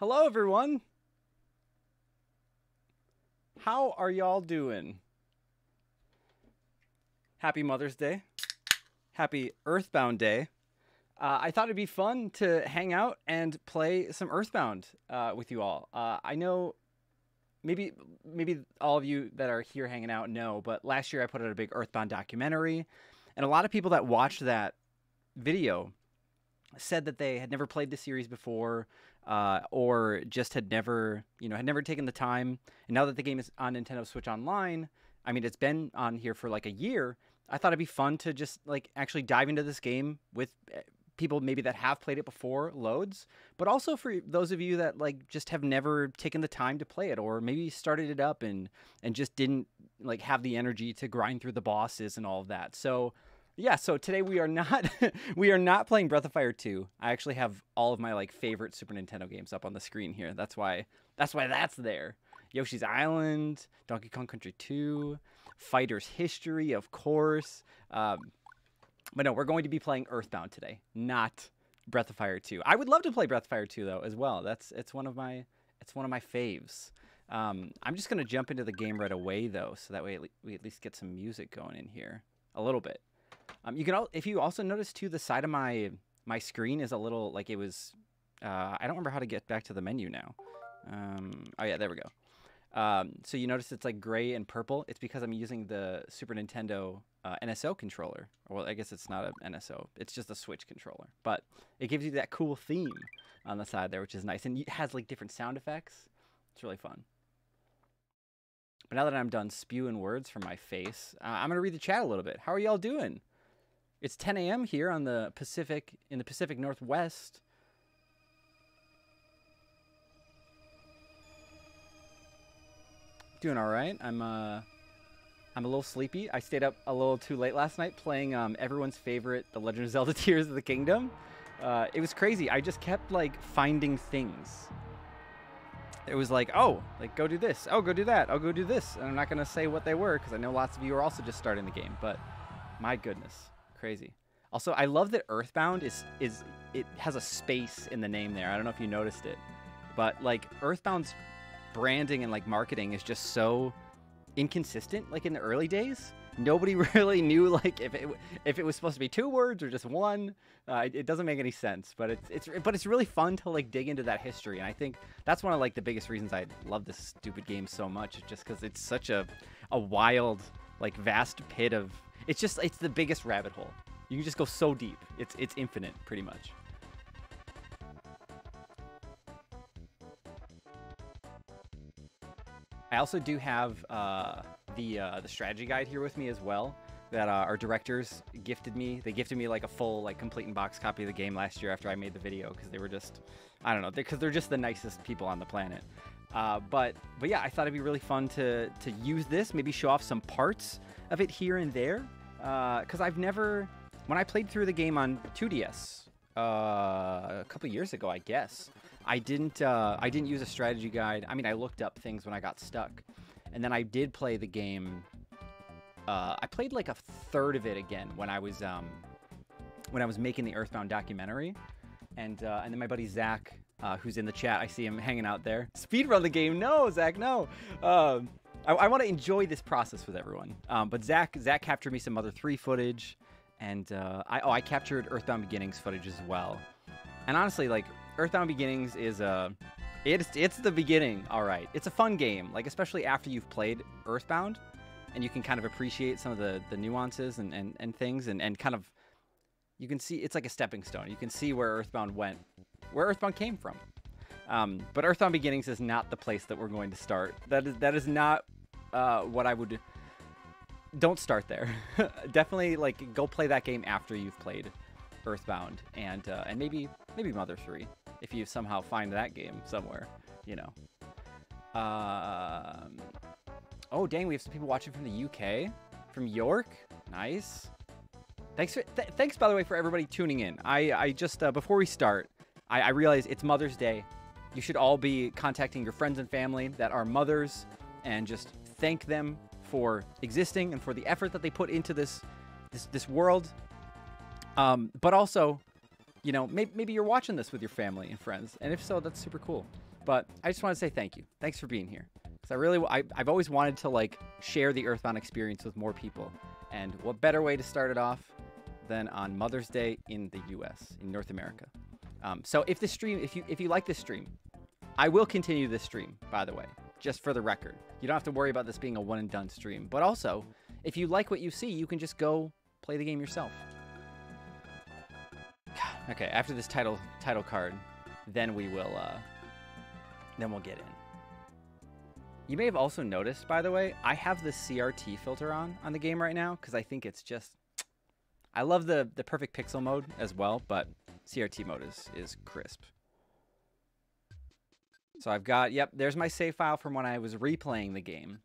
Hello, everyone. How are y'all doing? Happy Mother's Day. Happy Earthbound Day. Uh, I thought it'd be fun to hang out and play some Earthbound uh, with you all. Uh, I know maybe maybe all of you that are here hanging out know, but last year I put out a big Earthbound documentary, and a lot of people that watched that video said that they had never played the series before uh, or just had never you know had never taken the time. And now that the game is on nintendo switch online i mean it's been on here for like a year i thought it'd be fun to just like actually dive into this game with eh, people maybe that have played it before loads. But also for those of you that like just have never taken the time to play it or maybe started it up and and just didn't like have the energy to grind through the bosses and all of that. So yeah, so today we are not we are not playing Breath of Fire 2. I actually have all of my like favorite Super Nintendo games up on the screen here. That's why that's why that's there. Yoshi's Island, Donkey Kong Country 2, Fighter's History, of course. Um, but no, we're going to be playing Earthbound today, not Breath of Fire 2. I would love to play Breath of Fire 2 though as well. That's it's one of my it's one of my faves. Um, I'm just gonna jump into the game right away though, so that way we at least get some music going in here a little bit. Um, you can all, if you also notice too, the side of my my screen is a little like it was. Uh, I don't remember how to get back to the menu now. Um, oh yeah, there we go. Um, so you notice it's like gray and purple. It's because I'm using the Super Nintendo uh, NSO controller. Well, I guess it's not an NSO. It's just a Switch controller. But it gives you that cool theme on the side there, which is nice, and it has like different sound effects. It's really fun. But now that I'm done spewing words from my face, uh, I'm gonna read the chat a little bit. How are y'all doing? It's 10 a.m. here on the Pacific in the Pacific Northwest. Doing all right. I'm uh I'm a little sleepy. I stayed up a little too late last night playing um, everyone's favorite The Legend of Zelda Tears of the Kingdom. Uh, it was crazy. I just kept like finding things. It was like, oh, like go do this. Oh, go do that. I'll go do this. And I'm not gonna say what they were because I know lots of you are also just starting the game. But my goodness. Crazy. Also, I love that Earthbound is is it has a space in the name there. I don't know if you noticed it, but like Earthbound's branding and like marketing is just so inconsistent. Like in the early days, nobody really knew like if it if it was supposed to be two words or just one. Uh, it, it, doesn't make any sense, but it's it's but it's really fun to like dig into that history, and I think that's one of like the biggest reasons I love this stupid game so much, just because it's such a a wild like vast pit of it's just it's the biggest rabbit hole. You can just go so deep. It's it's infinite pretty much. I also do have uh, the uh, the strategy guide here with me as well that uh, our directors gifted me. They gifted me like a full like complete in box copy of the game last year after I made the video because they were just I don't know because they're, they're, just the nicest people on the planet. Uh, but but yeah, I thought it'd be really fun to to use this, maybe show off some parts of it here and there because uh, I've never, when I played through the game on 2DS uh, a couple years ago, I guess, I didn't, uh, I didn't use a strategy guide. I mean, I looked up things when I got stuck, and then I did play the game. Uh, I played like a third of it again when I was, um, when I was making the Earthbound documentary, and uh, and then my buddy Zach. Uh, who's in the chat? I see him hanging out there. Speedrun the game? No, Zach, no. Um, I, I want to enjoy this process with everyone. Um, but Zach Zach captured me some Mother 3 footage, and uh, I oh I captured Earthbound Beginnings footage as well. And honestly, like Earthbound Beginnings is a uh, it's it's the beginning. All right, it's a fun game. Like especially after you've played Earthbound, and you can kind of appreciate some of the the nuances and and, and things, and and kind of you can see it's like a stepping stone. You can see where Earthbound went, where Earthbound came from. Um, but Earthbound Beginnings is not the place that we're going to start. That is that is not uh, what I would. Don't start there. Definitely like go play that game after you've played Earthbound and uh, and maybe maybe Mother Three if you somehow find that game somewhere. You know. Um, oh dang, we have some people watching from the UK, from York. Nice. Thanks for th thanks by the way for everybody tuning in. I I just uh, before we start, I, I realize it's Mother's Day. You should all be contacting your friends and family that are mothers and just thank them for existing and for the effort that they put into this this, this world. Um, but also, you know, maybe, maybe you're watching this with your family and friends, and if so, that's super cool. But I just want to say thank you. Thanks for being here. Because I really, I, I've always wanted to like share the Earthbound experience with more people. And what better way to start it off than on Mother's Day in the U.S. in North America? Um, so if this stream, if you if you like this stream, I will continue this stream. By the way, just for the record, you don't have to worry about this being a one and done stream. But also, if you like what you see, you can just go play the game yourself. Okay, after this title title card, then we will uh, then we'll get in. You may have also noticed, by the way, I have the CRT filter on on the game right now because I think it's just. I love the the perfect pixel mode as well, but CRT mode is is crisp. So I've got yep, there's my save file from when I was replaying the game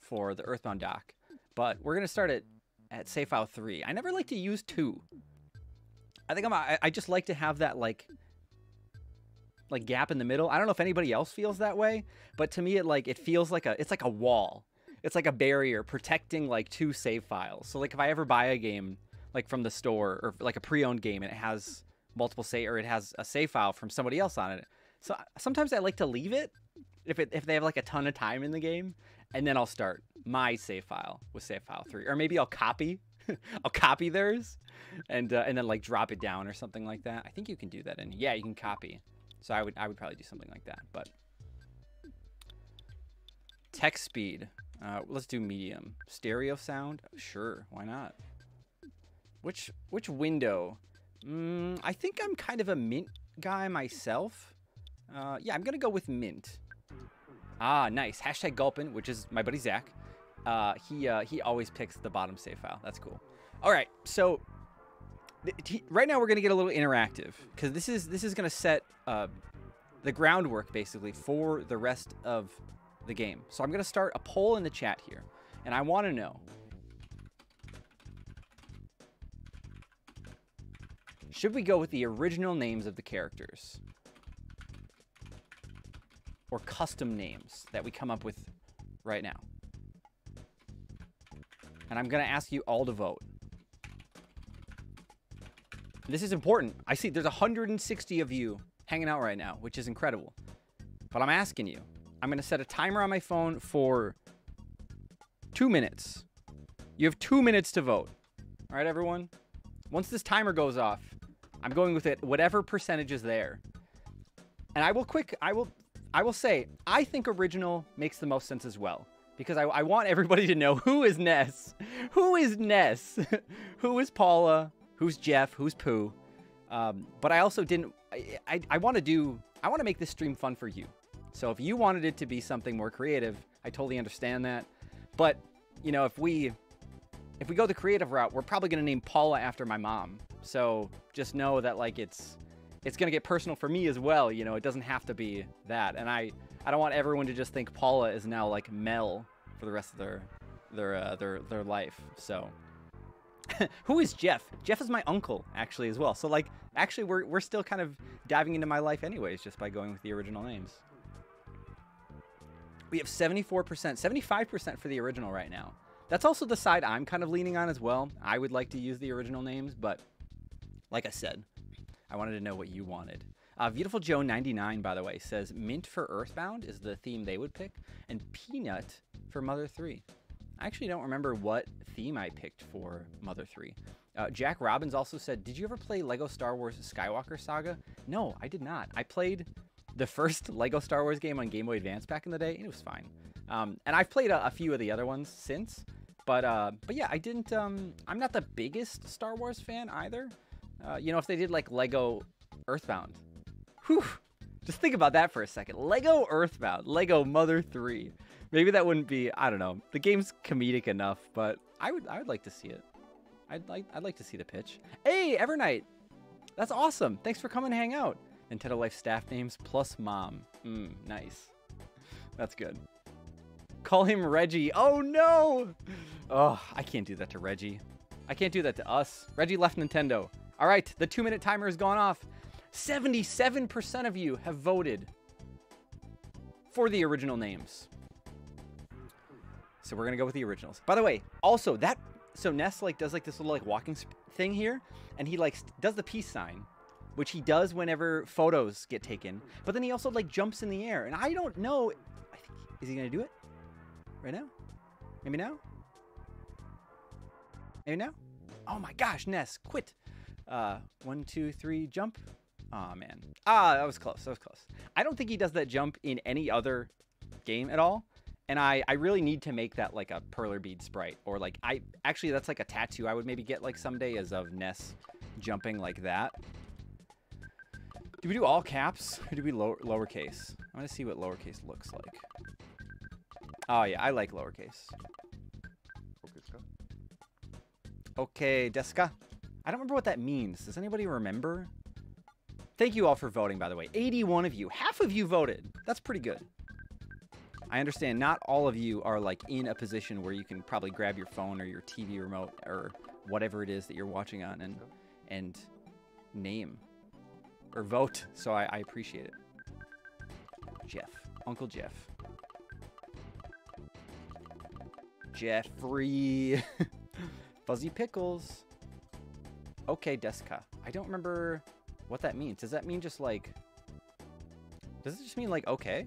for the Earthbound doc. But we're gonna start at at save file three. I never like to use two. I think I'm I, I just like to have that like like gap in the middle. I don't know if anybody else feels that way, but to me it like it feels like a it's like a wall. It's like a barrier protecting like two save files. So like if I ever buy a game like from the store or like a pre-owned game and it has multiple save or it has a save file from somebody else on it. So sometimes I like to leave it if it if they have like a ton of time in the game and then I'll start my save file with save file 3 or maybe I'll copy I'll copy theirs and uh, and then like drop it down or something like that. I think you can do that and yeah, you can copy. So I would I would probably do something like that. But text speed. Uh, let's do medium. Stereo sound. Sure, why not? Which which window? Mm, I think I'm kind of a mint guy myself. Uh, yeah, I'm gonna go with mint. Ah, nice. Hashtag Gulpin, which is my buddy Zach. Uh, he uh, he always picks the bottom save file. That's cool. All right, so right now we're to get a little interactive because this is this is to set uh, the groundwork basically for the rest of the game. So I'm to start a poll in the chat here, and I want to know. Should we go with the original names of the characters? Or custom names that we come up with right now? And I'm going to ask you all to vote. This is important. I see there's 160 of you hanging out right now, which is incredible. But I'm asking you. I'm going to set a timer on my phone for two minutes. You have two minutes to vote. All right, everyone? Once this timer goes off, I'm going with it, whatever percentage is there. And I will quick, I will, I will say, I think original makes the most sense as well. Because I, I want everybody to know who is Ness? Who is Ness? who is Paula? who's Jeff, who's Poo. Um, but I also didn't. I, I, I want to do. I want to make this stream fun for you. So if you wanted it to be something more creative, I totally understand that. But you know, if we if we go the creative route, we're probably gonna name Paula after my mom. So just know that like it's it's gonna get personal for me as well. You know, it doesn't have to be that. And I I don't want everyone to just think Paula is now like Mel for the rest of their their uh, their their life. So Who is Jeff? Jeff is my uncle, actually, as well. So, like, actually, we're, we're still kind of diving into my life anyways, just by going with the original names. We have 74%, 75% for the original right now. That's also the side I'm kind of leaning on as well. I would like to use the original names, but like I said, I wanted to know what you wanted. Uh, Beautiful Joe 99, by the way, says Mint for Earthbound is the theme they would pick, and Peanut for Mother 3. I actually don't remember what theme I picked for Mother 3. Uh, Jack Robbins also said, Did you ever play Lego Star Wars Skywalker Saga? No, I did not. I played the first Lego Star Wars game on Game Boy Advance back in the day, and it was fine. Um, and I've played a, a, few of the other ones since. But uh, but yeah, I didn't. Um, I'm not the biggest Star Wars fan either. Uh, you know, if they did like Lego Earthbound, whew, just think about that for a second. Lego Earthbound, Lego Mother 3. Maybe that wouldn't be. I don't know. The game's comedic enough, but I would. I would like to see it. I'd like. I'd like to see the pitch. Hey, Evernight, that's awesome. Thanks for coming to hang out. Nintendo Life staff names plus mom. Hmm. nice. That's good. Call him Reggie. Oh no! Oh, I can't do that to Reggie. I can't do that to us. Reggie left Nintendo. All right, the two minute timer has gone off. 77% of you have voted for the original names. So we're gonna go with the originals. By the way, also that so Ness like does like this little like walking thing here, and he like does the peace sign. which he does whenever photos get taken. But then he also like jumps in the air, and I don't know. I think is he gonna do it right now? Maybe now? Maybe now? Oh my gosh, Ness, quit. Uh, one, two, three, jump. Oh man. Ah, that was close. That was close. I don't think he does that jump in any other game at all. And I, I really need to make that like a perler bead sprite or like I actually that's like a tattoo I would maybe get like someday is of Ness jumping like that. Do we do all caps or do we lower, lowercase? I want to see what lowercase looks like. Oh yeah, I like lowercase. Okay, deska. I don't remember what that means. Does anybody remember? Thank you all for voting, by the way. 81 of you. Half of you voted. That's pretty good. I understand not all of you are like in a position where you can probably grab your phone or your TV remote or whatever it is that you're watching on and and name or vote. So I, I appreciate it. Jeff, Uncle Jeff, Jeffrey, Fuzzy Pickles. Okay, Deska. I don't remember what that means. Does that mean just like? Does it just mean like okay?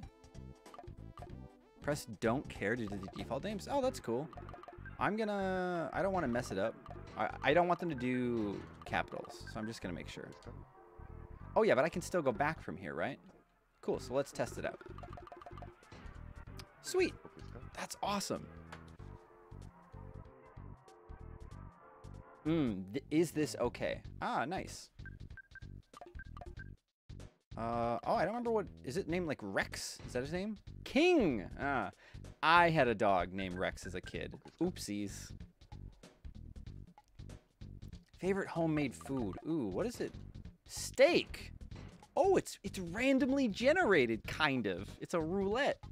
Press don't care to do the default names. Oh, that's cool. I'm gonna, I don't want to mess it up. I, I don't want them to do capitals, so I'm just gonna make sure. Oh yeah, but I can still go back from here, right? Cool, so let's test it out. Sweet. That's awesome. Hmm, is this okay? Ah, nice. Uh, oh, I don't remember what, is it named like Rex? Is that his name? King! Ah, I had a dog named Rex as a kid. Oopsies. Favorite homemade food. Ooh, what is it? Steak! Oh, it's it's randomly generated, kind of. It's a roulette.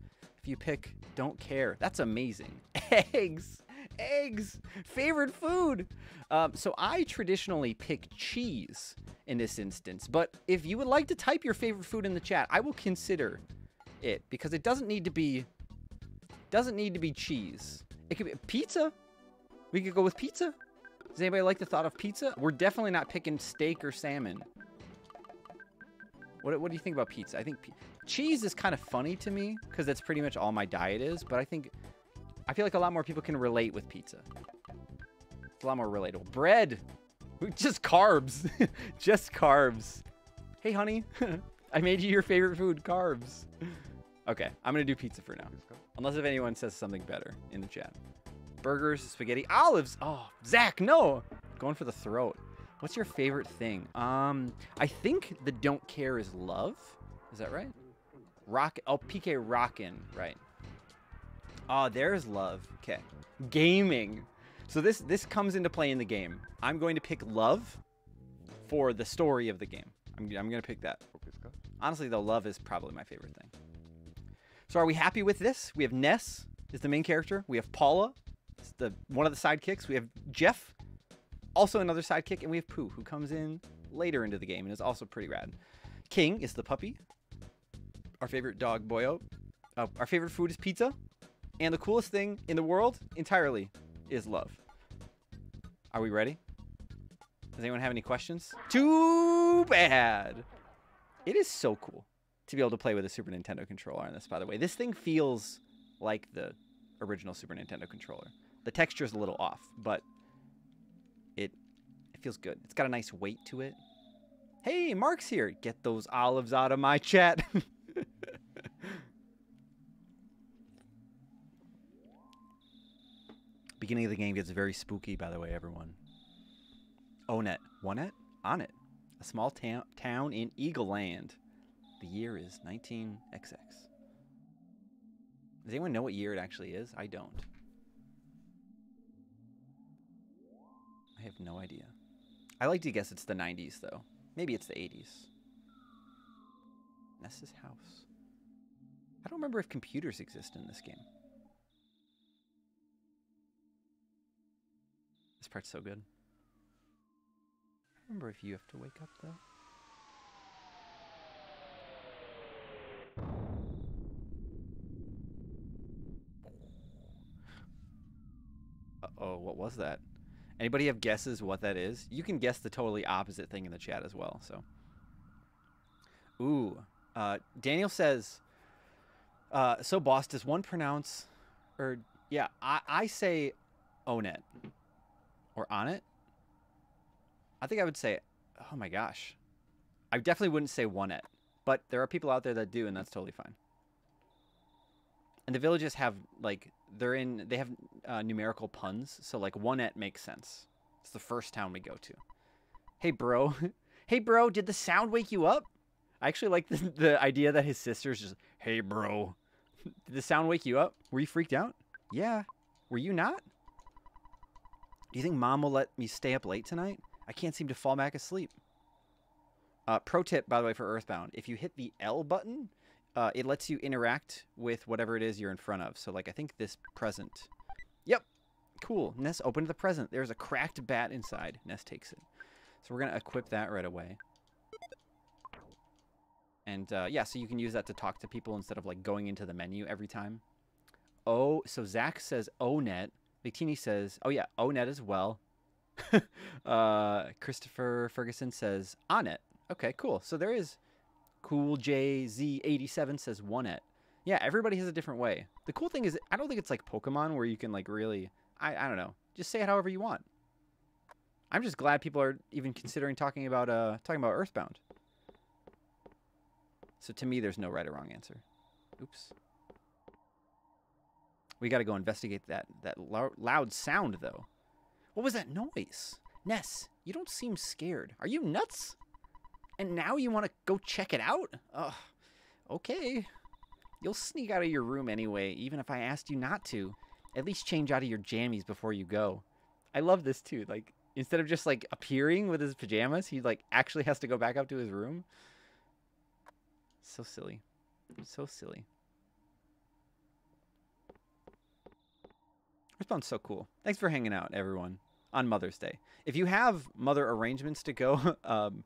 If you pick don't care, that's amazing. Eggs! Eggs! Favorite food! Um, so I traditionally pick cheese in this instance. But if you would like to type your favorite food in the chat, I will consider it because it doesn't need to be doesn't need to be cheese. It could be pizza. We could go with pizza. Does anybody like the thought of pizza? We're definitely not picking steak or salmon. What, what do you think about pizza? I think cheese is kind of funny to me because that's pretty much all my diet is. But I think I feel like a lot more people can relate with pizza. It's a lot more relatable. Bread. Just carbs. Just carbs. Hey, honey. I made you your favorite food, carbs. Okay, I'm going to do pizza for now. Unless if anyone says something better in the chat. Burgers, spaghetti, olives. Oh, Zach, no. Going for the throat. What's your favorite thing? Um, I think the don't care is love. Is that right? Rock. Oh, PK Rockin'. Right. Oh, there's love. Okay. Gaming. So this this comes into play in the game. I'm going to pick love for the story of the game. I'm, I'm going to pick that. Honestly, though, love is probably my favorite thing. So are we happy with this? We have Ness is the main character. We have Paula, the one of the sidekicks. We have Jeff, also another sidekick, and we have Poo, who comes in later into the game and is also pretty rad. King is the puppy. Our favorite dog, Boyo. Uh, our favorite food is pizza. And the coolest thing in the world, entirely, is love. Are we ready? Does anyone have any questions? Too bad. It is so cool to be able to play with a Super Nintendo controller on this, by the way. This thing feels like the original Super Nintendo controller. The texture is a little off, but it it feels good. It's got a nice weight to it. Hey, Mark's here. Get those olives out of my chat. Beginning of the game gets very spooky, by the way, everyone. Onett. Onett? On it. A small town in Eagle Land. The year is 19XX. Does anyone know what year it actually is? I don't. I have no idea. I like to guess it's the 90s, though. Maybe it's the 80s. Ness's house. I don't remember if computers exist in this game. Part's so good. Remember if you have to wake up, though. Uh-oh, what was that? Anybody have guesses what that is? You can guess the totally opposite thing in the chat as well, so Ooh. Uh, Daniel says, uh, so boss, does one pronounce, or yeah, I, I say own it or on it. I think I would say, oh my gosh. I definitely wouldn't say one it, but there are people out there that do, and that's totally fine. And the villages have like they're in they have uh, numerical puns, so like one et makes sense. It's the first town we go to. Hey bro, hey bro, did the sound wake you up? I actually like the, the idea that his sister's just, hey bro, did the sound wake you up? Were you freaked out? Yeah. Were you not? Do you think mom will let me stay up late tonight? I can't seem to fall back asleep. Uh, pro tip, by the way, for Earthbound: if you hit the L button, uh, it lets you interact with whatever it is you're in front of. So, like, I think this present. Yep, cool. Ness opened the present. There's a cracked bat inside. Ness takes it. So we're gonna equip that right away. And uh, yeah, so you can use that to talk to people instead of like going into the menu every time. Oh, so Zach says ONET. Victini says, oh yeah, ONET as well. uh, Christopher Ferguson says ONET. Okay, cool. So there is Cool JZ87 says ONET. Yeah, everybody has a different way. The cool thing is, I don't think it's like Pokemon where you can like really, I, I don't know, just say it however you want. I'm just glad people are even considering talking about uh talking about Earthbound. So to me, there's no right or wrong answer. Oops. We got to go investigate that that loud sound though. What was that noise? Ness, you don't seem scared. Are you nuts? And now you want to go check it out? Ugh. Okay. You'll sneak out of your room anyway, even if I asked you not to. At least change out of your jammies before you go. I love this too. Like instead of just like appearing with his pajamas, he like actually has to go back up to his room. So silly. So silly. Respawn's so cool. Thanks for hanging out, everyone, on Mother's Day. If you have mother arrangements to go um,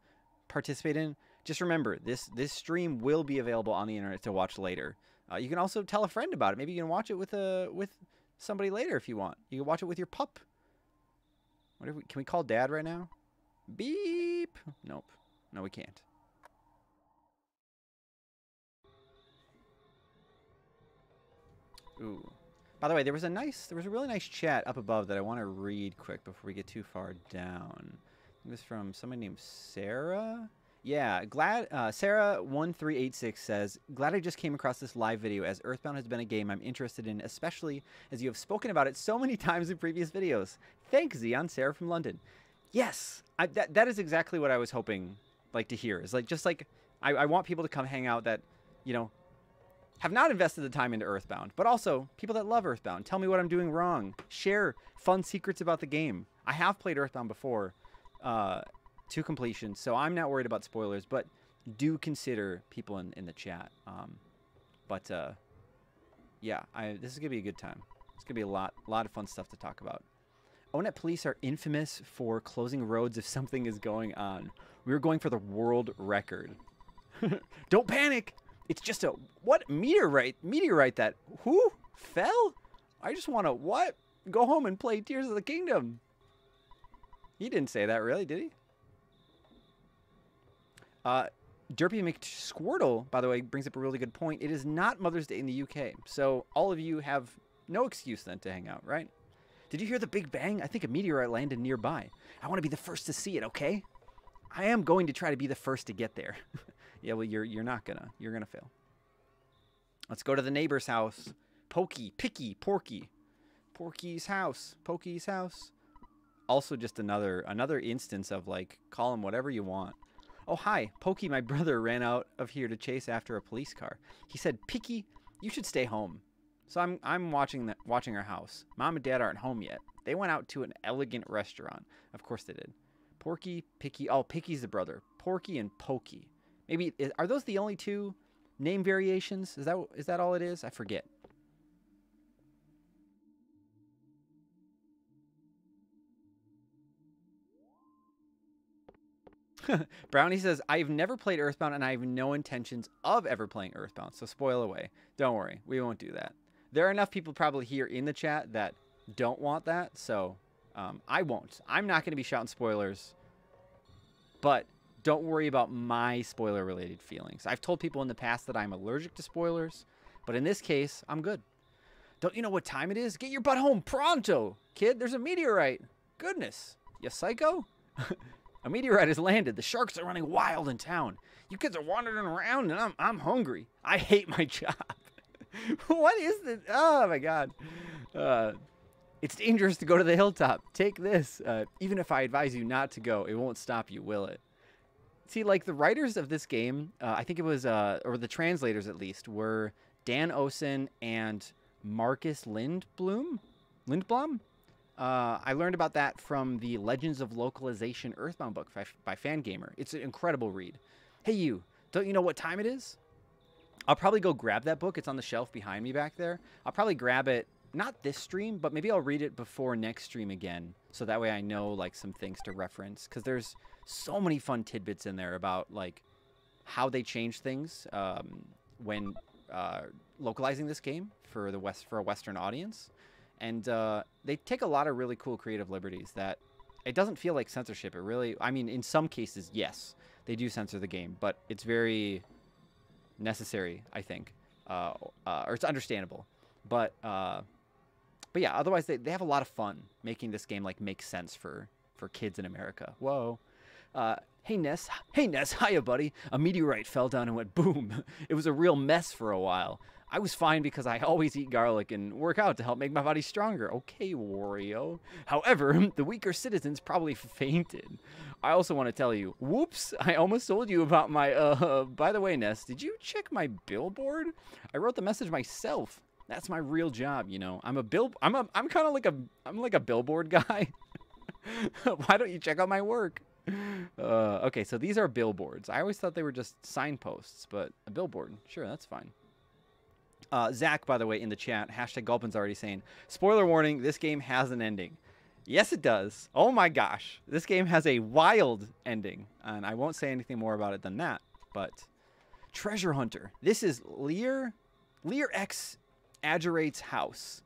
participate in, just remember this this stream will be available on the internet to watch later. Uh, you can also tell a friend about it. Maybe you can watch it with a with somebody later if you want. You can watch it with your pup. What we, can we call dad right now? Beep. Nope. No, we can't. Ooh. By the way, there was a nice, there was a really nice chat up above that I want to read quick before we get too far down. It was from somebody named Sarah. Yeah, glad uh, Sarah one three eight six says, "Glad I just came across this live video as Earthbound has been a game I'm interested in, especially as you have spoken about it so many times in previous videos. Thanks, Zion, Sarah from London. Yes, I, that that is exactly what I was hoping, like to hear. Is like just like I, I want people to come hang out that, you know, have not invested the time into Earthbound, but also people that love Earthbound. Tell me what I'm doing wrong. Share fun secrets about the game. I have played Earthbound before uh, to completion, so I'm not worried about spoilers, but do consider people in, in the chat. Um, but uh, yeah, I, this is going to be a good time. It's going to be a lot, lot of fun stuff to talk about. Onett police are infamous for closing roads if something is going on. We were going for the world record. Don't panic! It's just a what meteorite? Meteorite that who fell? I just want to what? Go home and play Tears of the Kingdom. He didn't say that really, did he? Uh, Derpy McSquirtle, by the way, brings up a really good point. It is not Mother's Day in the UK, so all of you have no excuse then to hang out, right? Did you hear the Big Bang? I think a meteorite landed nearby. I want to be the first to see it, okay? I am going to try to be the first to get there. Yeah, well, you're you're not gonna. You're gonna fail. Let's go to the neighbor's house. Pokey, Picky, Porky. Porky's house. Pokey's house. Also, just another another instance of like call him whatever you want. Oh hi, Pokey, my brother ran out of here to chase after a police car. He said, "Picky, you should stay home." So I'm I'm watching the, watching our house. Mom and Dad aren't home yet. They went out to an elegant restaurant. Of course they did. Porky, Picky. Oh, Picky's the brother. Porky and Pokey. Maybe are those the only two name variations? Is that is that all it is? I forget. Brownie says, I've never played Earthbound and I have no intentions of ever playing Earthbound. So spoil away. Don't worry. We won't do that. There are enough people probably here in the chat that don't want that. So um, I won't. I'm not going to be shouting spoilers. But don't worry about my spoiler related feelings. I've told people in the past that I'm allergic to spoilers, but in this case, I'm good. Don't you know what time it is? Get your butt home pronto, kid. There's a meteorite. Goodness. You psycho? a meteorite has landed. The sharks are running wild in town. You kids are wandering around and I'm, I'm hungry. I hate my job. what is this? Oh my god. Uh, it's dangerous to go to the hilltop. Take this. Uh, even if I advise you not to go, it won't stop you, will it? See, like the writers of this game, uh, I think it was, uh, or the translators at least, were Dan Owsen and Marcus Lindblom. Lindblom. Uh, I learned about that from the Legends of Localization Earthbound book by, by Fangamer. It's an incredible read. Hey, you, don't you know what time it is? I'll probably go grab that book. It's on the shelf behind me back there. I'll probably grab it, not this stream, but maybe I'll read it before next stream again. So that way I know like some things to reference. Because there's so many fun tidbits in there about like how they change things um, when uh, localizing this game for the west for a Western audience, and uh, they take a lot of really cool creative liberties that it doesn't feel like censorship. It really, I mean, in some cases, yes, they do censor the game, but it's very necessary, I think, uh, uh, or it's understandable. But uh, but yeah, otherwise they, they have a lot of fun making this game like make sense for for kids in America. Whoa. Uh, hey Ness, hey Ness, hiya buddy. A meteorite fell down and went boom. It was a real mess for a while. I was fine because I always eat garlic and work out to help make my body stronger. Okay, Wario. However, the weaker citizens probably fainted. I also want to tell you, whoops, I almost told you about my, uh, by the way, Ness, did you check my billboard? I wrote the message myself. That's my real job, you know. I'm a bill, I'm a, I'm kind of like a, I'm like a billboard guy. Why don't you check out my work? Uh, okay, so these are billboards. I always thought they were just signposts, but a billboard, sure, that's fine. Uh, Zach, by the way, in the chat, hashtag Gulpin's already saying, spoiler warning, this game has an ending. Yes, it does. Oh my gosh. This game has a wild ending. And I won't say anything more about it than that. But Treasure Hunter. This is Lear, Lear X Agerate's house.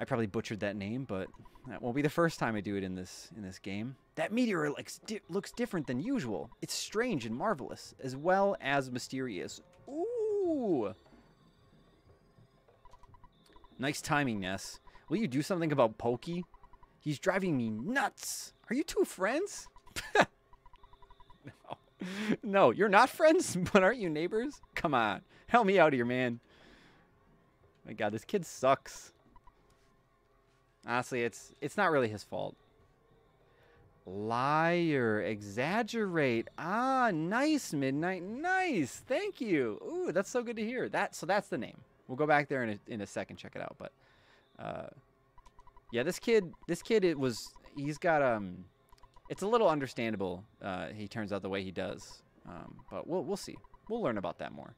I probably butchered that name, but that won't be the first time I do it in this in this game. That meteor looks, di looks different than usual. It's strange and marvelous, as well as mysterious. Ooh! Nice timing, Ness. Will you do something about Pokey? He's driving me nuts. Are you two friends? no. No, you're not friends, but aren't you neighbors? Come on. Help me out here, man. My god, this kid sucks. Honestly, it's it's not really his fault. Liar, exaggerate. Ah, nice, Midnight. Nice. Thank you. Ooh, that's so good to hear. That so that's the name. We'll go back there in a, in a second, check it out. But uh, yeah, this kid, this kid, it was he's got um, it's a little understandable. Uh, he turns out the way he does. Um, but we'll we'll see. We'll learn about that more.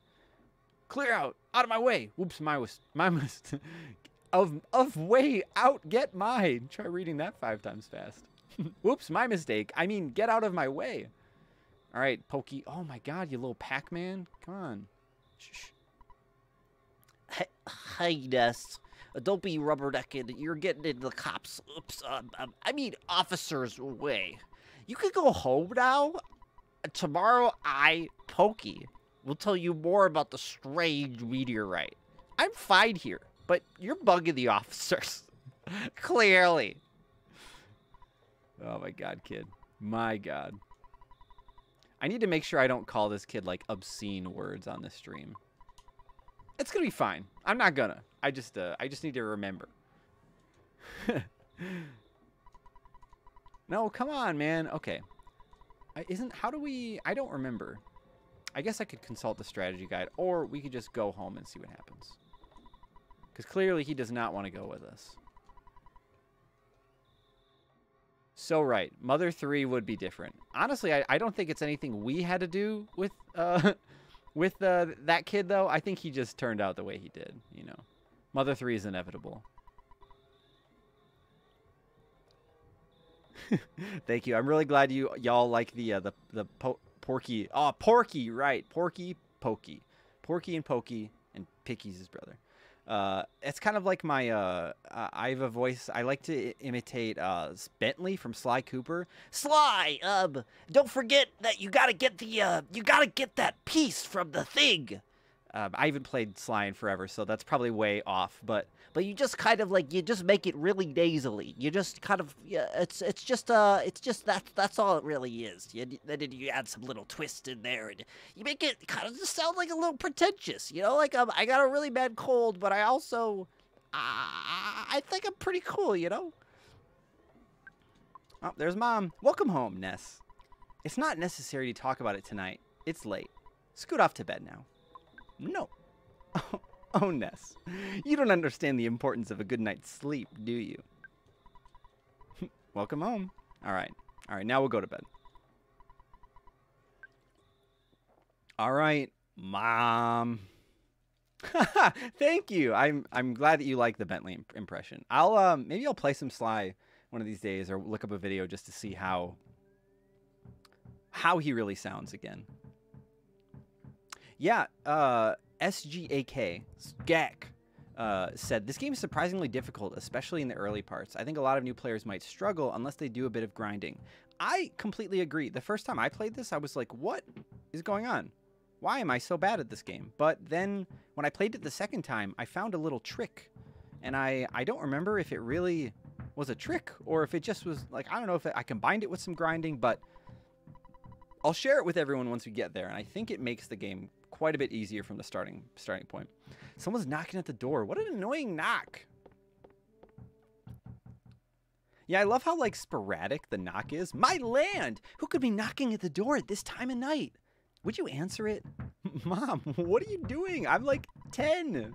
Clear out, out of my way. Whoops, my was my was of of way out. Get mine. Try reading that five times fast. Whoops, my mistake. I mean, get out of my way. All right, Pokey. Oh my God, you little Pac-Man. Come on. Shh. Hey, Ness. Uh, don't be rubbernecking. You're getting into the cops. Oops. Um, um, I mean, officers' way. You can go home now. Tomorrow, I, Pokey, will tell you more about the strange meteorite. I'm fine here, but you're bugging the officers. Clearly. Oh my god, kid. My god. I need to make sure I don't call this kid like obscene words on this stream. It's gonna be fine. I'm not gonna. I just uh, I just need to remember. no, come on, man. Okay. I, isn't how do we? I don't remember. I guess I could consult the strategy guide, or we could just go home and see what happens. Because clearly he does not want to go with us. So right, Mother 3 would be different. Honestly, I, I don't think it's anything we had to do with uh, with uh, that kid, though. I think he just turned out the way he did, you know. Mother 3 is inevitable. Thank you. I'm really glad you y'all like the uh, the the po Porky. Oh, Porky, right? Porky, Pokey, Porky and Pokey, and Picky's his brother. Uh, it's kind of like my uh, I have a voice. I like to imitate uh, Bentley from Sly Cooper. Sly, um, don't forget that you gotta get the, uh, you gotta get that piece from the thing. Um, I haven't played Sly in forever, so that's probably way off. But But you just kind of like, you just make it really nasally. You just kind of, yeah, it's, it's just, uh, it's just that, that's all it really is. You, then you add some little twist in there and you make it kind of just sound like a little pretentious, you know? Like, um, I got a really bad cold, but I also, I, I think I'm pretty cool, you know? oh, there's mom. Welcome home, Ness. It's not necessary to talk about it tonight. It's late. Scoot off to bed now. No. Oh, Ness, you don't understand the importance of a good night's sleep, do you? Welcome home. All right. All right, now we'll go to bed. All right, mom. Thank you. I'm I'm glad that you like the Bentley imp- impression. I'll um maybe I'll play some Sly one of these days or look up a video just to see how how he really sounds again. Yeah, uh SGAK, uh, said this game is surprisingly difficult, especially in the early parts. I think a lot of new players might struggle unless they do a bit of grinding. I completely agree. The first time I played this, I was like, what is going on? Why am I so bad at this game? But then when I played it the second time, I found a little trick. And I, I don't remember if it really was a trick or if it just was like, I don't know if it, I combined it with some grinding, but I'll share it with everyone once we get there. And I think it makes the game quite a bit easier from the starting starting point. Someone's knocking at the door. What an annoying knock. Yeah, I love how like sporadic the knock is. My land! Who could be knocking at the door at this time of night? Would you answer it? Mom, what are you doing? I'm like 10.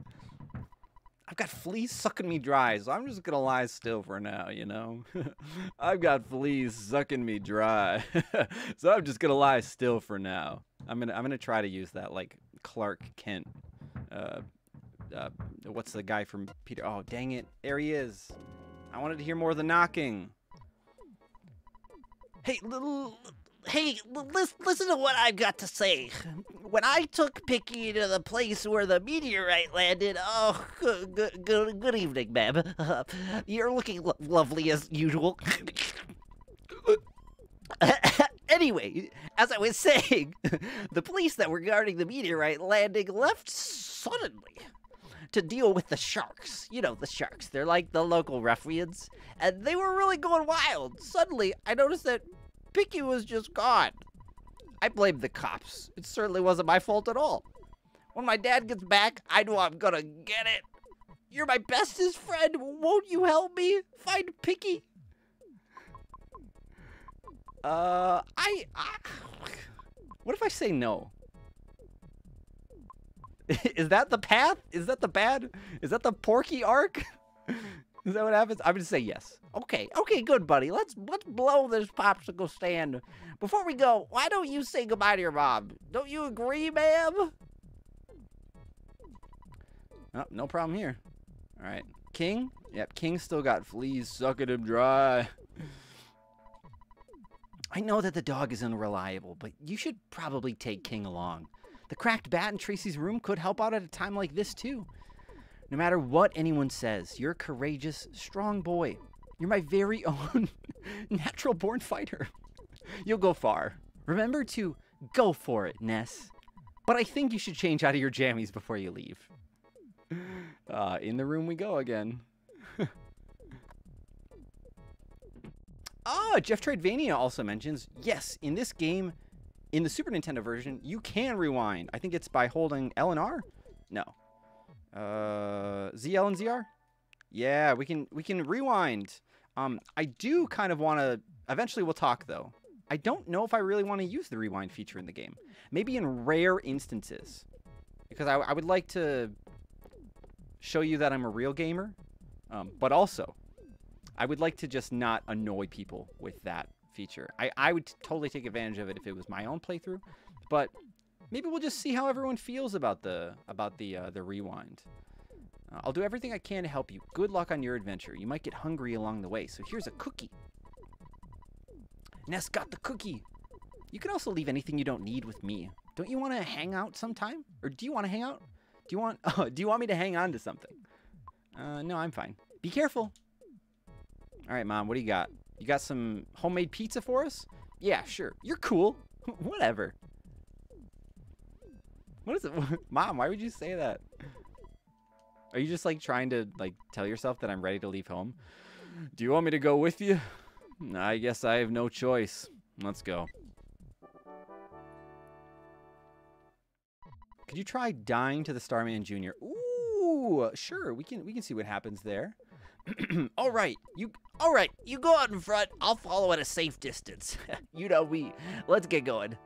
I've got fleas sucking me dry, so I'm just gonna lie still for now, you know? I've got fleas sucking me dry. so I'm just gonna lie still for now. I'm gonna I'm gonna try to use that like Clark Kent. Uh, uh, what's the guy from Peter? Oh, dang it! There he is. I wanted to hear more of the knocking. Hey, little. Hey, listen to what I've got to say. When I took Picky to the place where the meteorite landed, oh, good, good, good, good evening, ma'am. you're looking lo- lovely as usual. anyway, as I was saying, the police that were guarding the meteorite landing left suddenly to deal with the sharks. You know, the sharks. They're like the local ruffians. And they were really going wild. Suddenly, I noticed that Picky was just gone. I blame the cops. It certainly wasn't my fault at all. When my dad gets back, I know I'm gonna get it. You're my bestest friend. Won't you help me find Picky? Uh, I, I. What if I say no? Is that the path? Is that the bad? Is that the Porky arc? Is that what happens? I'm gonna say yes. Okay, okay, good buddy. Let's let's blow this popsicle stand. Before we go, why don't you say goodbye to your mom? Don't you agree, ma'am? Oh, no problem here. All right, King. Yep, King still got fleas sucking him dry. I know that the dog is unreliable, but you should probably take King along. The cracked bat in Tracy's room could help out at a time like this, too. No matter what anyone says, you're a courageous, strong boy. You're my very own natural born fighter. You'll go far. Remember to go for it, Ness. But I think you should change out of your jammies before you leave. Uh, in the room we go again. Ah, Jeff Tradevania also mentions yes, in this game, in the Super Nintendo version, you can rewind. I think it's by holding L and R. No, uh, ZL and ZR. Yeah, we can we can rewind. Um, I do kind of want to. Eventually, we'll talk though. I don't know if I really want to use the rewind feature in the game. Maybe in rare instances, because I, I would like to show you that I'm a real gamer, um, but also I would like to just not annoy people with that feature. I, I would totally take advantage of it if it was my own playthrough, but maybe we'll just see how everyone feels about the about the uh, the rewind. Uh, I'll do everything I can to help you. Good luck on your adventure. You might get hungry along the way, so here's a cookie. Ness got the cookie. You can also leave anything you don't need with me. Don't you want to hang out sometime? Or do you want to hang out? Do you want oh, do you want me to hang on to something? Uh, no, I'm fine. Be careful. All right, mom, what do you got? You got some homemade pizza for us? Yeah, sure. You're cool. Whatever. What is it? Mom, why would you say that? Are you just like trying to like tell yourself that I'm ready to leave home? Do you want me to go with you? I guess I have no choice. Let's go. Could you try dying to the Starman Jr.? Ooh, sure. We can we can see what happens there. all right, you all right, you go out in front. I'll follow at a safe distance. you know me. Let's get going.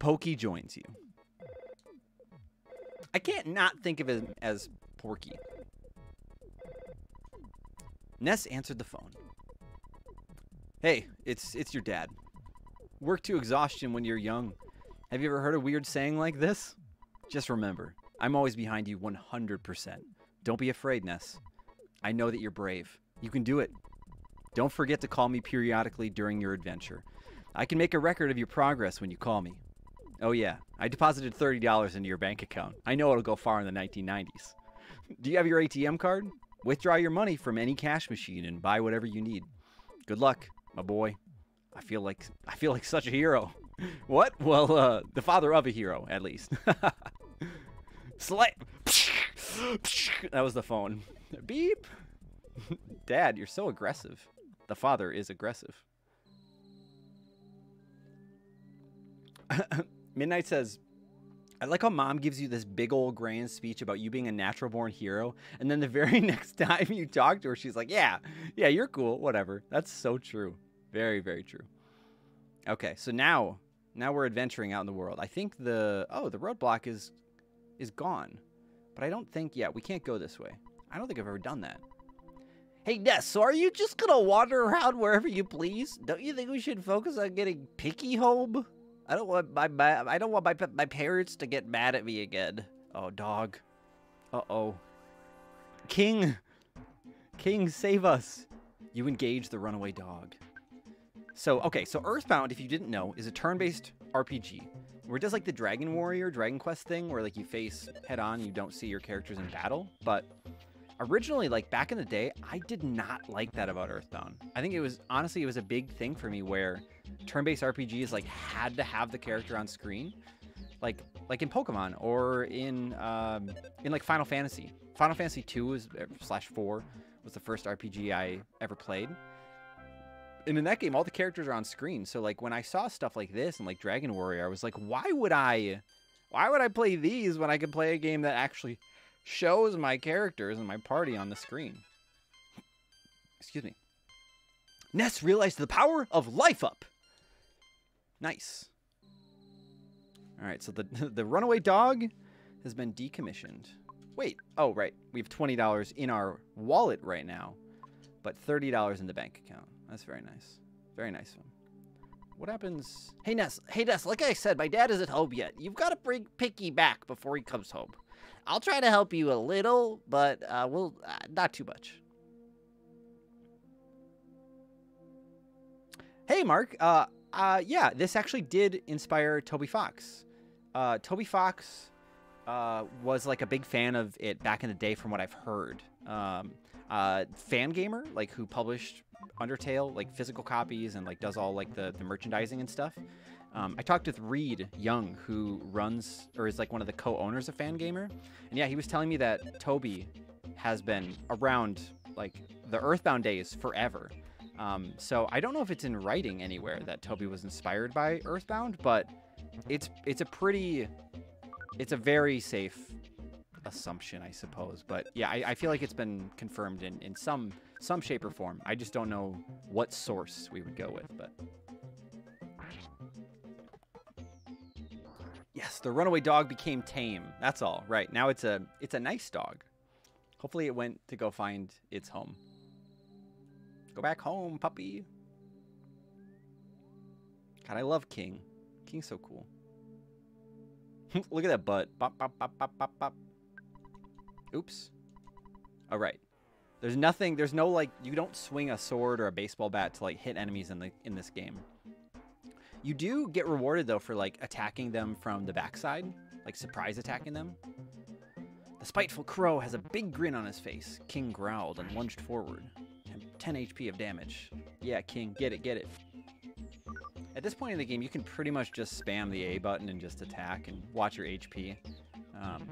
Pokey joins you. I can't not think of him as Porky. Ness answered the phone. Hey, it's it's your dad. Work to exhaustion when you're young. Have you ever heard a weird saying like this? Just remember, I'm always behind you 100%. Don't be afraid, Ness. I know that you're brave. You can do it. Don't forget to call me periodically during your adventure. I can make a record of your progress when you call me. Oh, yeah, I deposited $30 into your bank account. I know it'll go far in the 1990s. Do you have your ATM card? Withdraw your money from any cash machine and buy whatever you need. Good luck, my boy. I feel like I feel like such a hero. what? Well, uh, the father of a hero, at least. Slap. that was the phone. Beep. Dad, you're so aggressive. The father is aggressive. Midnight says, I like how mom gives you this big old grand speech about you being a natural born hero. And then the very next time you talk to her, she's like, Yeah, yeah, you're cool. Whatever. That's so true. Very, very true. Okay, so now now we're adventuring out in the world. I think the oh, the roadblock is is gone. But I don't think yeah, we can't go this way. I don't think I've ever done that. Hey Ness, so are you just gonna wander around wherever you please? Don't you think we should focus on getting Picky home? I don't want my, my I don't want my my parents to get mad at me again. Oh, dog. Uh-oh. King! King, save us! You engage the runaway dog. So, okay, so Earthbound, if you didn't know, is a turn-based RPG where it does like the Dragon Warrior, Dragon Quest thing, where like you face head on, you don't see your characters in battle. But originally, like back in the day, I did not like that about Earthbound. I think it was honestly, it was a big thing for me where turn-based RPGs like had to have the character on screen, like like in Pokemon or in um, in like Final Fantasy. Final Fantasy two was er, slash four was the first RPG I ever played. And in that game, all the characters are on screen. So like when I saw stuff like this and like Dragon Warrior, I was like, why would I, why would I play these when I could play a game that actually shows my characters and my party on the screen? Excuse me. Ness realized the power of life up. Nice. All right, so the the runaway dog has been decommissioned. Wait, oh right, we have twenty dollars in our wallet right now, but thirty dollars in the bank account. That's very nice. Very nice one. What happens? Hey Ness, hey Ness, like I said, my dad isn't home yet. You've got to bring Picky back before he comes home. I'll try to help you a little, but uh, we'll uh, not too much. Hey Mark, uh, uh, yeah, this actually did inspire Toby Fox. Uh, Toby Fox uh, was like a big fan of it back in the day, from what I've heard. Um, uh, Fangamer, like who published Undertale, like physical copies and like does all like the, the merchandising and stuff. Um, I talked with Reid Young, who runs or is like one of the co-owners of Fangamer, and yeah, he was telling me that Toby has been around like the Earthbound days forever. Um, so I don't know if it's in writing anywhere that Toby was inspired by Earthbound, but it's it's a pretty, it's a very safe assumption, I suppose. But yeah, I, I feel like it's been confirmed in, in some some shape or form. I just don't know what source we would go with, but. Yes, the runaway dog became tame. That's all. Right. Now it's a it's a nice dog. Hopefully it went to go find its home. Go back home, puppy. God, I love King. King's so cool. Look at that butt. Bop, bop, bop, bop, bop, bop. Oops. All right. There's nothing. There's no like. You don't swing a sword or a baseball bat to like hit enemies in the in this game. You do get rewarded though for like attacking them from the backside, like surprise attacking them. The spiteful crow has a big grin on his face. King growled and lunged forward. 10 HP of damage. Yeah, King, get it, get it. At this point in the game, you can pretty much just spam the A button and just attack and watch your HP. Um,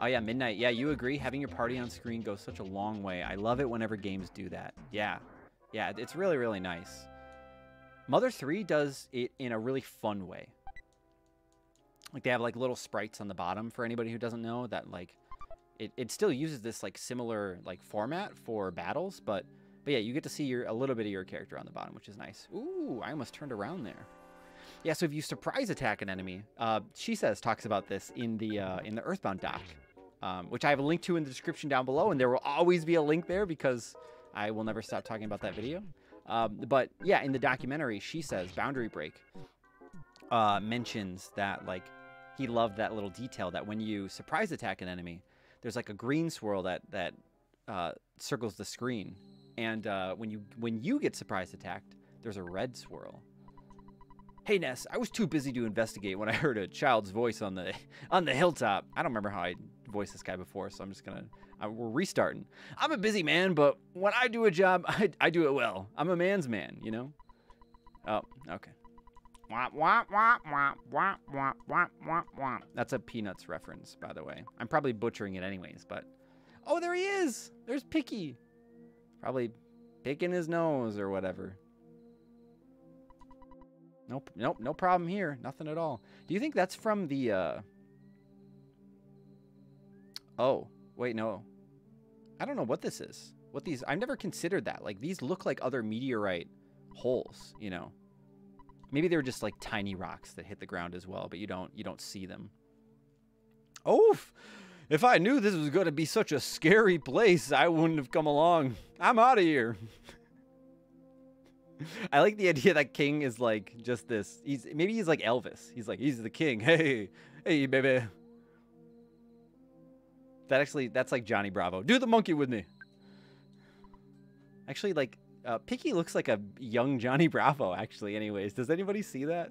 oh yeah, Midnight. Yeah, you agree? Having your party on screen goes such a long way. I love it whenever games do that. Yeah, yeah, it's really, really nice. Mother 3 does it in a really fun way. Like they have like little sprites on the bottom for anybody who doesn't know that like it, it still uses this like similar like format for battles, but but yeah, you get to see your a little bit of your character on the bottom, which is nice. Ooh, I almost turned around there. Yeah, so if you surprise attack an enemy, uh, she says talks about this in the uh, in the Earthbound doc, um, which I have a link to in the description down below, and there will always be a link there because I will never stop talking about that video. Um, but yeah, in the documentary, she says Boundary Break uh, mentions that like he loved that little detail that when you surprise attack an enemy, there's like a green swirl that that uh, circles the screen, and uh, when you when you get surprise attacked, there's a red swirl. Hey Ness, I was too busy to investigate when I heard a child's voice on the on the hilltop. I don't remember how I voiced this guy before, so I'm just gonna I, we're restarting. I'm a busy man, but when I do a job, I, I do it well. I'm a man's man, you know. Oh, okay. Wah, wah, wah, wah, wah, wah, wah, wah, wah. That's a Peanuts reference, by the way. I'm probably butchering it anyways, but... Oh, there he is! There's Picky. Probably picking his nose or whatever. Nope, nope, no problem here. Nothing at all. Do you think that's from the, uh... Oh, wait, no. I don't know what this is. What these... I've never considered that. Like, these look like other meteorite holes, you know? Maybe they were just like tiny rocks that hit the ground as well, but you don't you don't see them. Oh, if I knew this was going to be such a scary place, I wouldn't have come along. I'm out of here. I like the idea that King is like just this. He's maybe he's like Elvis. He's like he's the king. Hey, hey, baby. That actually that's like Johnny Bravo. Do the monkey with me. Actually, like uh, Picky looks like a young Johnny Bravo, actually, anyways. Does anybody see that?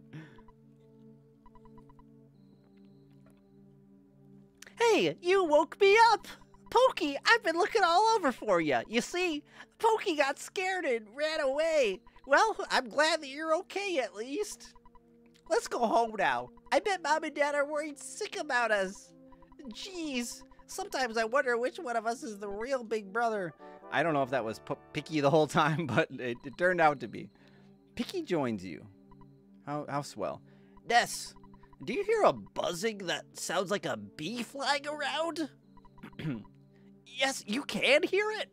Hey, you woke me up! Pokey, I've been looking all over for you. You see, Pokey got scared and ran away. Well, I'm glad that you're okay at least. Let's go home now. I bet Mom and Dad are worried sick about us. Jeez, sometimes I wonder which one of us is the real big brother. I don't know if that was Picky the whole time, but it, it, turned out to be. Picky joins you. How, how swell. Ness, do you hear a buzzing that sounds like a bee flying around? yes, you can hear it.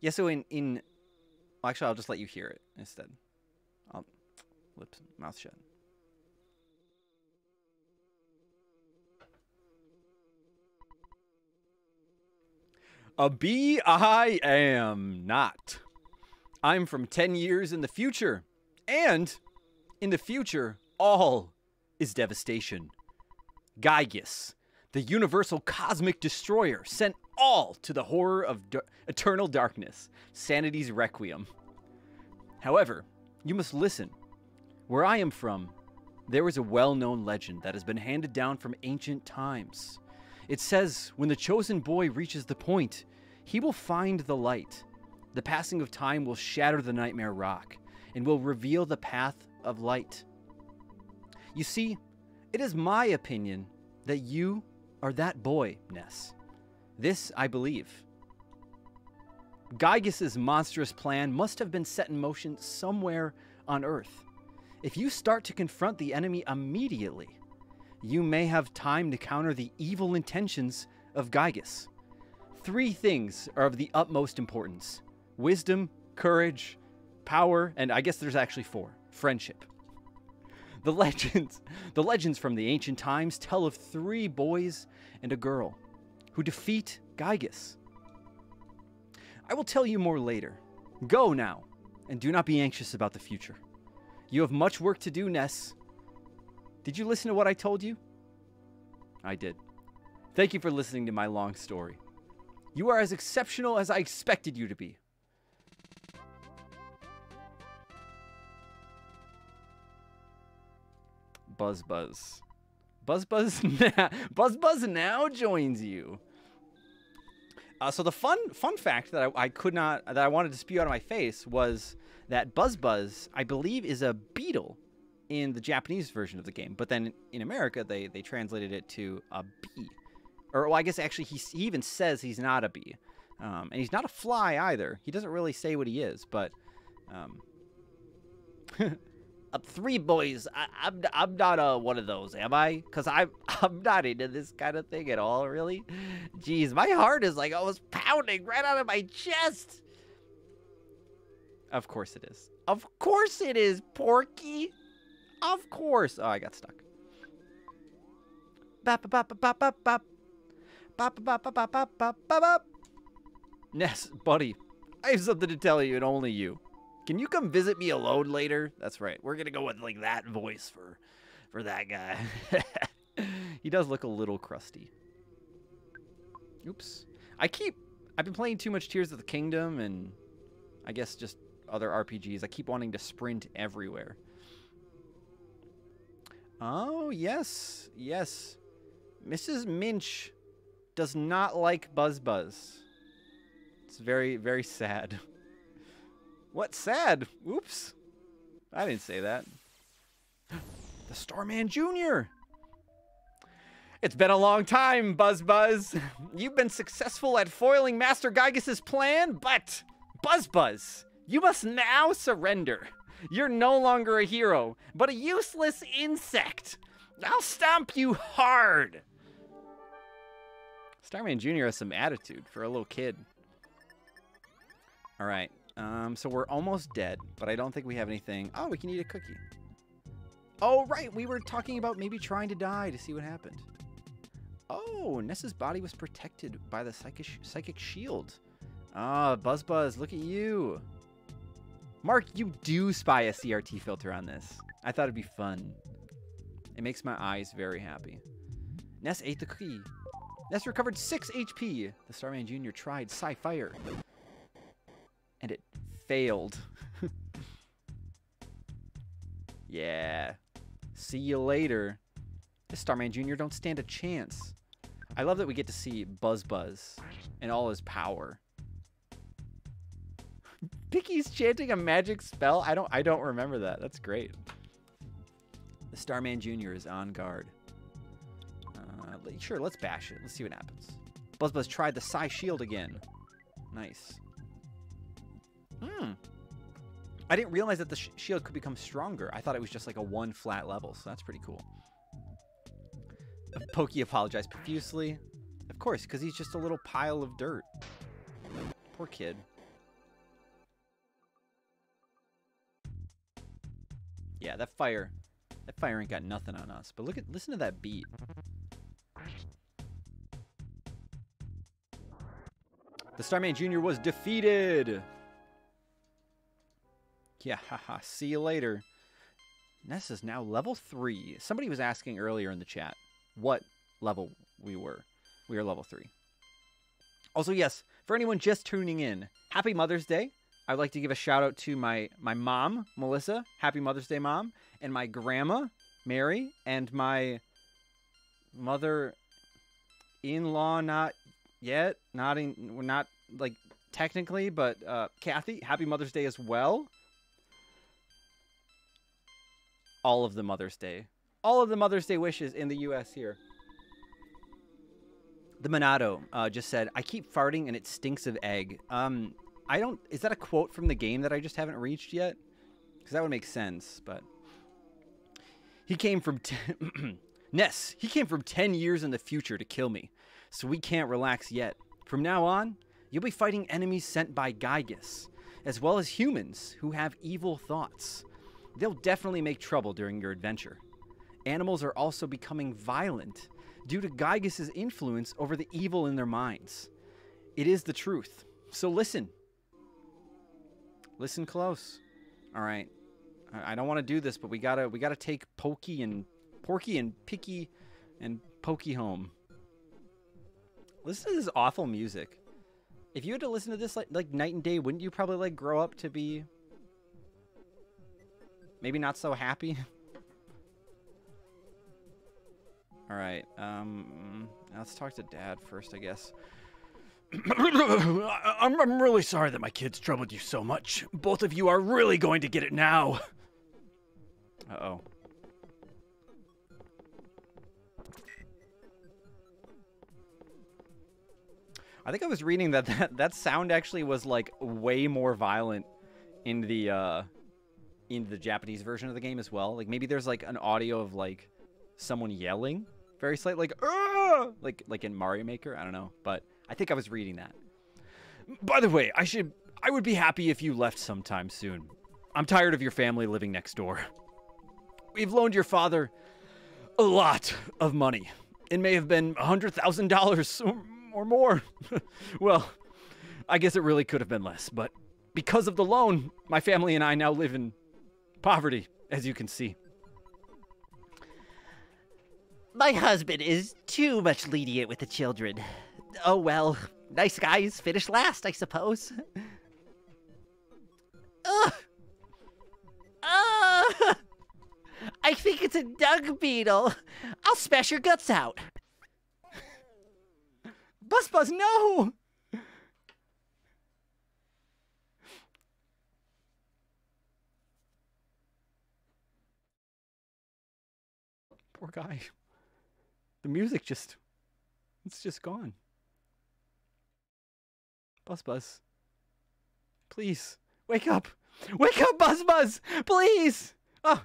Yeah, so in, in actually, I'll just let you hear it instead. I'll lips, mouth shut. A bee I am not. I'm from 10 years in the future. And in the future, all is devastation. Gygas, the universal cosmic destroyer, sent all to the horror of eternal darkness, sanity's requiem. However, you must listen. Where I am from, there is a well known legend that has been handed down from ancient times. It says when the chosen boy reaches the point, he will find the light. The passing of time will shatter the nightmare rock and will reveal the path of light. You see, it is my opinion that you are that boy, Ness. This I believe. Gygas' monstrous plan must have been set in motion somewhere on Earth. If you start to confront the enemy immediately, you may have time to counter the evil intentions of Gygas. Three things are of the utmost importance wisdom, courage, power, and I guess there's actually four friendship. The legends, the legends from the ancient times tell of three boys and a girl who defeat Gygas. I will tell you more later. Go now, and do not be anxious about the future. You have much work to do, Ness. Did you listen to what I told you? I did. Thank you for listening to my long story. You are as exceptional as I expected you to be. Buzz Buzz. Buzz Buzz now, Buzz Buzz now joins you. Uh, so the fun fun fact that I, I, could not that I wanted to spew out of my face was that Buzz Buzz I believe is a beetle in the Japanese version of the game, but then in America they they translated it to a bee, or well I guess actually he, he even says he's not a bee, um, and he's not a fly either. He doesn't really say what he is, but um, Up three boys. I, I'm I'm not uh, one of those, am I? Cause I'm I'm not into this kind of thing at all, really. Jeez, my heart is like almost pounding right out of my chest. of course it is. Of course it is, Porky. Of course. Oh, I got stuck. Bop. Ness, buddy, I have something to tell you and only you. Can you come visit me alone later? That's right. We're gonna go with like that voice for, for that guy. he does look a little crusty. Oops. I keep. I've been playing too much Tears of the Kingdom and, I guess just other RPGs. I keep wanting to sprint everywhere. Oh, yes. Yes. Mrs. Minch does not like Buzz Buzz. It's very, very sad. What sad? Oops. I didn't say that. The Starman Jr. It's been a long time, Buzz Buzz. You've been successful at foiling Master Gygas's plan, but Buzz Buzz, you must now surrender. You're no longer a hero, but a useless insect. I'll stomp you hard. Starman Jr. has some attitude for a little kid. All right. Um, so we're almost dead, but I don't think we have anything. Oh, we can eat a cookie. Oh, right. We were talking about maybe trying to die to see what happened. Oh, Ness's body was protected by the psychic, psychic shield. Ah, Buzz Buzz, look at you. Mark, you do spy a CRT filter on this. I thought it'd be fun. It makes my eyes very happy. Ness ate the cookie. Ness recovered 6 HP. The Starman Jr. tried Psi-Fire. And it failed. yeah. See you later. This Starman Jr. don't stand a chance. I love that we get to see Buzz Buzz and all his power. Picky's chanting a magic spell. I don't I don't remember that. That's great. The Starman Jr. is on guard. Uh, sure, let's bash it. Let's see what happens. Buzz Buzz tried the Psi Shield again. Nice. Hmm. I didn't realize that the sh- shield could become stronger. I thought it was just like a one flat level, so that's pretty cool. Pokey apologized profusely. Of course, because he's just a little pile of dirt. Poor kid. Yeah, that fire, that fire ain't got nothing on us. But look at, listen to that beat. The Starman Jr. was defeated. Yeah, haha. See you later. Ness is now level three. Somebody was asking earlier in the chat what level we were. We are level three. Also, yes, for anyone just tuning in, happy Mother's Day. I'd like to give a shout out to my my mom, Melissa. Happy Mother's Day, mom, and my grandma, Mary, and my mother in law not yet, not in not like technically, but uh, Kathy, happy Mother's Day as well. All of the Mother's Day, all of the Mother's Day wishes in the U.S. here. The Monado uh, just said, "I keep farting and it stinks of egg." Um, I don't. Is that a quote from the game that I just haven't reached yet? Because that would make sense. But he came from ten Ness. He came from ten years in the future to kill me, so we can't relax yet. From now on, you'll be fighting enemies sent by Gygas, as well as humans who have evil thoughts. They'll definitely make trouble during your adventure. Animals are also becoming violent due to Gygas' influence over the evil in their minds. It is the truth. So listen. Listen close. All right. I don't want to do this, but we gotta we gotta take Pokey and Porky and Picky and Pokey home. Listen to this awful music. If you had to listen to this like like night and day, wouldn't you probably like grow up to be maybe not so happy? All right. Um, let's talk to Dad first, I guess. I'm, I'm really sorry that my kids troubled you so much. Both of you are really going to get it now. Uh oh. I think I was reading that, that that sound actually was like way more violent in the uh in the Japanese version of the game as well. Like maybe there's like an audio of like someone yelling very slight like Argh! like like in Mario Maker, I don't know, but I think I was reading that. By the way, I should I would be happy if you left sometime soon. I'm tired of your family living next door. We've loaned your father a lot of money. It may have been a $100,000 or more. well, I guess it really could have been less, but because of the loan, my family and I now live in poverty, as you can see. My husband is too much lenient with the children. Oh well, nice guys finish last, I suppose. Ugh. Ugh. I think it's a dung beetle. I'll smash your guts out. Buzz Buzz, no! Poor guy. The music just. It's just gone. Buzz Buzz. Please, wake up! Wake up, Buzz Buzz! Please! Oh,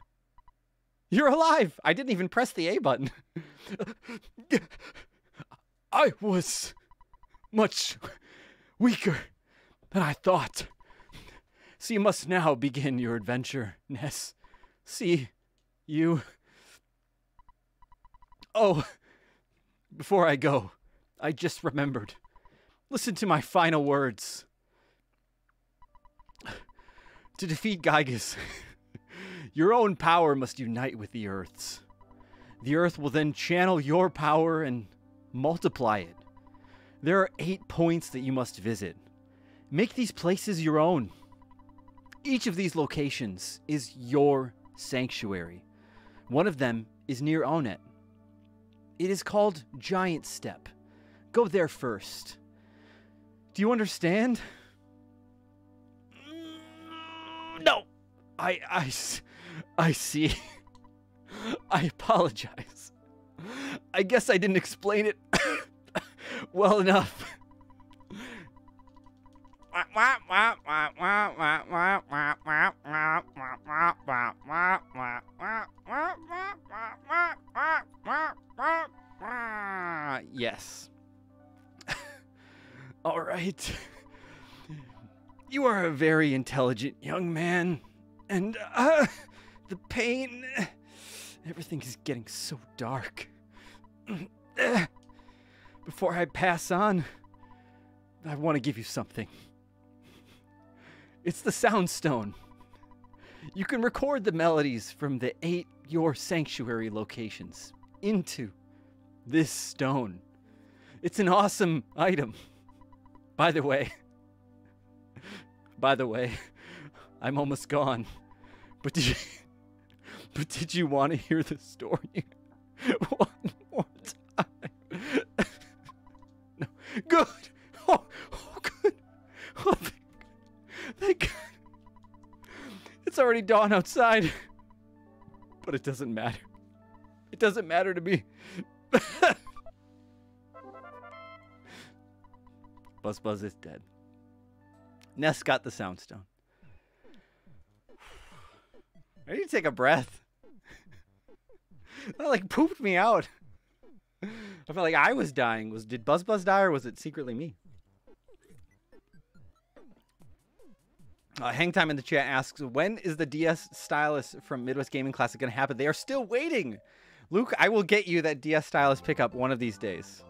you're alive! I didn't even press the A button. I was much weaker than I thought. So you must now begin your adventure, Ness. See, you. Oh, before I go, I just remembered. Listen to my final words. To defeat Gygas, your own power must unite with the Earth's. The Earth will then channel your power and multiply it. There are eight points that you must visit. Make these places your own. Each of these locations is your sanctuary. One of them is near Onett. It is called Giant Step. Go there first. Do you understand? Mm, no. I I I see. I apologize. I guess I didn't explain it well enough. Yes. All right. You are a very intelligent young man, and uh, the pain. Everything is getting so dark. Before I pass on, I want to give you something. It's the Soundstone. You can record the melodies from the eight Your Sanctuary locations into this stone. It's an awesome item. By the way, by the way, I'm almost gone. But did you, but did you want to hear the story one more time? no, good. Oh, oh good. Oh, thank, thank God. It's already dawn outside, but it doesn't matter. It doesn't matter to me. Buzz Buzz is dead. Ness got the sound stone. I need to take a breath. that like pooped me out. I felt like I was dying. Was did Buzz Buzz die or was it secretly me? Uh, Hang Time in the chat asks, when is the DS stylus from Midwest Gaming Classic going to happen? They are still waiting. Luke, I will get you that DS stylus pickup one of these days.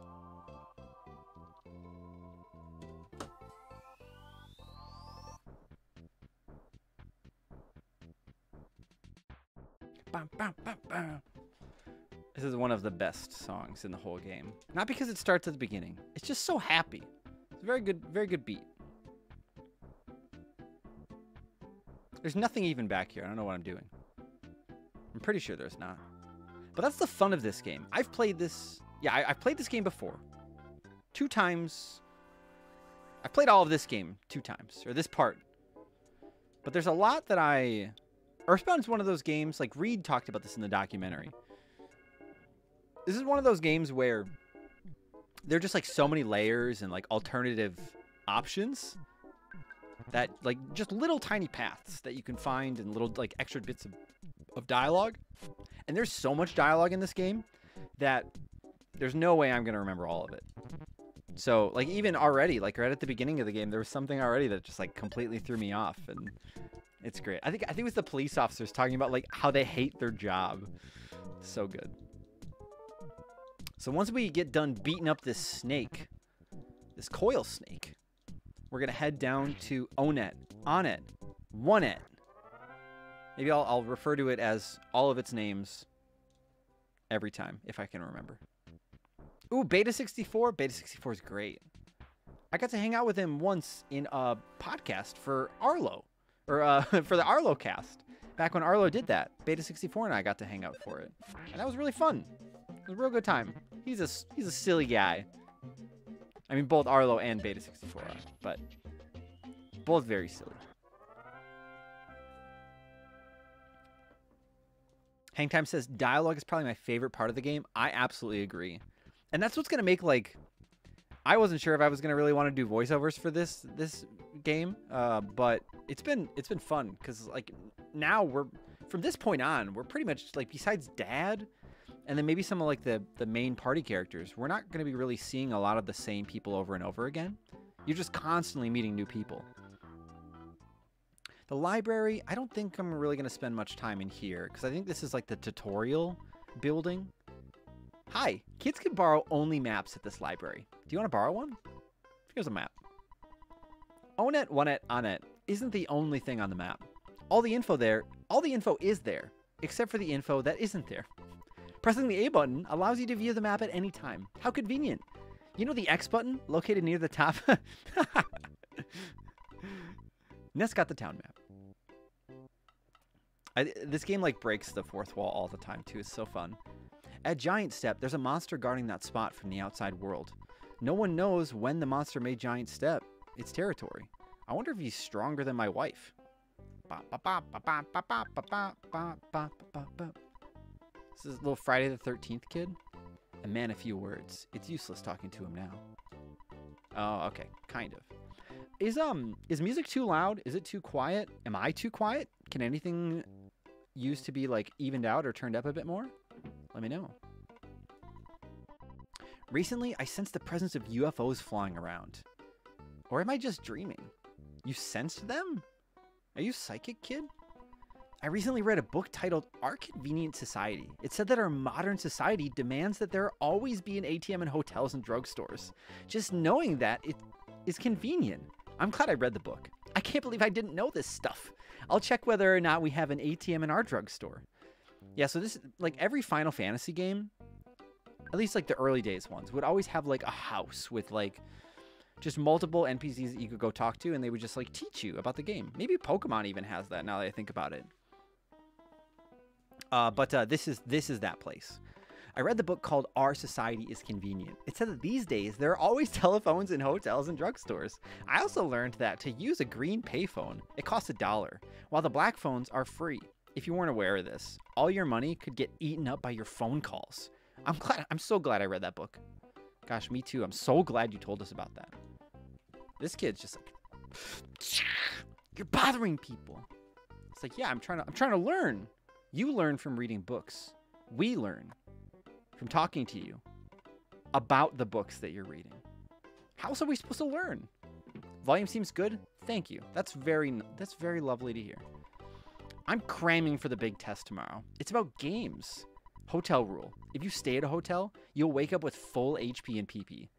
This is one of the best songs in the whole game. Not because it starts at the beginning. It's just so happy. It's a very good, very good beat. There's nothing even back here. I don't know what I'm doing. I'm pretty sure there's not. But that's the fun of this game. I've played this. Yeah, I, I've played this game before. Two times. I've played all of this game two times, or this part. But there's a lot that I. Earthbound is one of those games, like Reid talked about this in the documentary. This is one of those games where there are just like so many layers and like alternative options that like just little tiny paths that you can find and little like extra bits of, of dialogue. And there's so much dialogue in this game that there's no way I'm gonna remember all of it. So like even already, like right at the beginning of the game, there was something already that just like completely threw me off and it's great. I think I think it was the police officers talking about like how they hate their job. So good. So once we get done beating up this snake, this coil snake, we're gonna head down to Onett, Onett, Onett. Maybe I'll, I'll refer to it as all of its names every time if I can remember. Ooh, Beta 64. Beta 64 is great. I got to hang out with him once in a podcast for Arlo, or uh, for the Arlo cast. Back when Arlo did that, Beta 64 and I got to hang out for it, and that was really fun. It was a real good time. He's a he's a silly guy. I mean, both Arlo and Beta 64 are, but both very silly. Hangtime says dialogue is probably my favorite part of the game. I absolutely agree, and that's what's gonna make like. I wasn't sure if I was gonna really want to do voiceovers for this this game, uh, but it's been it's been fun because like now we're from this point on we're pretty much like besides Dad, and then maybe some of like the the main party characters, we're not gonna be really seeing a lot of the same people over and over again. You're just constantly meeting new people. The library, I don't think I'm really going to spend much time in here because I think this is like the tutorial building. Hi, kids can borrow only maps at this library. Do you want to borrow one? Here's a map. Onett, Onett, Onett isn't the only thing on the map. All the info there, all the info is there, except for the info that isn't there. Pressing the A button allows you to view the map at any time. How convenient. You know the X button located near the top? Ness got the town map. I, this game like breaks the fourth wall all the time too. It's so fun. At Giant Step, there's a monster guarding that spot from the outside world. No one knows when the monster made Giant Step its territory. I wonder if he's stronger than my wife. This is little Friday the 13th kid. A man, a few words. It's useless talking to him now. Oh, okay. Kind of. Is um is music too loud? Is it too quiet? Am I too quiet? Can anything used to be like evened out or turned up a bit more? Let me know. Recently, I sensed the presence of UFOs flying around. Or am I just dreaming? You sensed them? Are you psychic, kid? I recently read a book titled Our Convenient Society. It said that our modern society demands that there always be an ATM in hotels and drugstores. Just knowing that it is convenient. I'm glad I read the book. I can't believe I didn't know this stuff. I'll check whether or not we have an ATM in our drugstore. Yeah, so this like every Final Fantasy game, at least like the early days ones, would always have like a house with like just multiple NPCs that you could go talk to and they would just like teach you about the game. Maybe Pokemon even has that now that I think about it. Uh, but uh, this is this is that place. I read the book called Our Society is Convenient. It said that these days there are always telephones in hotels and drugstores. I also learned that to use a green payphone, it costs a dollar, while the black phones are free. If you weren't aware of this, all your money could get eaten up by your phone calls. I'm glad I'm so glad I read that book. Gosh, me too. I'm so glad you told us about that. This kid's just like You're bothering people. It's like, yeah, I'm trying to I'm trying to learn. You learn from reading books. We learn from talking to you about the books that you're reading. How else are we supposed to learn? Volume seems good. Thank you. That's very that's very lovely to hear. I'm cramming for the big test tomorrow. It's about games. Hotel rule. If you stay at a hotel, you'll wake up with full HP and PP.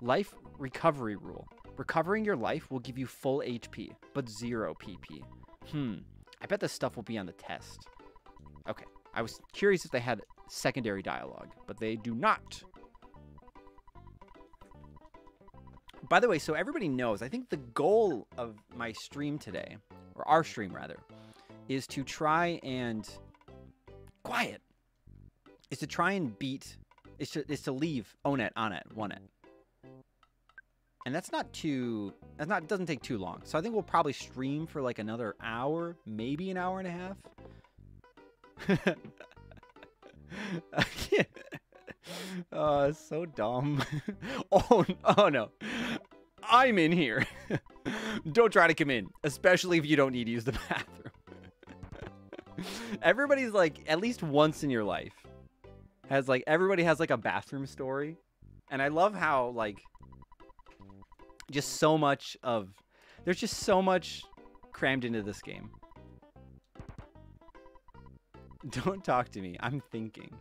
Life recovery rule. Recovering your life will give you full HP, but zero PP. Hmm. I bet this stuff will be on the test. Okay. I was curious if they had secondary dialogue, but they do not. By the way, so everybody knows, I think the goal of my stream today, or our stream rather, is to try and quiet. is to try and beat is to is to leave Onett on it one it. And that's not too that's not It doesn't take too long. So I think we'll probably stream for like another hour, maybe an hour and a half. Oh, it's so dumb. oh, oh no. I'm in here. don't try to come in, especially if you don't need to use the bathroom. Everybody's like, at least once in your life, has like, everybody has like a bathroom story. And I love how, like, just so much of, there's just so much crammed into this game. Don't talk to me. I'm thinking.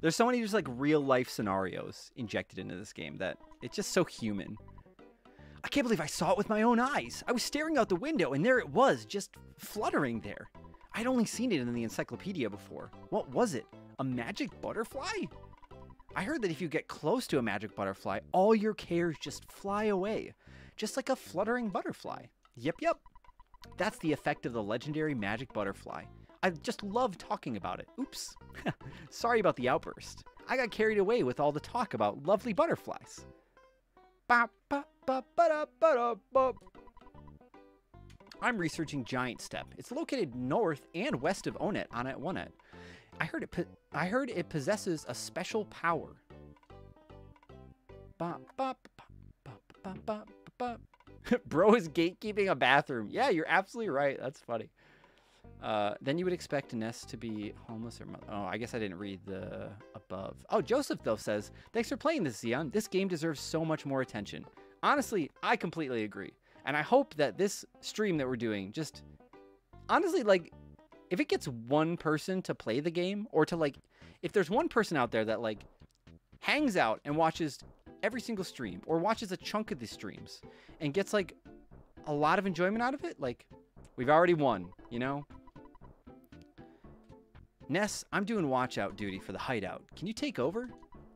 There's so many just like real life scenarios injected into this game that it's just so human. I can't believe I saw it with my own eyes. I was staring out the window and there it was, just fluttering there. I'd only seen it in the encyclopedia before. What was it? A magic butterfly? I heard that if you get close to a magic butterfly, all your cares just fly away, just like a fluttering butterfly. Yep, yep. That's the effect of the legendary magic butterfly. I just love talking about it. Oops. Sorry about the outburst. I got carried away with all the talk about lovely butterflies. I'm researching Giant Step. It's located north and west of Onett on at Onett. I heard it. I heard it possesses a special power. Bro is gatekeeping a bathroom. Yeah, you're absolutely right. That's funny. Uh, then you would expect Ness to be homeless or mo- oh, I guess I didn't read the above. Oh, Joseph though says, "Thanks for playing this, Zion. This game deserves so much more attention." Honestly, I completely agree, and I hope that this stream that we're doing just honestly like if it gets one person to play the game or to like if there's one person out there that like hangs out and watches every single stream or watches a chunk of the streams and gets like a lot of enjoyment out of it, like we've already won, you know? Ness, I'm doing watch out duty for the hideout. Can you take over?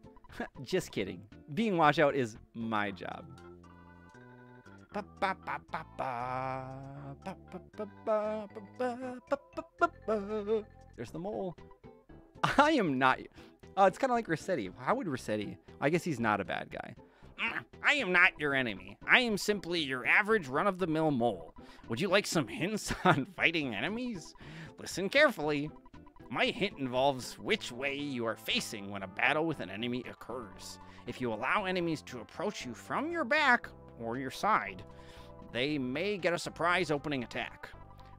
Just kidding. Being watch out is my job. There's the mole. I am not. Oh, it's kind of like Rossetti. How would Rossetti? I guess he's not a bad guy. Mm, I am not your enemy. I am simply your average run of the mill mole. Would you like some hints on fighting enemies? Listen carefully. My hint involves which way you are facing when a battle with an enemy occurs. If you allow enemies to approach you from your back or your side, they may get a surprise opening attack.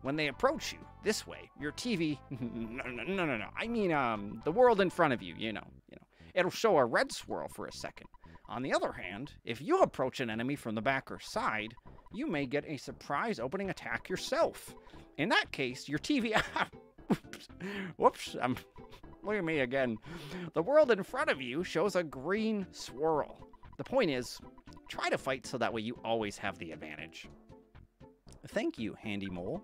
When they approach you this way, your TV no no no no no. I mean um the world in front of you, you know, you know. It'll show a red swirl for a second. On the other hand, if you approach an enemy from the back or side, you may get a surprise opening attack yourself. In that case, your TV Oops. Whoops, I'm look at me again. The world in front of you shows a green swirl. The point is, try to fight so that way you always have the advantage. Thank you, Handy Mole.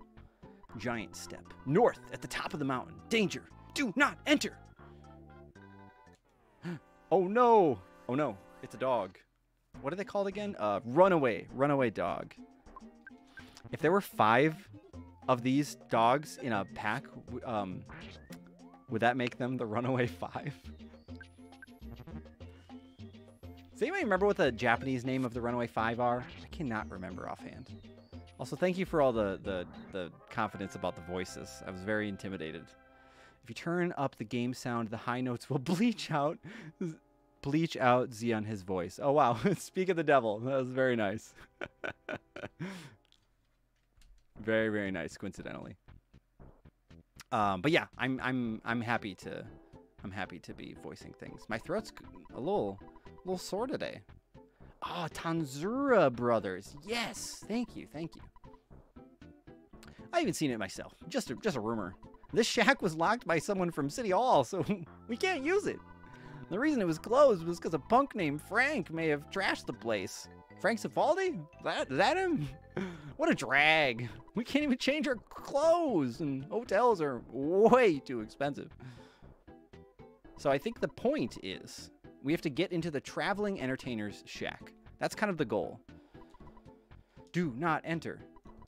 Giant step. North at the top of the mountain. Danger. Do not enter. oh no. Oh no. It's a dog. What are they called again? Uh, runaway. Runaway dog. If there were five of these dogs in a pack, um, would that make them the runaway five? Does anybody remember what the Japanese name of the runaway five are? I cannot remember offhand. Also, thank you for all the, the, the confidence about the voices. I was very intimidated. If you turn up the game sound, the high notes will bleach out, bleach out Zion his voice. Oh wow! Speak of the devil. That was very nice. very very nice, coincidentally. Um, but yeah, I'm I'm I'm happy to I'm happy to be voicing things. My throat's a little little sore today. Oh, Tonzura Brothers. Yes, thank you, thank you. I haven't seen it myself. Just a, just a rumor. This shack was locked by someone from City Hall, so we can't use it. The reason it was closed was because a punk named Frank may have trashed the place. Frank Cifaldi? That is that him? What a drag. We can't even change our clothes, and hotels are way too expensive. So I think the point is we have to get into the traveling entertainer's shack. That's kind of the goal. Do not enter.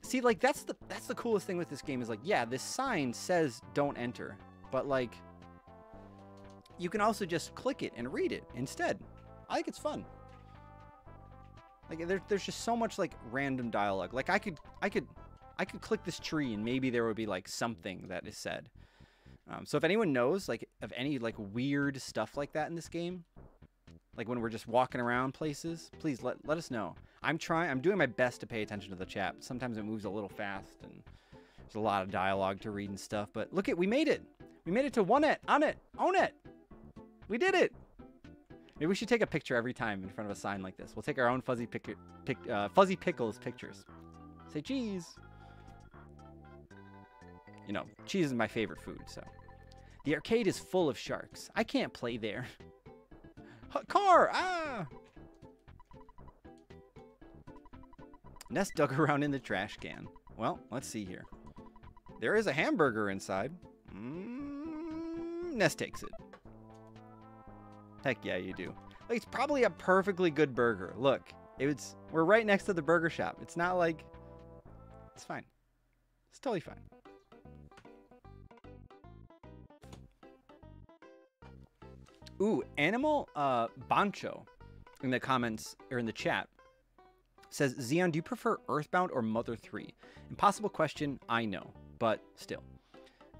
See, like that's the that's the coolest thing with this game is like, yeah, this sign says don't enter, but like you can also just click it and read it instead. I think it's fun. Like there, there's just so much like random dialogue. Like I could, I could, I could click this tree and maybe there would be like something that is said. Um, so if anyone knows like of any like weird stuff like that in this game, like when we're just walking around places, please let let us know. I'm trying. I'm doing my best to pay attention to the chat. Sometimes it moves a little fast and there's a lot of dialogue to read and stuff. But look at we made it. We made it to Onett, on it, Onett. We did it. Maybe we should take a picture every time in front of a sign like this. We'll take our own fuzzy pick, pick uh, fuzzy pickles pictures. Say cheese. You know, cheese is my favorite food, so. The arcade is full of sharks. I can't play there. Car! Ah! Ness dug around in the trash can. Well, let's see here. There is a hamburger inside. Mm, Ness takes it. Heck yeah, you do. Like, it's probably a perfectly good burger. Look, it's we're right next to the burger shop. It's not like it's fine. It's totally fine. Ooh, Animal uh, Bancho in the comments or in the chat says, Zion, do you prefer Earthbound or Mother 3? Impossible question, I know, but still.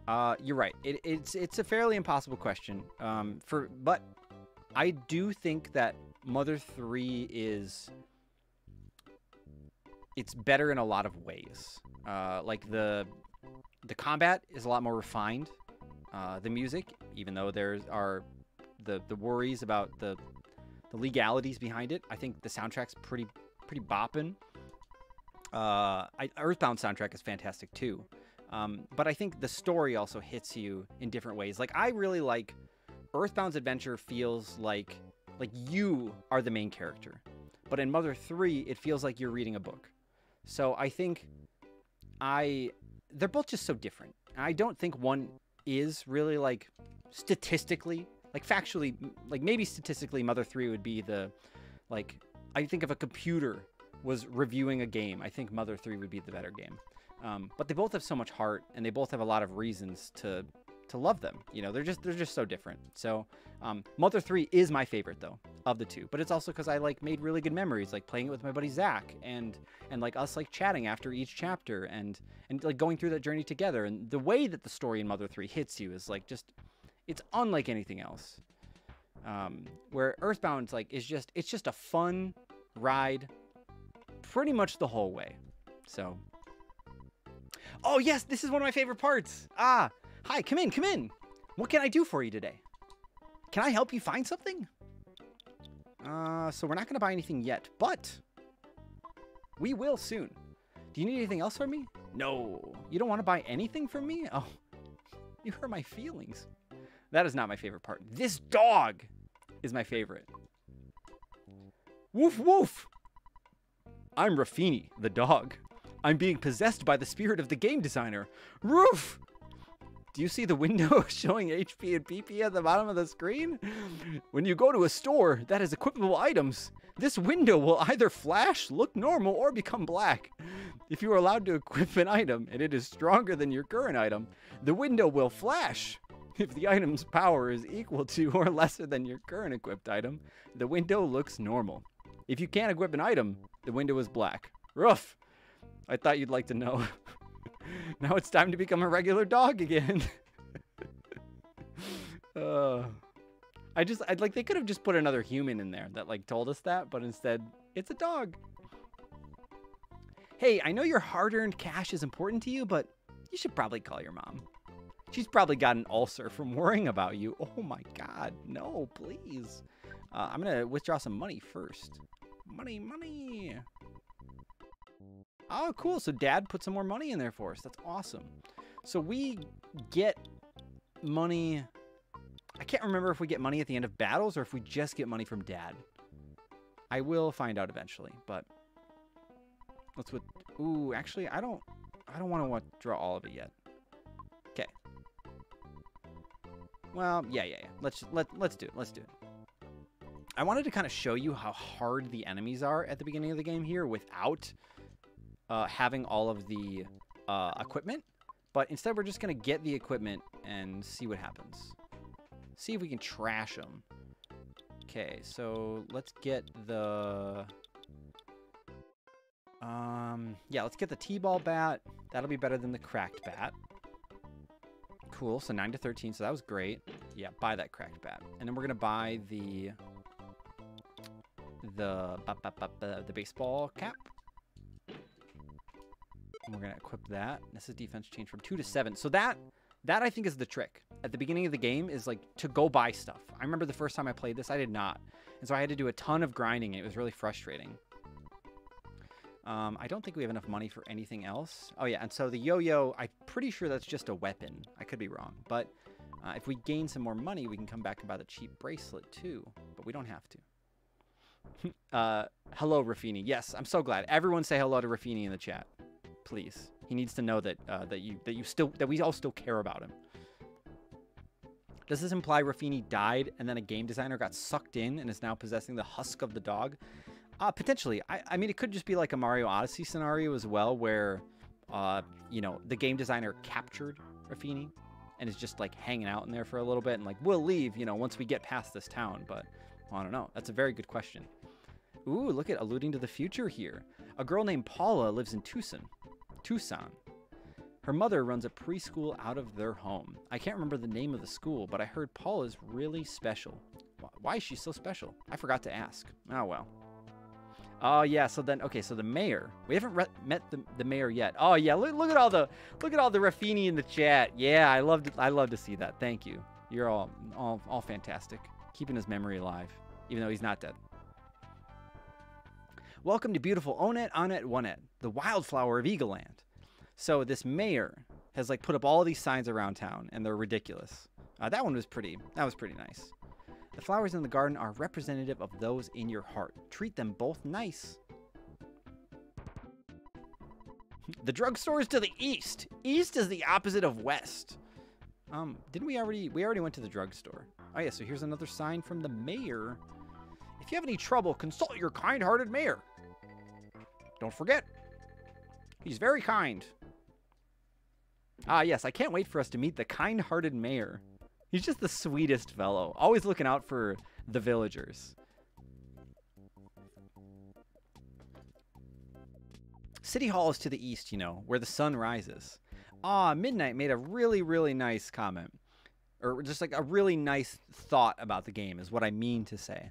Uh, you're right. It, it's it's a fairly impossible question. Um, for but I do think that Mother 3 is it's better in a lot of ways. Uh, like the the combat is a lot more refined. Uh, the music, even though there are the the worries about the the legalities behind it, I think the soundtrack's pretty pretty bopping. Uh, I, Earthbound soundtrack is fantastic too, um, but I think the story also hits you in different ways. Like I really like Earthbound's adventure feels like like you are the main character, but in Mother Three it feels like you're reading a book. So I think I they're both just so different. I don't think one is really like statistically like factually like maybe statistically Mother 3 would be the like I think if a computer was reviewing a game, I think Mother 3 would be the better game. Um, but they both have so much heart and they both have a lot of reasons to to love them. You know, they're just they're just so different. So um, Mother 3 is my favorite though of the two, but it's also because I like made really good memories, like playing it with my buddy Zach and and like us like chatting after each chapter and and like going through that journey together. And the way that the story in Mother 3 hits you is like just it's unlike anything else. Um, where Earthbound's like is just it's just a fun ride pretty much the whole way. So Oh yes, this is one of my favorite parts. Ah, hi, come in, come in. What can I do for you today? Can I help you find something? Uh, so we're not gonna buy anything yet, but we will soon. Do you need anything else from me? No. You don't want to buy anything from me? Oh, you hurt my feelings. That is not my favorite part. This dog is my favorite. Woof woof. I'm Rafini, the dog. I'm being possessed by the spirit of the game designer. Roof! Do you see the window showing HP and PP at the bottom of the screen? When you go to a store that has equipable items, this window will either flash, look normal, or become black. If you are allowed to equip an item and it is stronger than your current item, the window will flash. If the item's power is equal to or lesser than your current equipped item, the window looks normal. If you can't equip an item, the window is black. Rough. I thought you'd like to know. now it's time to become a regular dog again. uh, I just, I'd like, they could have just put another human in there that like told us that, but instead it's a dog. Hey, I know your hard earned cash is important to you, but you should probably call your mom. She's probably got an ulcer from worrying about you. Oh my god, no, please. Uh, I'm gonna withdraw some money first. Money, money. Oh, cool. So dad put some more money in there for us. That's awesome. So we get money. I can't remember if we get money at the end of battles or if we just get money from dad. I will find out eventually, but let's with. Ooh, actually, I don't. I don't want to withdraw all of it yet. Well, yeah, yeah, yeah. Let's let let's do it. Let's do it. I wanted to kind of show you how hard the enemies are at the beginning of the game here without uh, having all of the uh, equipment. But instead, we're just going to get the equipment and see what happens. see if we can trash them. Okay, so let's get the... Um, yeah, let's get the T-ball bat. That'll be better than the cracked bat. Cool, so 9 to 13, so that was great. Yeah, buy that cracked bat. And then we're going to buy the the the baseball cap. And we're going to equip that. This is defense change from 2 to 7. So that that I think is the trick. At the beginning of the game is like to go buy stuff. I remember the first time I played this, I did not. And so I had to do a ton of grinding and it was really frustrating. Um, I don't think we have enough money for anything else. Oh yeah, and so the yo-yo, I'm pretty sure that's just a weapon. I could be wrong. But uh, if we gain some more money, we can come back and buy the cheap bracelet too. But we don't have to. uh, hello, Rafini. Yes, I'm so glad. Everyone say hello to Rafini in the chat, please. He needs to know that uh, that you that you still that we all still care about him. Does this imply Rafini died and then a game designer got sucked in and is now possessing the husk of the dog? Uh, potentially. I, I mean, it could just be like a Mario Odyssey scenario as well, where, uh, you know, the game designer captured Rafini and is just like hanging out in there for a little bit and like, we'll leave, you know, once we get past this town. But I don't know. That's a very good question. Ooh, look at alluding to the future here. A girl named Paula lives in Twoson. Twoson. Her mother runs a preschool out of their home. I can't remember the name of the school, but I heard Paula's really special. Why is she so special? I forgot to ask. Oh well. Oh yeah, so then okay, so the mayor. We haven't met the, the mayor yet. Oh yeah, look, look at all the look at all the Raffini in the chat. Yeah, I love to, I love to see that. Thank you. You're all all all fantastic. Keeping his memory alive, even though he's not dead. Welcome to beautiful Onett, Onett, Onett, the wildflower of Eagleland. So this mayor has like put up all these signs around town, and they're ridiculous. Uh, that one was pretty. That was pretty nice. The flowers in the garden are representative of those in your heart. Treat them both nice. The drugstore is to the east. East is the opposite of west. Um, didn't we already, we already went to the drugstore. Oh yeah, so here's another sign from the mayor. If you have any trouble, consult your kind-hearted mayor. Don't forget, he's very kind. Ah yes, I can't wait for us to meet the kind-hearted mayor. He's just the sweetest fellow, always looking out for the villagers. City Hall is to the east, you know, where the sun rises. Ah, Midnight made a really, really nice comment. Or just like a really nice thought about the game, is what I mean to say.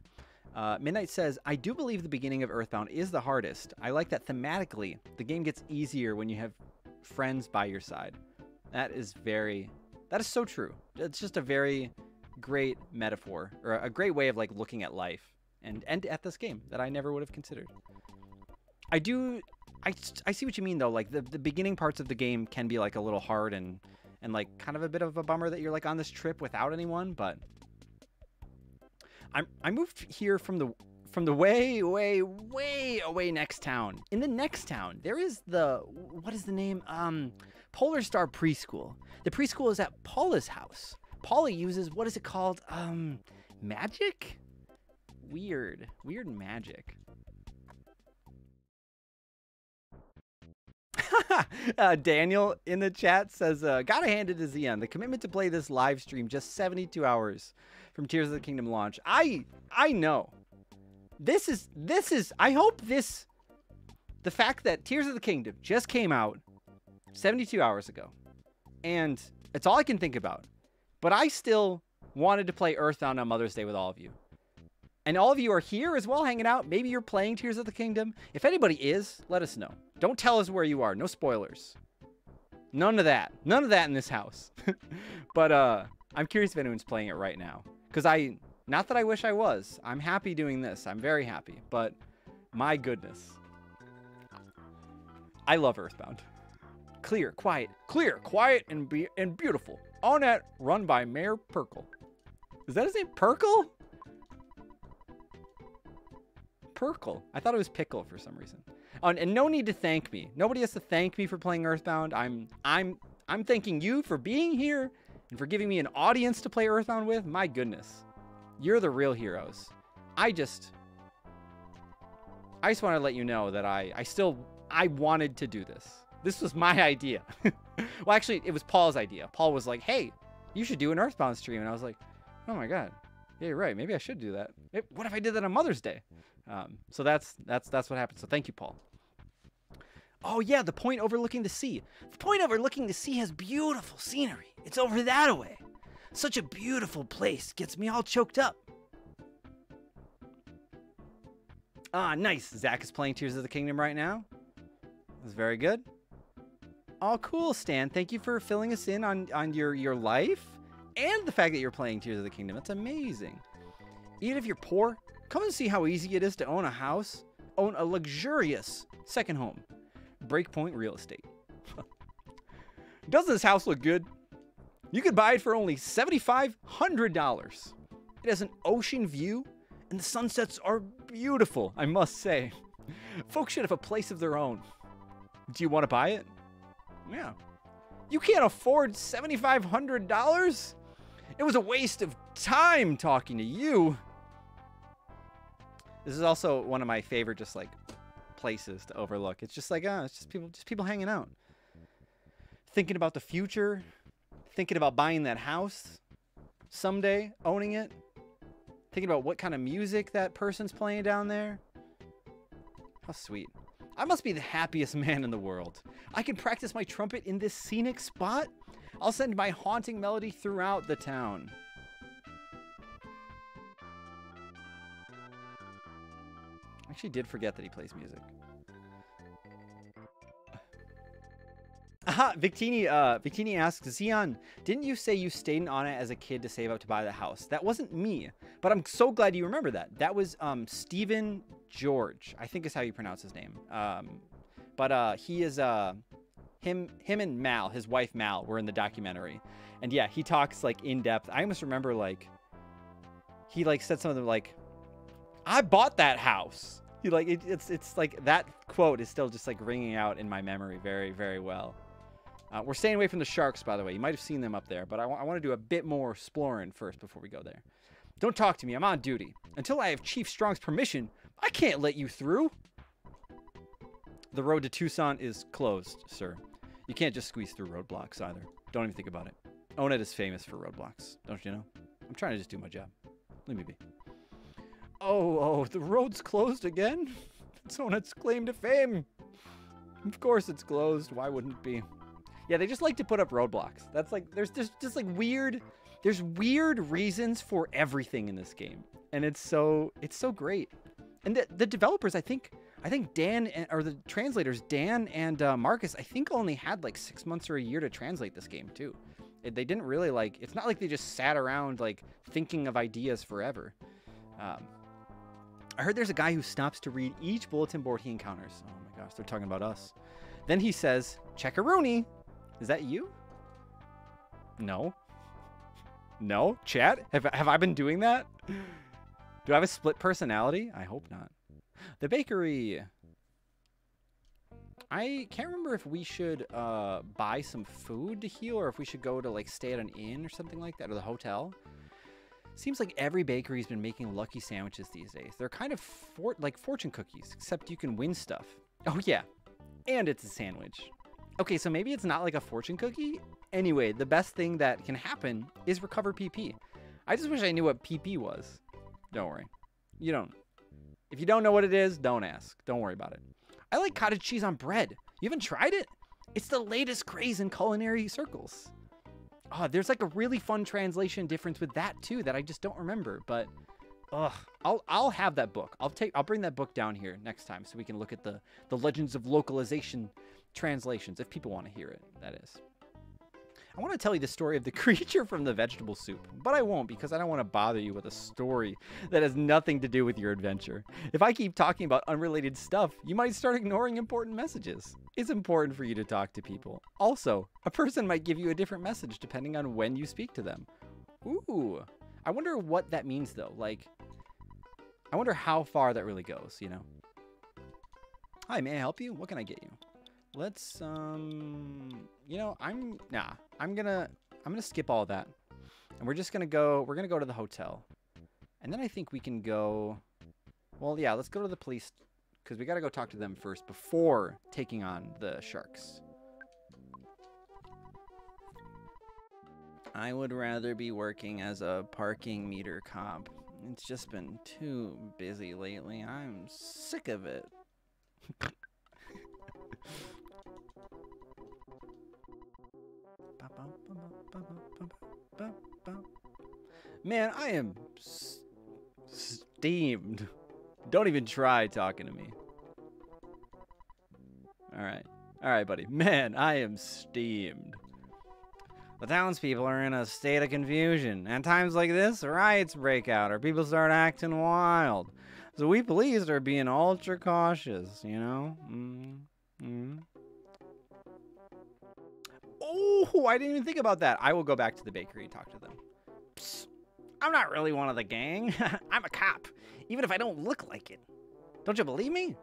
Uh, Midnight says, I do believe the beginning of Earthbound is the hardest. I like that thematically, the game gets easier when you have friends by your side. That is very, that is so true. It's just a very great metaphor or a great way of like looking at life and and at this game that I never would have considered. I do I, I see what you mean though. Like the, the beginning parts of the game can be like a little hard and and like kind of a bit of a bummer that you're like on this trip without anyone, but I'm I moved here from the from the way way way away next town. In the next town, there is the what is the name? Um Polar Star Preschool. The preschool is at Paula's house. Paula uses, what is it called? Um, magic? Weird. Weird magic. uh, Daniel in the chat says, uh, gotta hand it to Zion. The commitment to play this live stream just 72 hours from Tears of the Kingdom launch. I I know. This is this is I hope this the fact that Tears of the Kingdom just came out 72 hours ago. And it's all I can think about. But I still wanted to play Earthbound on Mother's Day with all of you. And all of you are here as well, hanging out. Maybe you're playing Tears of the Kingdom. If anybody is, let us know. Don't tell us where you are. No spoilers. None of that. None of that in this house. but uh, I'm curious if anyone's playing it right now. Because I, not that I wish I was. I'm happy doing this. I'm very happy. But my goodness. I love Earthbound. Clear, quiet, clear, quiet, and be and beautiful. Onett, run by Mayor Pirkle. Is that his name? Pirkle? Pirkle. I thought it was Pickle for some reason. Oh, and no need to thank me. Nobody has to thank me for playing Earthbound. I'm I'm I'm thanking you for being here and for giving me an audience to play Earthbound with. My goodness. You're the real heroes. I just I just want to let you know that I I still I wanted to do this. This was my idea. well, actually, it was Paul's idea. Paul was like, hey, you should do an Earthbound stream. And I was like, Oh my god. Yeah, you're right. Maybe I should do that. What if I did that on Mother's Day? Um, so that's that's that's what happened. So thank you, Paul. Oh yeah, the point overlooking the sea. The point overlooking the sea has beautiful scenery. It's over that away. Such a beautiful place. Gets me all choked up. Ah, nice. Zach is playing Tears of the Kingdom right now. That's very good. Oh, cool, Stan. Thank you for filling us in on, on your, your life and the fact that you're playing Tears of the Kingdom. That's amazing. Even if you're poor, come and see how easy it is to own a house, own a luxurious second home. Breakpoint Real Estate. Doesn't this house look good? You could buy it for only $7,500. It has an ocean view, and the sunsets are beautiful, I must say. Folks should have a place of their own. Do you want to buy it? Yeah. You can't afford $7,500? It was a waste of time talking to you. This is also one of my favorite, just like places to overlook. It's just like, ah, uh, it's just people, just people hanging out, thinking about the future, thinking about buying that house someday, owning it, thinking about what kind of music that person's playing down there. How sweet. I must be the happiest man in the world. I can practice my trumpet in this scenic spot. I'll send my haunting melody throughout the town. I actually did forget that he plays music. Aha, Victini, uh, Victini asks, Zion, didn't you say you stayed in Anna as a kid to save up to buy the house? That wasn't me, but I'm so glad you remember that. That was um, Stephen George, I think is how you pronounce his name. Um, but uh, he is, uh, him, him and Mal, his wife Mal, were in the documentary. And yeah, he talks like in depth. I almost remember like, he like said something like, I bought that house. He like, it, it's, it's like that quote is still just like ringing out in my memory very, very well. Uh, we're staying away from the sharks, by the way. You might have seen them up there, but I, want to do a bit more exploring first before we go there. Don't talk to me. I'm on duty. Until I have Chief Strong's permission, I can't let you through. The road to Twoson is closed, sir. You can't just squeeze through roadblocks either. Don't even think about it. Onett is famous for roadblocks, don't you know? I'm trying to just do my job. Leave me be. Oh, oh, the road's closed again? It's Onett's claim to fame. Of course it's closed. Why wouldn't it be? Yeah, they just like to put up roadblocks. That's like there's just just like weird there's weird reasons for everything in this game. And it's so it's so great. And the the developers, I think I think Dan and, or the translators Dan and uh, Marcus, I think only had like 6 months or a year to translate this game too. It, they didn't really like it's not like they just sat around like thinking of ideas forever. Um, I heard there's a guy who stops to read each bulletin board he encounters. Oh my gosh, they're talking about us. Then he says, Checkaroonie. Is that you? No. No? Chat? Have, have I been doing that? Do I have a split personality? I hope not. The bakery. I can't remember if we should uh, buy some food to heal or if we should go to like stay at an inn or something like that or the hotel. Seems like every bakery's been making lucky sandwiches these days. They're kind of for like fortune cookies, except you can win stuff. Oh yeah, and it's a sandwich. Okay, so maybe it's not like a fortune cookie. Anyway, the best thing that can happen is recover PP. I just wish I knew what PP was. Don't worry. You don't. If you don't know what it is, don't ask. Don't worry about it. I like cottage cheese on bread. You haven't tried it? It's the latest craze in culinary circles. Oh, there's like a really fun translation difference with that too that I just don't remember. But, ugh, I'll I'll have that book. I'll take I'll bring that book down here next time so we can look at the the legends of localization translations, if people want to hear it, that is. I want to tell you the story of the creature from the vegetable soup, but I won't because I don't want to bother you with a story that has nothing to do with your adventure. If I keep talking about unrelated stuff, you might start ignoring important messages. It's important for you to talk to people. Also, a person might give you a different message depending on when you speak to them. Ooh, I wonder what that means though. Like, I wonder how far that really goes, you know? Hi, may I help you? What can I get you? Let's, um, you know, I'm, nah, I'm gonna, I'm gonna skip all that. And we're just gonna go, we're gonna go to the hotel. And then I think we can go, well, yeah, let's go to the police, because we gotta go talk to them first before taking on the sharks. I would rather be working as a parking meter cop. It's just been too busy lately. I'm sick of it. Man, I am steamed. Don't even try talking to me. All right. All right, buddy. Man, I am steamed. The townspeople are in a state of confusion. At times like this, riots break out or people start acting wild. So we police are being ultra cautious, you know? Mm -hmm. Oh, I didn't even think about that. I will go back to the bakery and talk to them. Psst, I'm not really one of the gang. I'm a cop, even if I don't look like it. Don't you believe me?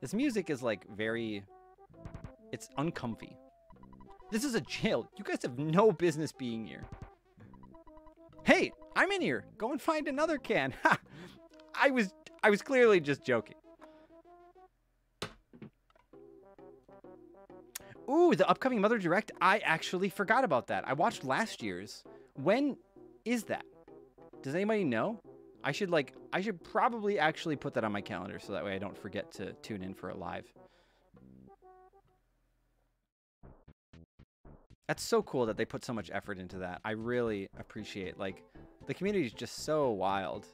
This music is like very. It's uncomfy. This is a jail. You guys have no business being here. Hey, I'm in here. Go and find another can. I was I was clearly just joking. Ooh, the upcoming Mother Direct. I actually forgot about that. I watched last year's. When is that? Does anybody know? I should like I should probably actually put that on my calendar so that way I don't forget to tune in for a live. That's so cool that they put so much effort into that. I really appreciate like the community is just so wild.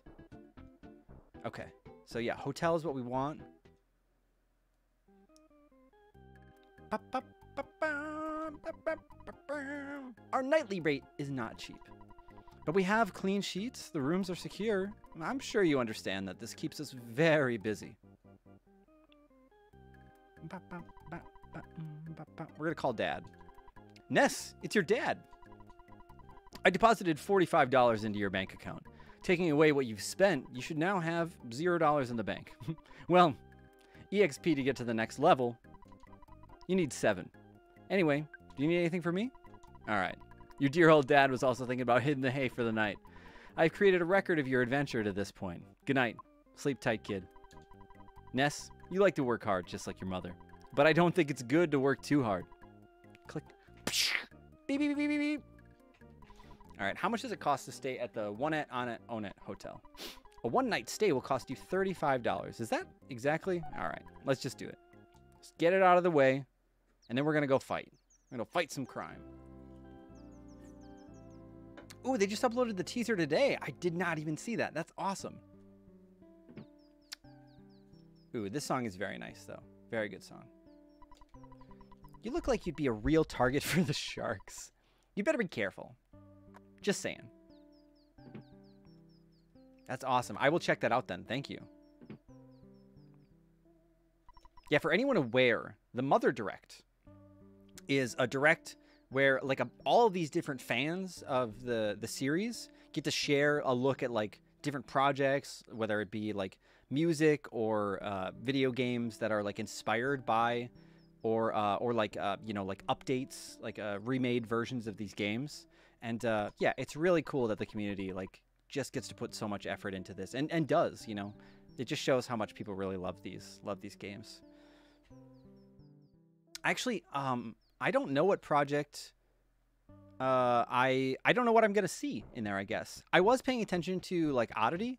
Okay. So yeah, hotel is what we want. Our nightly rate is not cheap. But we have clean sheets, the rooms are secure. I'm sure you understand that this keeps us very busy. We're gonna call dad. Ness, it's your dad. I deposited $45 into your bank account. Taking away what you've spent, you should now have $0 in the bank. well, EXP to get to the next level, you need 7. Anyway, do you need anything from me? Alright. Your dear old dad was also thinking about hitting the hay for the night. I've created a record of your adventure to this point. Good night. Sleep tight, kid. Ness, you like to work hard just like your mother. But I don't think it's good to work too hard. Click. Beep, beep, beep, beep, beep. All right, how much does it cost to stay at the Onett On It Onett Hotel? A one night stay will cost you $35. Is that exactly? All right, let's just do it. Let's get it out of the way, and then we're to go fight. We're to fight some crime. Ooh, they just uploaded the teaser today. I did not even see that. That's awesome. Ooh, this song is very nice, though. Very good song. You look like you'd be a real target for the sharks. You better be careful. Just saying. That's awesome. I will check that out then. Thank you. Yeah, for anyone aware, the Mother Direct is a direct where like a, all these different fans of the the series get to share a look at like different projects, whether it be like music or uh, video games that are like inspired by or uh, or like uh, you know like updates like uh, remade versions of these games. And uh, yeah it's really cool that the community like just gets to put so much effort into this and and does you know? It just shows how much people really love these love these games. Actually um i don't know what project uh i i don't know what i'm gonna see in there i guess i was paying attention to like oddity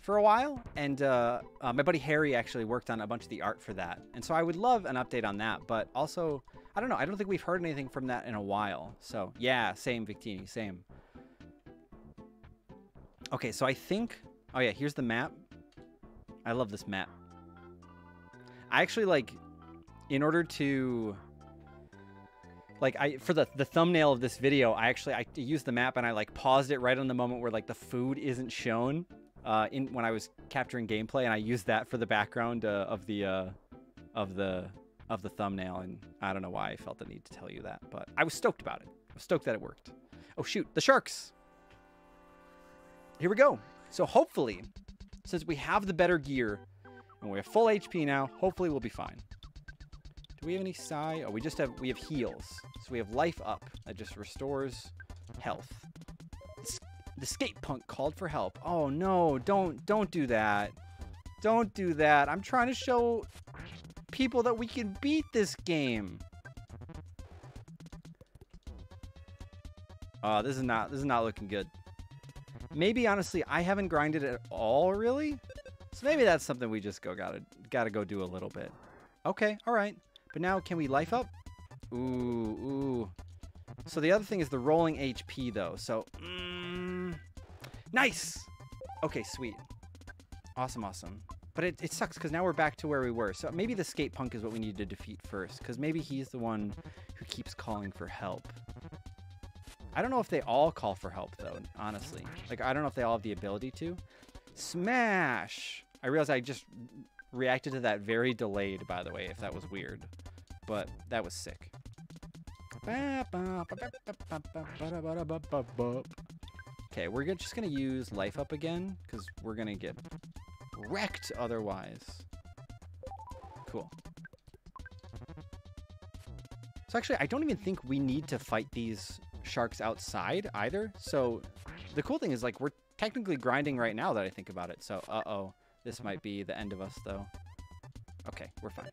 for a while, and uh, uh, my buddy Harry actually worked on a bunch of the art for that. And so I would love an update on that, but also, I don't know, I don't think we've heard anything from that in a while. So yeah, same Victini, same. Okay, so I think, oh yeah, here's the map. I love this map. I actually like, in order to, like I for the the thumbnail of this video, I actually I used the map and I like paused it right on the moment where like the food isn't shown uh, in when I was capturing gameplay, and I used that for the background uh, of the uh, of the of the thumbnail. And I don't know why I felt the need to tell you that, but I was stoked about it. I was stoked that it worked. Oh shoot, the sharks! Here we go. So hopefully, since we have the better gear and we have full HP now, hopefully we'll be fine. Do we have any psi? Oh, we just have we have heals. So we have life up. That just restores health. The skate punk called for help. Oh no, don't don't do that. Don't do that. I'm trying to show people that we can beat this game. Oh, this is not this is not looking good. Maybe honestly, I haven't grinded at all really. So maybe that's something we just go gotta gotta go do a little bit. Okay, all right. But now can we life up? Ooh, ooh. So the other thing is the rolling HP though. So mm, nice. Okay, sweet. Awesome, awesome. But it, it sucks because now we're back to where we were. So maybe the skate punk is what we need to defeat first. Because maybe he's the one who keeps calling for help. I don't know if they all call for help though, honestly. Like I don't know if they all have the ability to. Smash! I realized I just reacted to that very delayed, by the way, if that was weird. But that was sick. Okay, we're just gonna use life up again, because we're gonna get wrecked otherwise. Cool. So actually, I don't even think we need to fight these sharks outside either. So the cool thing is like we're technically grinding right now that I think about it. So uh-oh, this might be the end of us though. Okay, we're fine.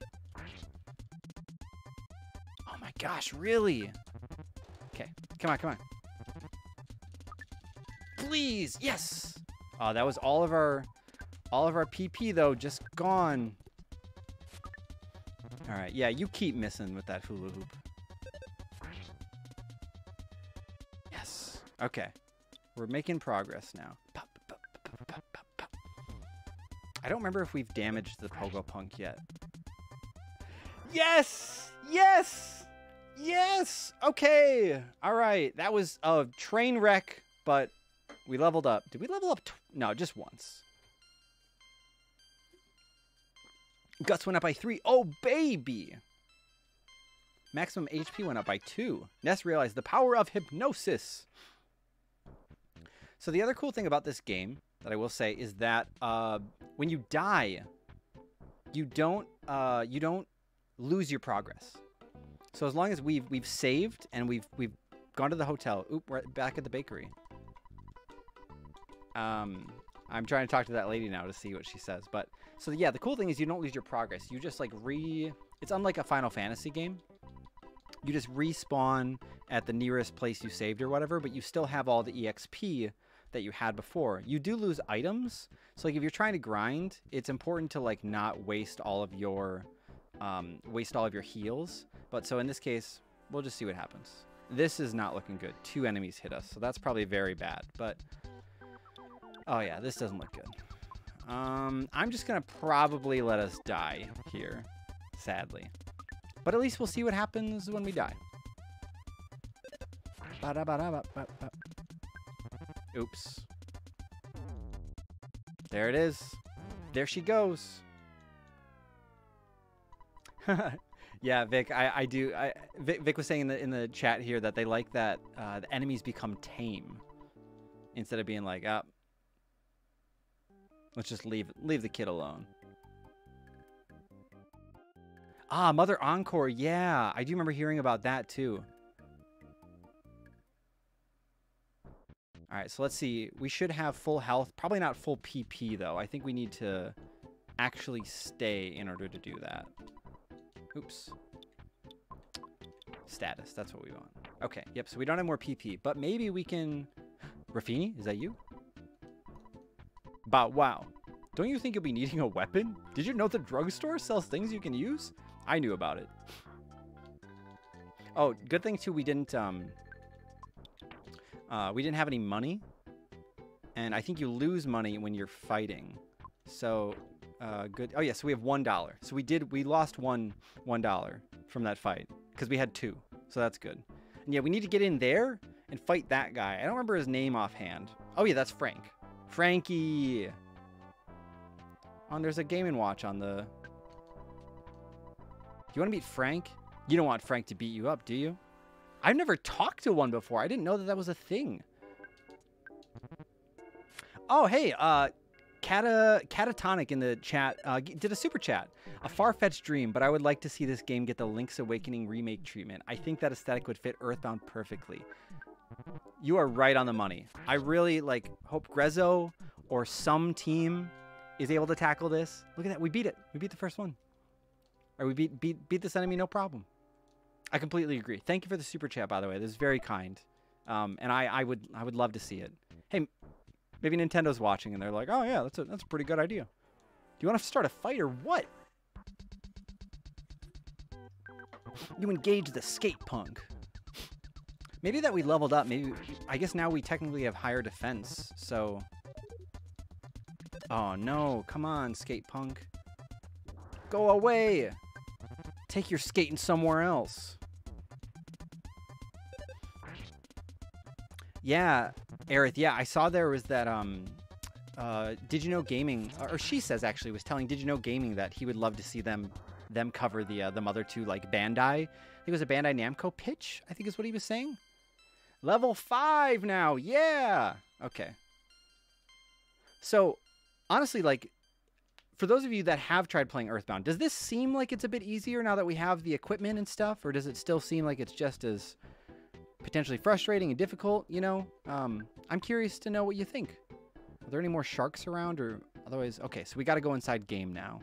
Gosh, really? Okay, come on, come on. Please, yes. Oh, that was all of our, all of our PP though, just gone. All right, yeah, you keep missing with that hula hoop. Yes. Okay. We're making progress now. I don't remember if we've damaged the Pogo Punk yet. Yes! Yes! Yes! Okay! Alright, that was a train wreck, but we leveled up. Did we level up? no, just once. Guts went up by three. Oh, baby! Maximum HP went up by two. Ness realized the power of hypnosis. So the other cool thing about this game that I will say is that uh, when you die, you don't uh, you don't lose your progress. So as long as we've we've saved and we've we've gone to the hotel. Oop, we're back at the bakery. Um, I'm trying to talk to that lady now to see what she says. But so yeah, the cool thing is you don't lose your progress. You just like re. It's unlike a Final Fantasy game. You just respawn at the nearest place you saved or whatever, but you still have all the EXP that you had before. You do lose items. So like if you're trying to grind, it's important to like not waste all of your um, waste all of your heals. But so in this case, we'll just see what happens. This is not looking good. Two enemies hit us, so that's probably very bad. But oh yeah, this doesn't look good. Um, I'm just gonna probably let us die here, sadly. But at least we'll see what happens when we die. Oops. There it is. There she goes. yeah, Vic, I, I do. I, Vic, Vic, was saying in the in the chat here that they like that uh, the enemies become tame instead of being like. Oh, let's just leave leave the kid alone. Ah, Mother Encore. Yeah, I do remember hearing about that too. All right, so let's see. We should have full health. Probably not full PP, though. I think we need to actually stay in order to do that. Oops. Status, that's what we want. Okay, yep, so we don't have more PP, but maybe we can... Rafini, is that you? But wow. Don't you think you'll be needing a weapon? Did you know the drugstore sells things you can use? I knew about it. Oh, good thing too, we didn't, um... Uh, we didn't have any money. And I think you lose money when you're fighting. So uh, good. Oh yeah, so we have one dollar. So we did. We lost one one dollar from that fight because we had two. So that's good. And yeah, we need to get in there and fight that guy. I don't remember his name offhand. Oh yeah, that's Frank. Frankie. Oh, there's a Game and Watch on the. You want to meet Frank? You don't want Frank to beat you up, do you? I've never talked to one before. I didn't know that that was a thing. Oh, hey, uh, Cata, Catatonic in the chat uh, did a super chat. A far-fetched dream, but I would like to see this game get the Link's Awakening remake treatment. I think that aesthetic would fit Earthbound perfectly. You are right on the money. I really like hope Grezzo or some team is able to tackle this. Look at that. We beat it. We beat the first one. Or we beat beat beat this enemy no problem. I completely agree. Thank you for the super chat by the way. This is very kind. Um, and I, I would I would love to see it. Hey, maybe Nintendo's watching and they're like, oh yeah, that's a that's a pretty good idea. Do you want to start a fight or what? You engage the skate punk. Maybe that we leveled up. Maybe I guess now we technically have higher defense. So. Oh no! Come on, skate punk. Go away. Take your skating somewhere else. Yeah, Aerith. Yeah, I saw there was that. Um, uh, Did you know gaming? Or she says actually was telling Did you know gaming that he would love to see them them cover the uh, the mother two like Bandai. I think it was a Bandai Namco pitch. I think is what he was saying. Level five now. Yeah. Okay. So, honestly, like, for those of you that have tried playing Earthbound, does this seem like it's a bit easier now that we have the equipment and stuff, or does it still seem like it's just as potentially frustrating and difficult? You know, um, I'm curious to know what you think. Are there any more sharks around, or otherwise? Okay, so we got to go inside game now.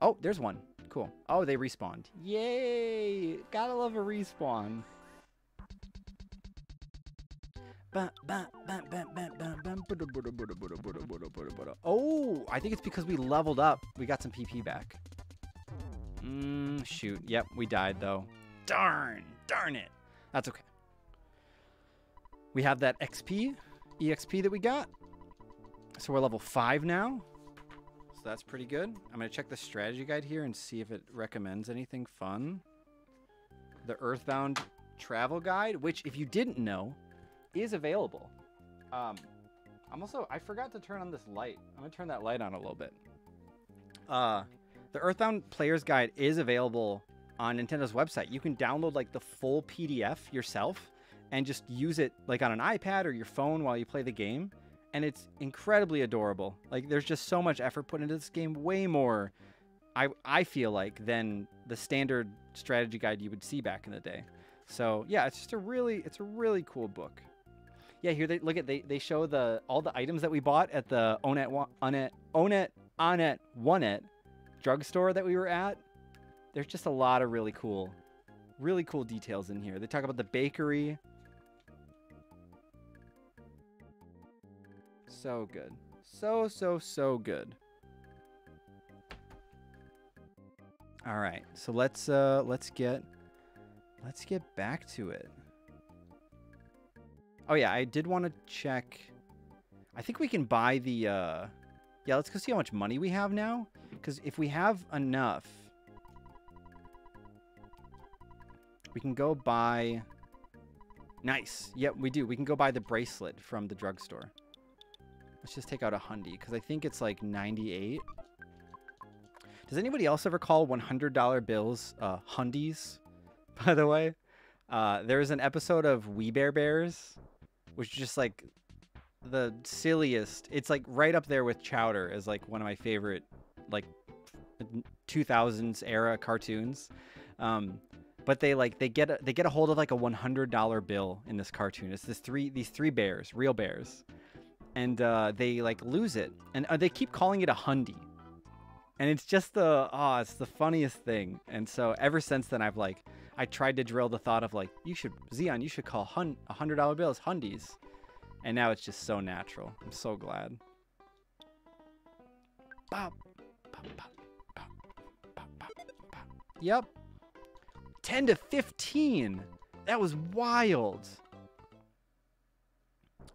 Oh, there's one. Cool. Oh, they respawned. Yay! Gotta love a respawn. Oh, I think it's because we leveled up. We got some PP back. Mm, shoot. Yep, we died though. Darn. Darn it. That's okay. We have that XP, EXP that we got. So we're level 5 now. So that's pretty good. I'm going to check the strategy guide here and see if it recommends anything fun. The Earthbound travel guide, which if you didn't know, is available. Um, I'm also, I forgot to turn on this light. I'm gonna turn that light on a little bit. Uh, the Earthbound Player's Guide is available on Nintendo's website. You can download like the full PDF yourself and just use it like on an iPad or your phone while you play the game. And it's incredibly adorable. Like there's just so much effort put into this game, way more I I feel like than the standard strategy guide you would see back in the day. So yeah, it's just a really it's a really cool book. Yeah, here they look at they they show the all the items that we bought at the Onett Onett Onett Onett Onett drugstore that we were at. There's just a lot of really cool, really cool details in here. They talk about the bakery. So good. So so so good. All right. So let's uh let's get let's get back to it. Oh yeah, I did want to check. I think we can buy the. Uh... Yeah, let's go see how much money we have now. Because if we have enough, we can go buy. Nice. Yep, we do. We can go buy the bracelet from the drugstore. Let's just take out a hundy because I think it's like 98. Does anybody else ever call $100 bills uh, hundies? By the way, uh, there was an episode of We Bare Bears which is just like the silliest. It's like right up there with Chowder as like one of my favorite like 2000s era cartoons. Um, but they like they get a, they get a hold of like a $100 bill in this cartoon. It's this three these three bears, real bears, and uh, they like lose it, and uh, they keep calling it a hundy. And it's just the oh, it's the funniest thing. And so ever since then, I've like I tried to drill the thought of like, you should, Zion, you should call hun- a $100 bills hundies. And now it's just so natural. I'm so glad. Bop, bop, bop, yep. 10 to 15. That was wild.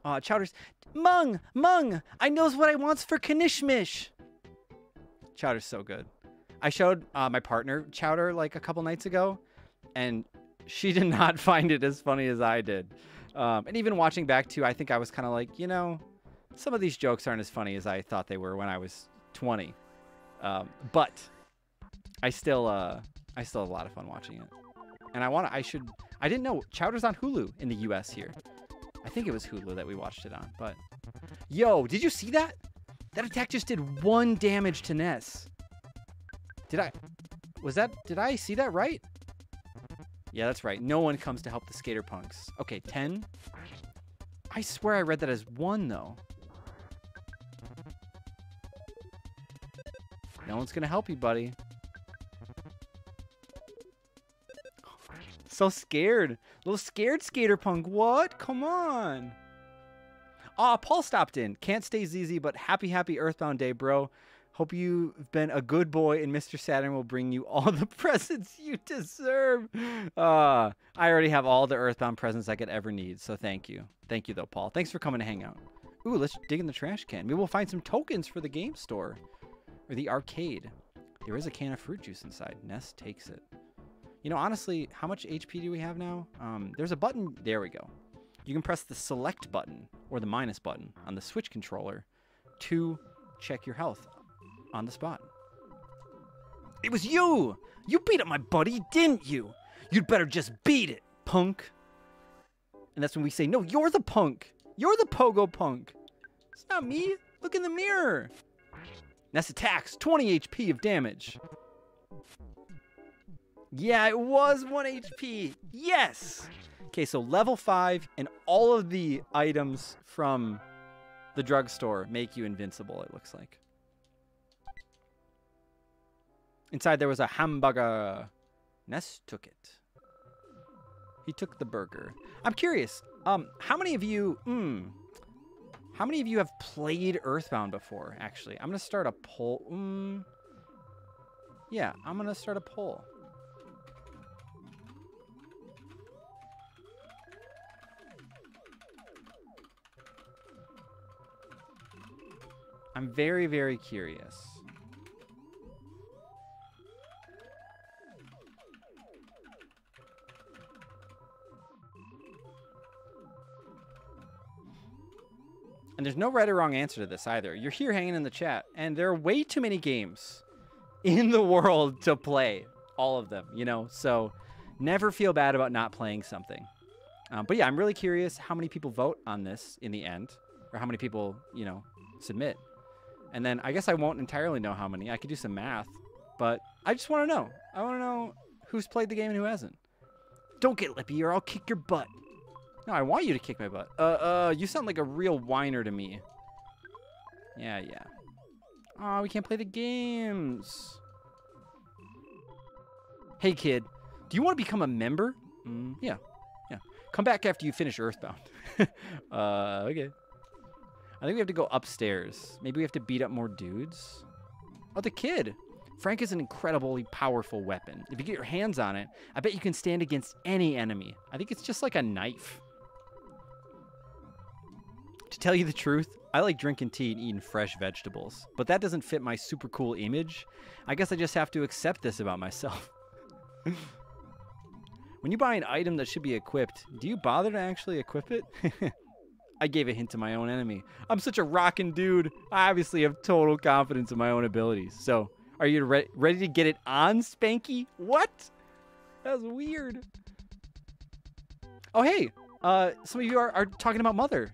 Uh, Chowder's, Mung, Mung, I knows what I wants for Kanishmish. Chowder's so good. I showed uh, my partner Chowder like a couple nights ago, and she did not find it as funny as I did. Um, and even watching back too, I think I was kind of like, you know, some of these jokes aren't as funny as I thought they were when I was 20. Um, but I still, uh, I still have a lot of fun watching it. And I want to, I should, I didn't know Chowder's on Hulu in the U.S. here. I think it was Hulu that we watched it on. But yo, did you see that? That attack just did one damage to Ness. Did I? Was that? Did I see that right? Yeah, that's right. No one comes to help the skater punks. Okay, 10. I swear I read that as 1, though. No one's going to help you, buddy. So scared. Little scared skater punk. What? Come on. Ah, Paul stopped in. Can't stay ZZ, but happy, happy Earthbound Day, bro. Hope you've been a good boy and Mr. Saturn will bring you all the presents you deserve. Uh, I already have all the Earthbound presents I could ever need, so thank you. Thank you, though, Paul. Thanks for coming to hang out. Ooh, let's dig in the trash can. Maybe we'll find some tokens for the game store or the arcade. There is a can of fruit juice inside. Ness takes it. You know, honestly, how much HP do we have now? Um, there's a button. There we go. You can press the select button or the minus button on the Switch controller to check your health on the spot. It was you! You beat up my buddy, didn't you? You'd better just beat it, punk. And that's when we say, no, you're the punk. You're the pogo punk. It's not me. Look in the mirror. Ness attacks, 20 HP of damage. Yeah, it was 1 HP. Yes! Okay, so level 5 and all of the items from the drugstore make you invincible, it looks like. Inside there was a hamburger. Ness took it. He took the burger. I'm curious. Um, how many of you? Hmm. How many of you have played Earthbound before? Actually, I'm gonna start a poll. Mm, yeah, I'm gonna start a poll. I'm very, very curious. And there's no right or wrong answer to this either. You're here hanging in the chat, and there are way too many games in the world to play. All of them, you know? So never feel bad about not playing something. Um, but yeah, I'm really curious how many people vote on this in the end, or how many people, you know, submit. And then I guess I won't entirely know how many. I could do some math, but I just want to know. I want to know who's played the game and who hasn't. Don't get lippy or I'll kick your butt. No, I want you to kick my butt. Uh, uh, you sound like a real whiner to me. Yeah, yeah. Oh, we can't play the games. Hey, kid. Do you want to become a member? Mm, yeah, yeah. Come back after you finish Earthbound. uh, okay. I think we have to go upstairs. Maybe we have to beat up more dudes. Oh, the kid. Frank is an incredibly powerful weapon. If you get your hands on it, I bet you can stand against any enemy. I think it's just like a knife. To tell you the truth, I like drinking tea and eating fresh vegetables, but that doesn't fit my super cool image. I guess I just have to accept this about myself. when you buy an item that should be equipped, do you bother to actually equip it? I gave a hint to my own enemy. I'm such a rockin' dude. I obviously have total confidence in my own abilities. So, are you re- ready to get it on, Spanky? What? That was weird. Oh, hey. Uh, some of you are, are talking about Mother.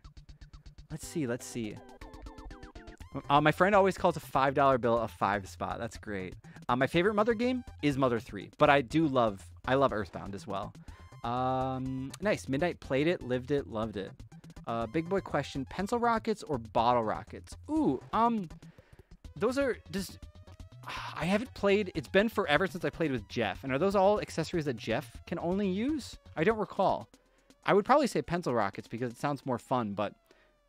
Let's see. Let's see. Uh, my friend always calls a $5 bill a five spot. That's great. Uh, my favorite Mother game is Mother 3, but I do love, I love Earthbound as well. Um, nice. Midnight played it, lived it, loved it. Uh, big boy question: pencil rockets or bottle rockets? Ooh, um, those are just. I haven't played. It's been forever since I played with Jeff. And are those all accessories that Jeff can only use? I don't recall. I would probably say pencil rockets because it sounds more fun. But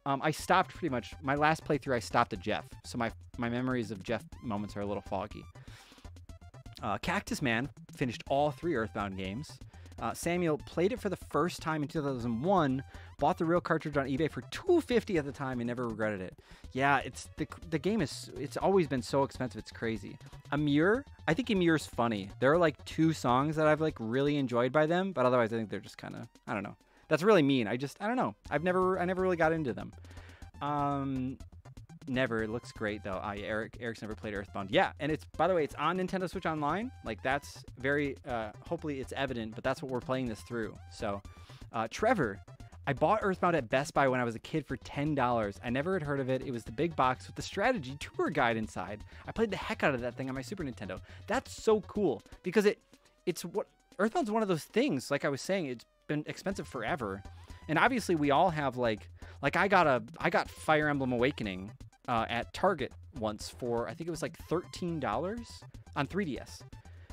um, I stopped pretty much my last playthrough. I stopped at Jeff, so my my memories of Jeff moments are a little foggy. Uh, Cactus Man finished all three Earthbound games. Uh, Samuel played it for the first time in 2001, bought the real cartridge on eBay for 250 at the time and never regretted it. Yeah, it's the the game is it's always been so expensive. It's crazy. Amir, I think Emmure's funny. There are like two songs that I've like really enjoyed by them, but otherwise I think they're just kind of I don't know. That's really mean. I just I don't know. I've never I never really got into them. Um, Never. It looks great though. I Eric Eric's never played Earthbound. Yeah, and it's by the way, it's on Nintendo Switch Online. Like that's very. Uh, hopefully it's evident, but that's what we're playing this through. So, uh, Trevor, I bought Earthbound at Best Buy when I was a kid for ten dollars. I never had heard of it. It was the big box with the strategy tour guide inside. I played the heck out of that thing on my Super Nintendo. That's so cool because it, it's what Earthbound's one of those things. Like I was saying, it's been expensive forever, and obviously we all have like like I got a I got Fire Emblem Awakening uh, at Target once for I think it was like thirteen dollars on 3DS,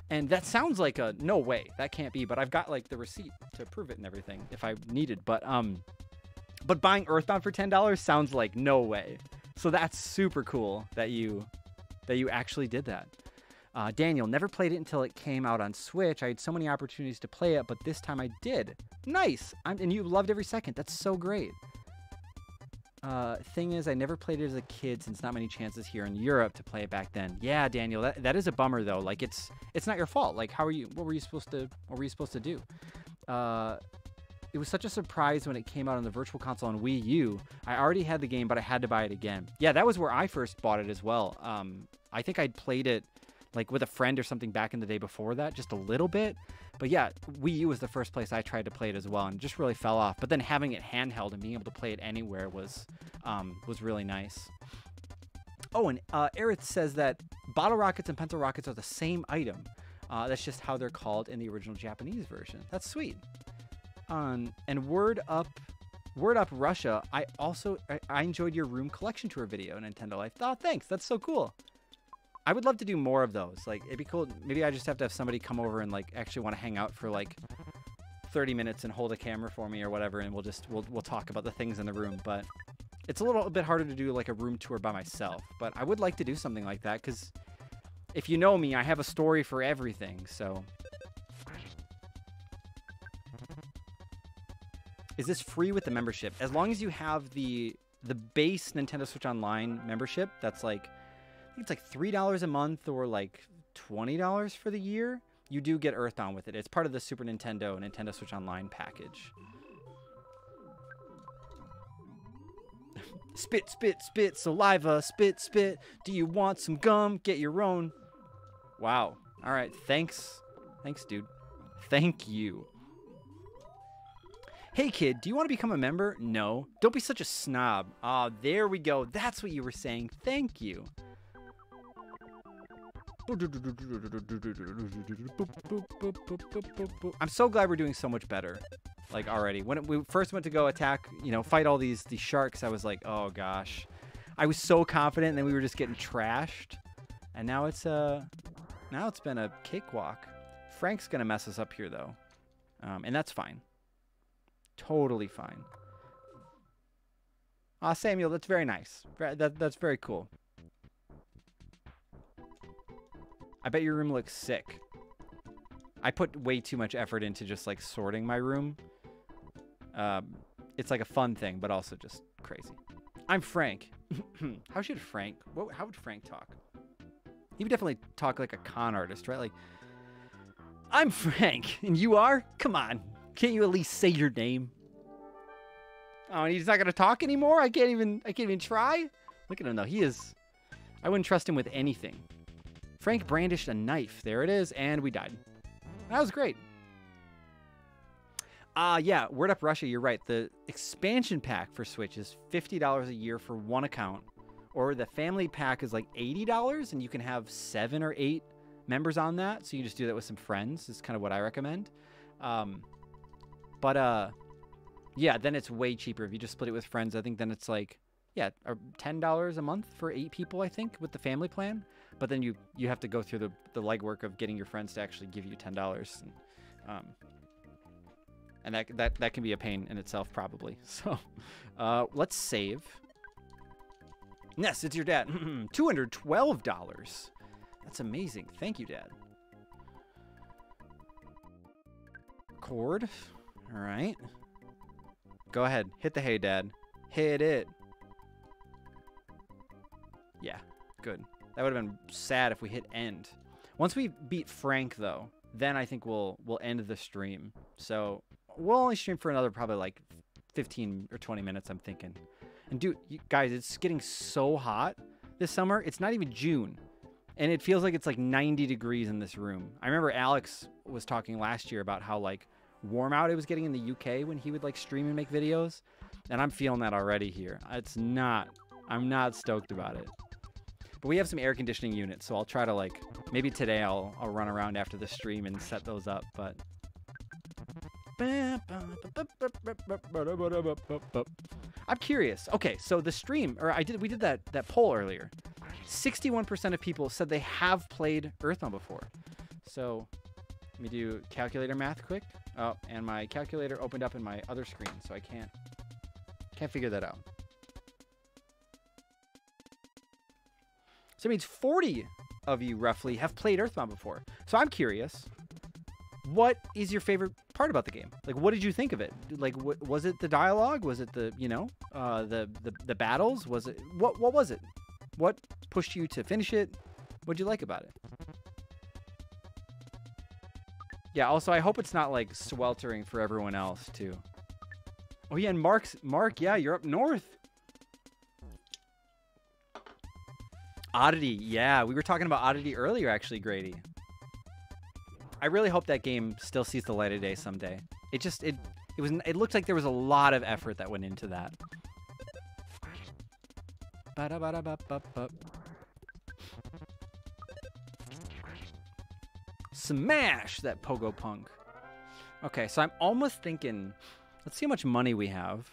And that sounds like a no way. That can't be, but I've got like the receipt to prove it and everything if I needed. But um but buying Earthbound for $10 sounds like no way. So that's super cool that you that you actually did that. Uh, Daniel never played it until it came out on Switch. I had so many opportunities to play it, but this time I did. Nice. I'm, and you loved every second. That's so great. Uh, thing is, I never played it as a kid since not many chances here in Europe to play it back then. Yeah, Daniel, that, that is a bummer though. Like it's it's not your fault. Like how are you? What were you supposed to? What were you supposed to do? Uh, it was such a surprise when it came out on the Virtual Console on Wii U. I already had the game, but I had to buy it again. Yeah, that was where I first bought it as well. Um, I think I'd played it like with a friend or something back in the day before that, just a little bit. But yeah, Wii U was the first place I tried to play it as well, and just really fell off. But then having it handheld and being able to play it anywhere was um, was really nice. Oh, and uh, Aerith says that bottle rockets and pencil rockets are the same item. Uh, that's just how they're called in the original Japanese version. That's sweet. Um, and word up, word up Russia. I also I, I enjoyed your room collection tour video, Nintendo Life. Oh, thanks. That's so cool. I would love to do more of those. Like, it'd be cool. Maybe I just have to have somebody come over and like actually want to hang out for like 30 minutes and hold a camera for me or whatever, and we'll just we'll we'll talk about the things in the room. But it's a little bit harder to do like a room tour by myself. But I would like to do something like that because if you know me, I have a story for everything. So. Is this free with the membership? As long as you have the the base Nintendo Switch Online membership, that's like I think it's like three dollars a month or like twenty dollars for the year. You do get Earthbound with it. It's part of the Super Nintendo Nintendo Switch Online package. spit, spit, spit, saliva, spit, spit. Do you want some gum? Get your own. Wow. All right. Thanks. Thanks, dude. Thank you. Hey, kid, do you want to become a member? No. Don't be such a snob. Ah, oh, there we go. That's what you were saying. Thank you. I'm so glad we're doing so much better. Like already. When we first went to go attack, you know, fight all these these sharks, I was like, "Oh gosh." I was so confident and then we were just getting trashed. And now it's uh now it's been a cakewalk. Frank's to mess us up here though. Um, and that's fine. Totally fine. Ah, Samuel, that's very nice. That, that's very cool. I bet your room looks sick. I put way too much effort into just like sorting my room. Um, it's like a fun thing, but also just crazy. I'm Frank. how should Frank? What, how would Frank talk? He would definitely talk like a con artist, right? Like, I'm Frank, and you are? Come on, can't you at least say your name? Oh, and he's not gonna talk anymore. I can't even. I can't even try. Look at him though. He is. I wouldn't trust him with anything. Frank brandished a knife. There it is, and we died. That was great. Uh, yeah, Word Up Russia, you're right. The expansion pack for Switch is $50 a year for one account, or the family pack is like $80, and you can have seven or eight members on that. So you just do that with some friends, is kind of what I recommend. Um, but, uh, yeah, then it's way cheaper. If you just split it with friends, I think then it's like, yeah, $10 a month for eight people, I think, with the family plan but then you you have to go through the the legwork of getting your friends to actually give you ten dollars, and, um, and that that that can be a pain in itself probably. So, uh, let's save. Yes, it's your dad. Two hundred twelve dollars. That's amazing. Thank you, Dad. Cord. All right. Go ahead. Hit the hay, Dad. Hit it. Yeah. Good. That would have been sad if we hit end. Once we beat Frank, though, then I think we'll we'll end the stream. So we'll only stream for another probably like 15 or 20 minutes, I'm thinking. And dude, you, guys, it's getting so hot this summer. It's not even June. And it feels like it's like 90 degrees in this room. I remember Alex was talking last year about how like warm out it was getting in the UK when he would like stream and make videos. And I'm feeling that already here. It's not, I'm not stoked about it. But we have some air conditioning units, so I'll try to like maybe today I'll I'll run around after the stream and set those up, but I'm curious. Okay, so the stream or I did we did that that poll earlier. 61% of people said they have played Earthbound before. So let me do calculator math quick. Oh, and my calculator opened up in my other screen, so I can't can't figure that out. So it means 40 of you roughly have played Earthbound before. So I'm curious, what is your favorite part about the game? Like, what did you think of it? Like, was it the dialogue? Was it the you know uh, the, the the battles? Was it what what was it? What pushed you to finish it? What'd you like about it? Yeah. Also, I hope it's not like sweltering for everyone else too. Oh yeah, and Mark's Mark. Yeah, you're up north. Oddity. Yeah, we were talking about Oddity earlier, actually, Grady. I really hope that game still sees the light of day someday. It just it it was it looked like there was a lot of effort that went into that. Ba-da-ba-da-ba-ba-ba. Smash that pogo punk. Okay, so I'm almost thinking, let's see how much money we have.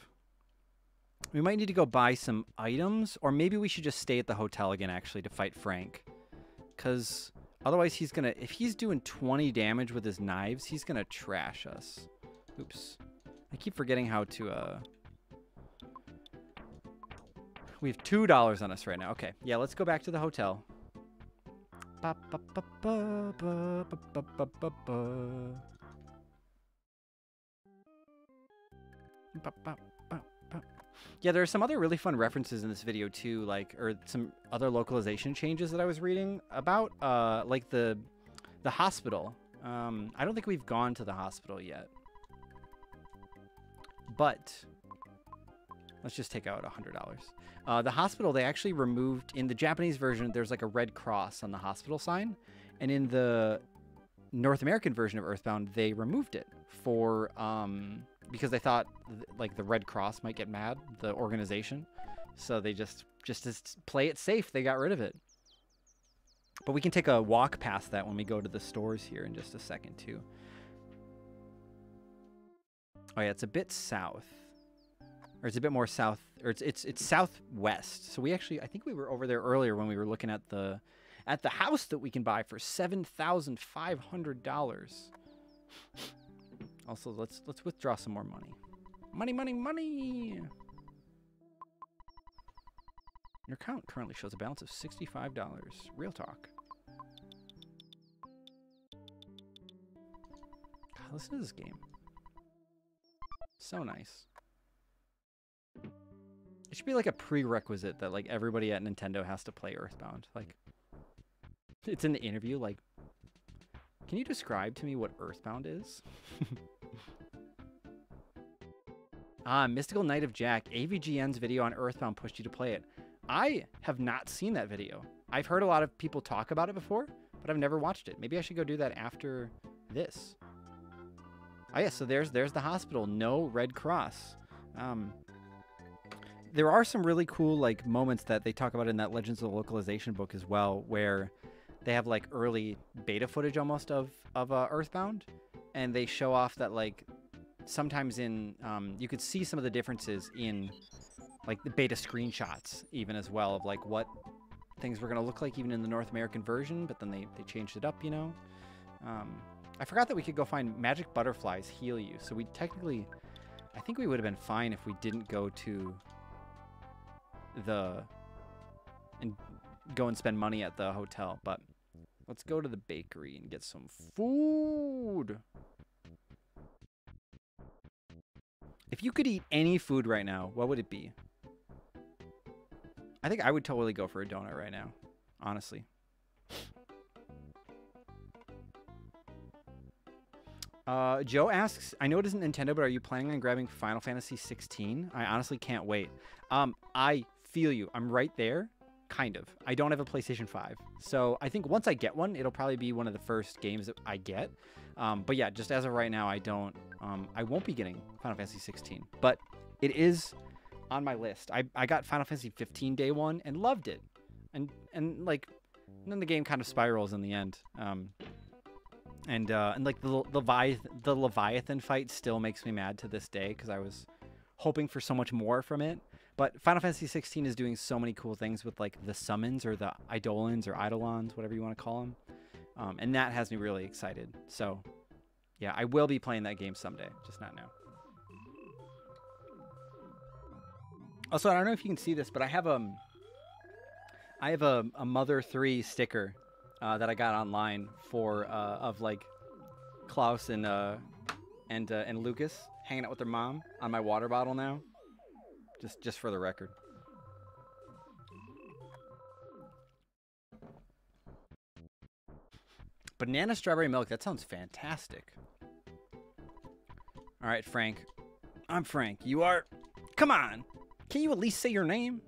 We might need to go buy some items, or maybe we should just stay at the hotel again, actually, to fight Frank. Because otherwise, he's going to, if he's doing 20 damage with his knives, he's going to trash us. Oops. I keep forgetting how to, uh... We have $2 on us right now. Okay, yeah, let's go back to the hotel. Ba, ba, ba, Yeah, there are some other really fun references in this video too, like or some other localization changes that I was reading about, uh, like the the hospital. Um, I don't think we've gone to the hospital yet, but let's just take out a hundred dollars. Uh, the hospital they actually removed in the Japanese version. There's like a red cross on the hospital sign, and in the North American version of Earthbound, they removed it for um, because they thought like the Red Cross might get mad, the organization. So they just just to play it safe, they got rid of it. But we can take a walk past that when we go to the stores here in just a second too. Oh yeah, it's a bit south. Or it's a bit more south or it's it's it's southwest. So we actually I think we were over there earlier when we were looking at the at the house that we can buy for $7,500. Also, let's let's withdraw some more money. Money, money, money. Your account currently shows a balance of sixty-five dollars. Real talk. God, listen to this game. So nice. It should be like a prerequisite that like everybody at Nintendo has to play Earthbound. Like, it's in the interview. Like, can you describe to me what Earthbound is? ah, Mystical Knight of Jack. AVGN's video on Earthbound pushed you to play it. I have not seen that video. I've heard a lot of people talk about it before, but I've never watched it. Maybe I should go do that after this. Oh yeah, so there's there's the hospital. No Red Cross. Um, there are some really cool like moments that they talk about in that Legends of the Localization book as well, where they have like early beta footage almost of of uh, Earthbound, and they show off that like sometimes in um, you could see some of the differences in like the beta screenshots even as well of like what things were going to look like even in the North American version, but then they they changed it up, you know. Um, I forgot that we could go find magic butterflies heal you, so we technically, I think we would have been fine if we didn't go to the and go and spend money at the hotel, but let's go to the bakery and get some food. If you could eat any food right now, what would it be? I think I would totally go for a donut right now, honestly. Uh, Joe asks, I know it isn't Nintendo, but are you planning on grabbing Final Fantasy 16? I honestly can't wait. Um, I feel you. I'm right there. Kind of. I don't have a PlayStation 5. So I think once I get one, it'll probably be one of the first games that I get. Um, but yeah, just as of right now, I don't, um, I won't be getting Final Fantasy 16. But it is on my list. I, I got Final Fantasy 15 day one and loved it. And, and like, and then the game kind of spirals in the end. Um, and uh, and like the Leviathan, the Leviathan fight still makes me mad to this day because I was hoping for so much more from it. But Final Fantasy 16 is doing so many cool things with like the summons or the Eidolons or Eidolons, whatever you want to call them. Um, and that has me really excited. So, yeah, I will be playing that game someday, just not now. Also, I don't know if you can see this, but I have um, I have a, a Mother Three sticker uh, that I got online for uh, of like Claus and uh, and uh, and Lucas hanging out with their mom on my water bottle now. Just just for the record. Banana strawberry milk. That sounds fantastic. All right, Frank. I'm Frank. You are. Come on. Can you at least say your name?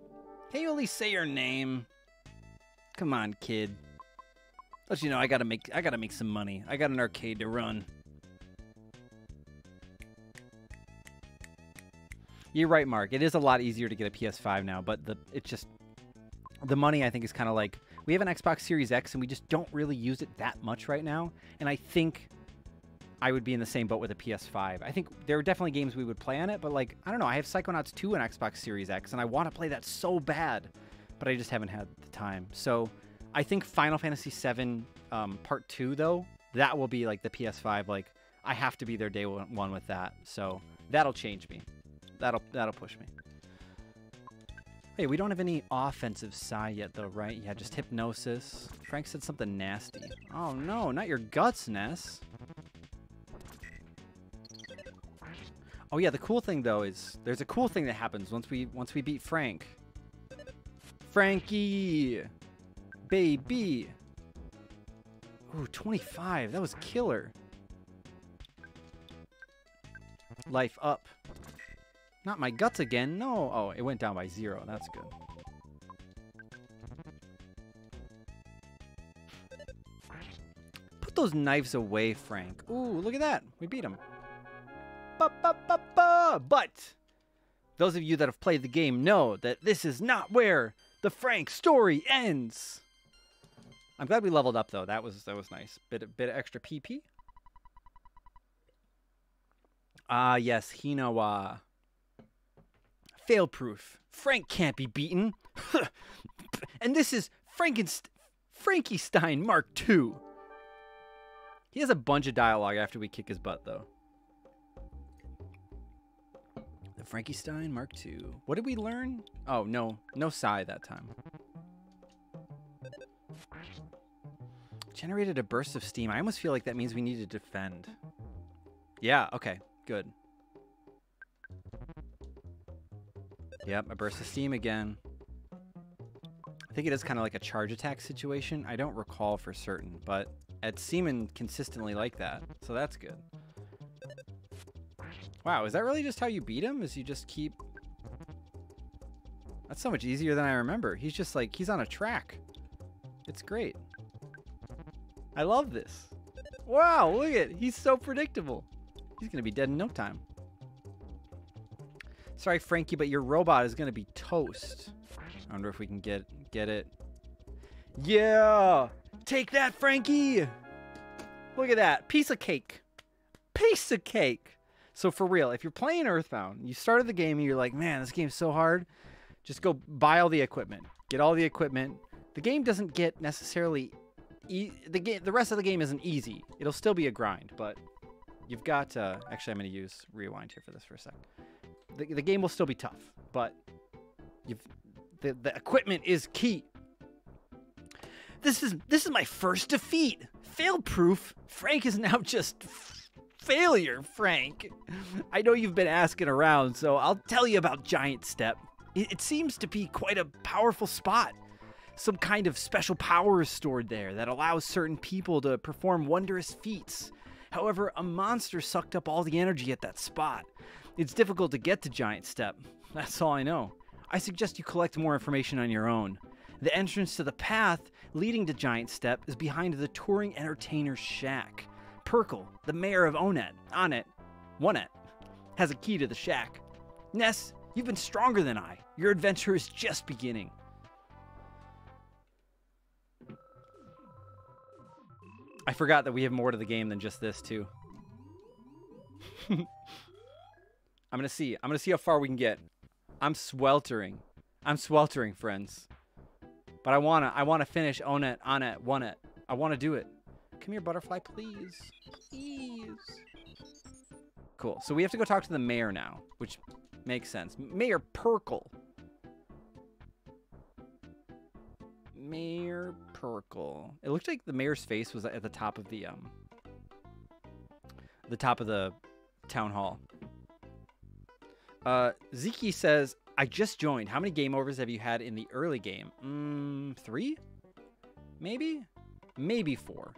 Can you at least say your name? Come on, kid. Let you know I gotta make I gotta make some money. I got an arcade to run. You're right, Mark. It is a lot easier to get a PS5 now, but the it's just the money I think is kind of like we have an Xbox Series X and we just don't really use it that much right now. And I think I would be in the same boat with a PS5. I think there are definitely games we would play on it, but like I don't know. I have Psychonauts 2 on Xbox Series X, and I want to play that so bad, but I just haven't had the time. So I think Final Fantasy VII um, Part Two though that will be like the PS5. Like I have to be there day one with that. So that'll change me. That'll that'll push me. Hey, we don't have any offensive side yet though, right? Yeah, just hypnosis. Frank said something nasty. Oh no, not your guts, Ness. Oh yeah, the cool thing though is there's a cool thing that happens once we once we beat Frank. Frankie, baby. Ooh, 25. That was killer. Life up. Not my guts again. No. Oh, it went down by zero. That's good. Put those knives away, Frank. Ooh, look at that. We beat him. Ba, ba, ba. But those of you that have played the game know that this is not where the Frank story ends. I'm glad we leveled up though. That was that was nice. Bit bit of extra PP. Ah yes, Hinawa. Fail proof. Frank can't be beaten. and this is Frankenstein Frankie Stein Mark II. He has a bunch of dialogue after we kick his butt though. The Frankenstein Mark II. What did we learn? Oh no, no PSI that time. Generated a burst of steam. I almost feel like that means we need to defend. Yeah, okay, good. Yep, a burst of steam again. I think it is kind of like a charge attack situation. I don't recall for certain, but it's seeming consistently like that, so that's good. Wow, is that really just how you beat him? Is you just keep... That's so much easier than I remember. He's just like, he's on a track. It's great. I love this. Wow, look at He's so predictable. He's going to be dead in no time. Sorry, Frankie, but your robot is to be toast. I wonder if we can get get it. Yeah! Take that, Frankie! Look at that. Piece of cake. Piece of cake. So for real, if you're playing Earthbound, you started the game and you're like, man, this game's so hard, just go buy all the equipment. Get all the equipment. The game doesn't get necessarily e the game the rest of the game isn't easy. It'll still be a grind, but you've got uh, actually I'm going to use rewind here for this for a second. The, the game will still be tough, but you've the, the equipment is key. This is this is my first defeat. Fail proof. Frank is now just failure, Frank. I know you've been asking around, so I'll tell you about Giant Step. It, it seems to be quite a powerful spot some kind of special power is stored there that allows certain people to perform wondrous feats. However, a monster sucked up all the energy at that spot. It's difficult to get to Giant Step. That's all I know. I suggest you collect more information on your own. The entrance to the path leading to Giant Step is behind the touring entertainer's shack. Pirkle, the mayor of Onett, Onett, Onett, has a key to the shack. Ness, you've been stronger than I. Your adventure is just beginning. I forgot that we have more to the game than just this too. I'm gonna see. I'm gonna see how far we can get. I'm sweltering. I'm sweltering, friends. But I wanna I wanna finish own it, on it, one it. I wanna do it. Come here, butterfly, please. Please. Cool. So we have to go talk to the mayor now, which makes sense. Mayor Pirkle. Mayor Pirkle. It looked like the mayor's face was at the top of the um the top of the town hall. Uh Ziki says, I just joined. How many game overs have you had in the early game? Mm, three? Maybe? Maybe four.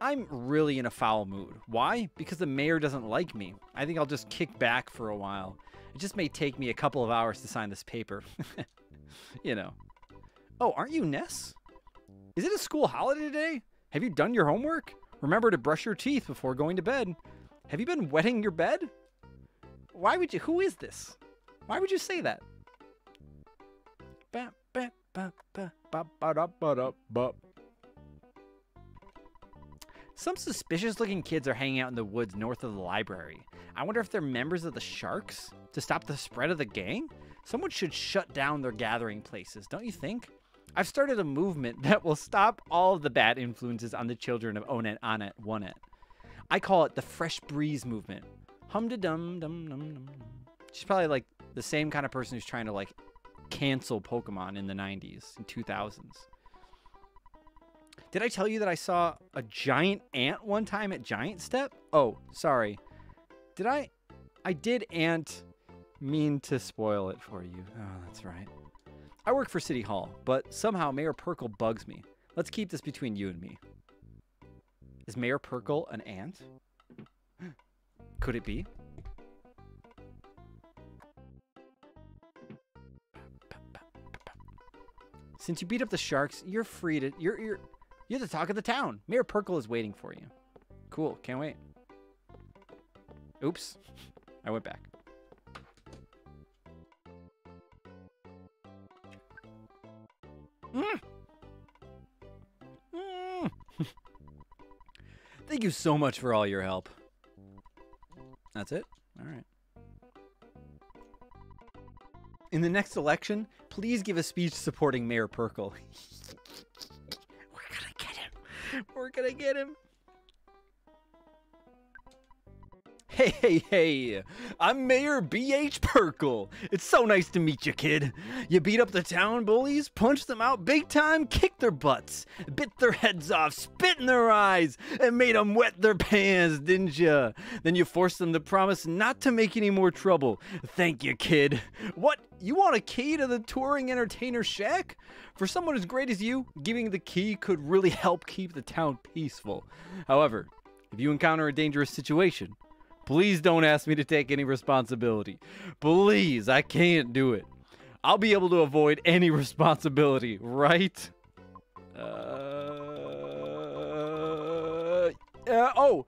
I'm really in a foul mood. Why? Because the mayor doesn't like me. I think I'll just kick back for a while. It just may take me a couple of hours to sign this paper. you know. Oh, aren't you Ness? Is it a school holiday today? Have you done your homework? Remember to brush your teeth before going to bed. Have you been wetting your bed? Why would you? Who is this? Why would you say that? Some suspicious looking kids are hanging out in the woods north of the library. I wonder if they're members of the Sharks? To stop the spread of the gang? Someone should shut down their gathering places, don't you think? I've started a movement that will stop all the bad influences on the children of Onett, Onett, Onett. I call it the Fresh Breeze Movement. Hum de dum dum dum dum. She's probably like the same kind of person who's trying to like cancel Pokemon in the 90s and 2000s. Did I tell you that I saw a giant ant one time at Giant Step? Oh, sorry. Did I? I did ant mean to spoil it for you. Oh, that's right. I work for City Hall, but somehow Mayor Pirkle bugs me. Let's keep this between you and me. Is Mayor Pirkle an ant? Could it be? Since you beat up the sharks, you're free to you're you're you're the talk of the town. Mayor Pirkle is waiting for you. Cool, can't wait. Oops. I went back. Mm. Mm. Thank you so much for all your help. That's it? All right. In the next election, please give a speech supporting Mayor Pirkle. We're gonna get him. We're gonna get him. Hey, hey, hey, I'm Mayor B.H. Pirkle. It's so nice to meet you, kid. You beat up the town bullies, punched them out big time, kicked their butts, bit their heads off, spit in their eyes, and made them wet their pants, didn't you? Then you forced them to promise not to make any more trouble. Thank you, kid. What? You want a key to the touring entertainer shack? For someone as great as you, giving the key could really help keep the town peaceful. However, if you encounter a dangerous situation, Please don't ask me to take any responsibility. Please, I can't do it. I'll be able to avoid any responsibility, right? Uh, uh, oh,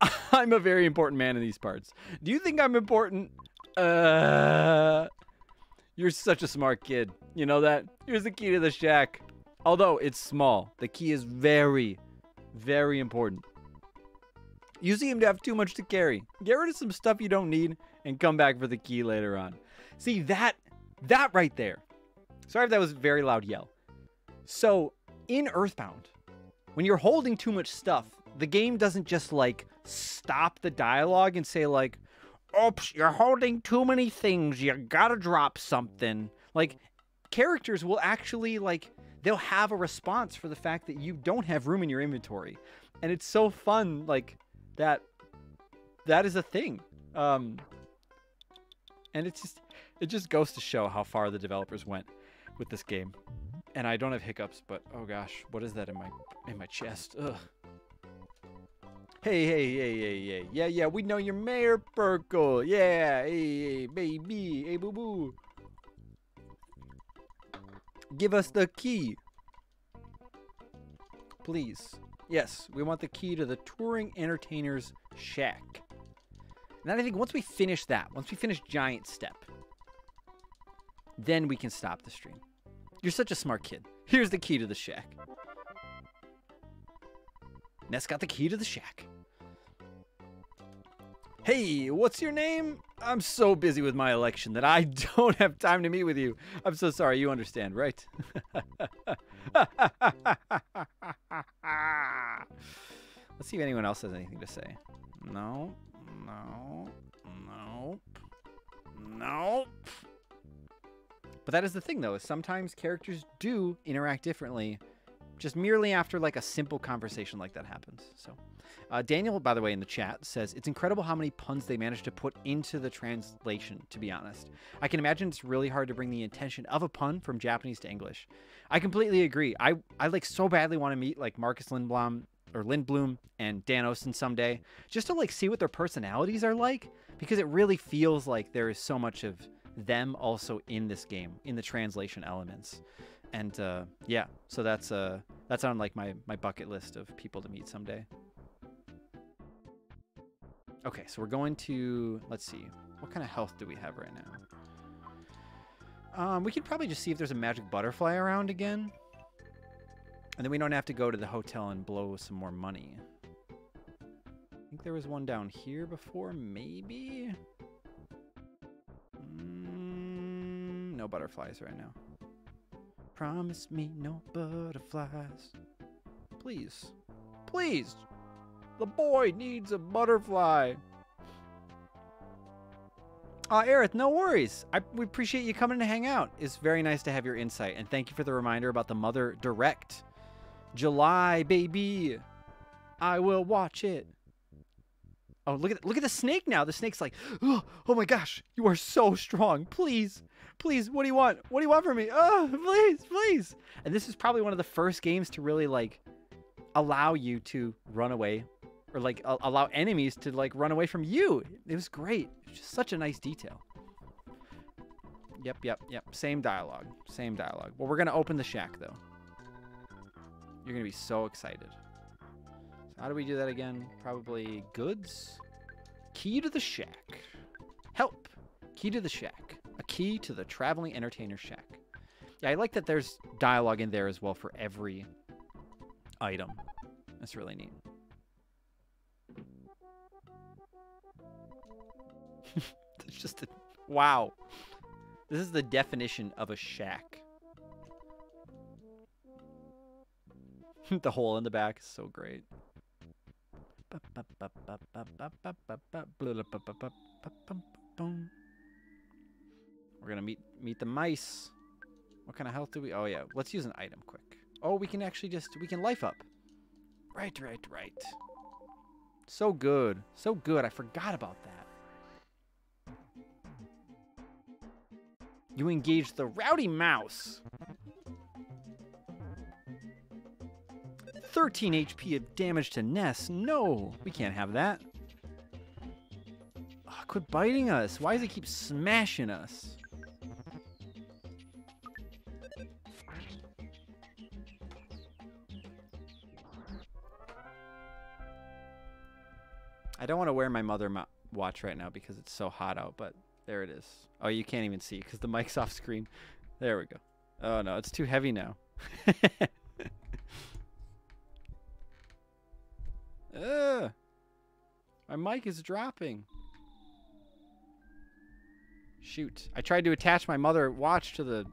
I'm a very important man in these parts. Do you think I'm important? Uh, you're such a smart kid. You know that? Here's the key to the shack. Although it's small, the key is very, very important. You seem to have too much to carry. Get rid of some stuff you don't need and come back for the key later on. See, that, that right there. Sorry if that was a very loud yell. So, in Earthbound, when you're holding too much stuff, the game doesn't just like stop the dialogue and say like, "Oops, you're holding too many things. You gotta drop something." Like, characters will actually like they'll have a response for the fact that you don't have room in your inventory, and it's so fun. Like that that is a thing. Um, and it's just it just goes to show how far the developers went with this game. And I don't have hiccups, but oh gosh, what is that in my in my chest? Ugh. Hey, hey, hey, hey, hey. Yeah, yeah, we know you're Mayor Pirkle. Yeah, hey, hey, baby. Hey, boo boo. Give us the key. Please. Yes, we want the key to the touring entertainer's shack. And I think once we finish that, once we finish Giant Step, then we can stop the stream. You're such a smart kid. Here's the key to the shack. Ness got the key to the shack. Hey, what's your name? I'm so busy with my election that I don't have time to meet with you. I'm so sorry, you understand, right? Let's see if anyone else has anything to say. No, no, nope, nope. But that is the thing, though, is sometimes characters do interact differently just merely after like a simple conversation like that happens. So, uh, Daniel, by the way, in the chat says it's incredible how many puns they managed to put into the translation. To be honest, I can imagine it's really hard to bring the intention of a pun from Japanese to English. I completely agree. I I like so badly want to meet like Marcus Lindblom or Lindblom and Dan Owsen someday, just to like see what their personalities are like, because it really feels like there is so much of them also in this game in the translation elements. And uh, yeah so that's uh that's on like my my bucket list of people to meet someday. Okay so we're going to let's see what kind of health do we have right now? Um we could probably just see if there's a magic butterfly around again and then we don't have to go to the hotel and blow some more money I think there was one down here before maybe Mm, no butterflies right now. Promise me no butterflies. Please. Please. The boy needs a butterfly. Uh, Aerith, no worries. I, we appreciate you coming to hang out. It's very nice to have your insight. And thank you for the reminder about the Mother Direct. July, baby. I will watch it. Oh, look at look at the snake now. The snake's like, oh, oh my gosh, you are so strong. Please, please, what do you want? What do you want from me? Oh, please, please. And this is probably one of the first games to really like allow you to run away, or like allow enemies to like run away from you. It was great. It's just such a nice detail. Yep, yep, yep. Same dialogue. Same dialogue. Well, we're gonna open the shack though. You're gonna be so excited. How do we do that again? Probably goods. Key to the shack. Help. Key to the shack. A key to the traveling entertainer shack. Yeah, I like that there's dialogue in there as well for every item. That's really neat. it's just a wow. This is the definition of a shack. the hole in the back is so great. We're gonna meet meet the mice. What kind of health do we? Oh yeah, let's use an item quick. Oh, we can actually just we can life up. Right, right, right. So good, so good. I forgot about that. You engage the rowdy mouse. 13 HP of damage to Ness. No, we can't have that. Oh, quit biting us. Why does it keep smashing us? I don't want to wear my mother watch right now because it's so hot out, but there it is. Oh, you can't even see because the mic's off screen. There we go. Oh no, it's too heavy now. Ugh. My mic is dropping. Shoot. I tried to attach my mother watch to the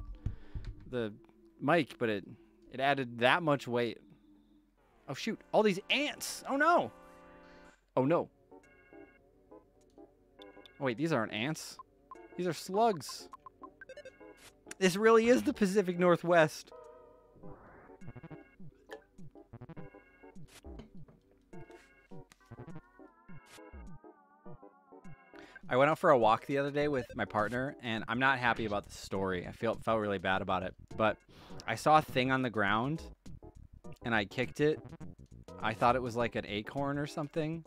the mic, but it it added that much weight. Oh shoot. All these ants. Oh no. Oh no. Oh, wait, these aren't ants. These are slugs. This really is the Pacific Northwest. I went out for a walk the other day with my partner, and I'm not happy about the story. I felt felt really bad about it. But I saw a thing on the ground, and I kicked it. I thought it was like an acorn or something.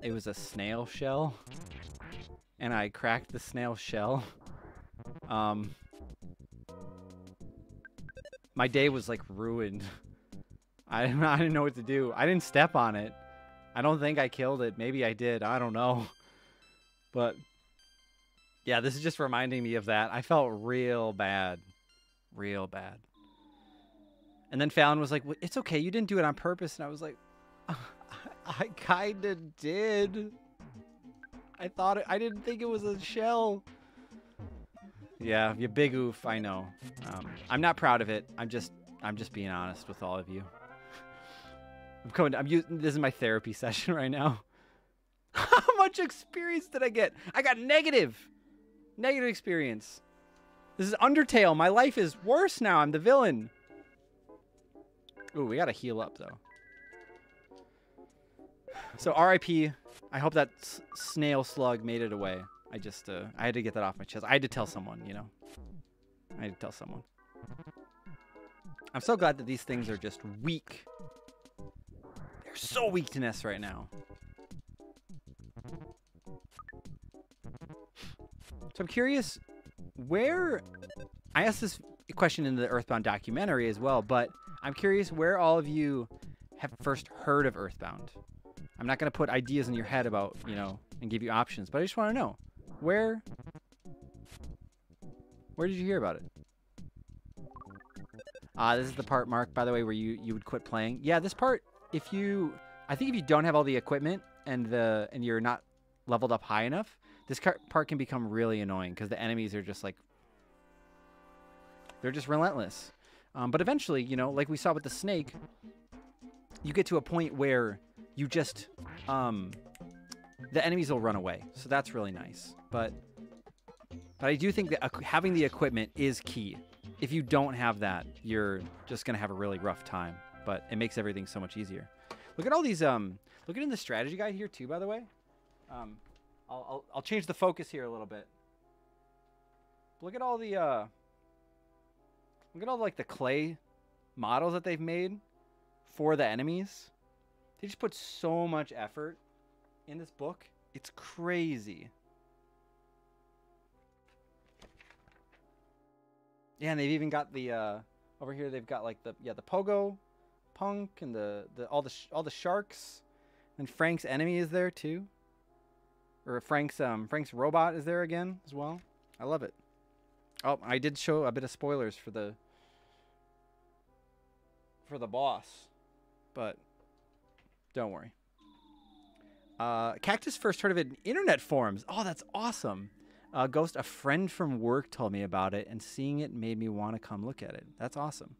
It was a snail shell, and I cracked the snail shell. Um, my day was like ruined. I I didn't know what to do. I didn't step on it. I don't think I killed it. Maybe I did. I don't know. But yeah, this is just reminding me of that. I felt real bad. Real bad. And then Fallon was like, well, It's okay. You didn't do it on purpose. And I was like, I kind of did. I thought it, I didn't think it was a shell. Yeah, you big oof. I know. Um, I'm not proud of it. I'm just, I'm just being honest with all of you. I'm coming. I'm using. This is my therapy session right now. How much experience did I get? I got negative, negative experience. This is Undertale. My life is worse now. I'm the villain. Ooh, we gotta heal up though. So R.I.P. I hope that snail slug made it away. I just, uh, I had to get that off my chest. I had to tell someone, you know. I had to tell someone. I'm so glad that these things are just weak. They're so weak to Ness right now. So I'm curious, where I asked this question in the Earthbound documentary as well, but I'm curious where all of you have first heard of Earthbound. I'm not going to put ideas in your head about, you know, and give you options, but I just want to know where where did you hear about it? Ah, this is the part, Mark, by the way, where you you would quit playing. Yeah, this part, if you, I think if you don't have all the equipment and the and you're not leveled up high enough, this part can become really annoying because the enemies are just like they're just relentless. Um, but eventually, you know, like we saw with the snake, you get to a point where you just um, the enemies will run away. So that's really nice. But but I do think that having the equipment is key. If you don't have that, you're just gonna have a really rough time. But it makes everything so much easier. Look at all these. Um, look at in the strategy guide here too. By the way, um, I'll, I'll I'll change the focus here a little bit. Look at all the uh. Look at all like the clay models that they've made for the enemies. They just put so much effort in this book. It's crazy. Yeah, and they've even got the uh, over here. They've got like the yeah the pogo punk and the, the all the all the sharks, and Frank's enemy is there too. Or Frank's um Frank's robot is there again as well. I love it. Oh, I did show a bit of spoilers for the for the boss, but don't worry. Uh, Cactus first heard of it in internet forums. Oh, that's awesome. Uh, Ghost, a friend from work told me about it, and seeing it made me want to come look at it. That's awesome.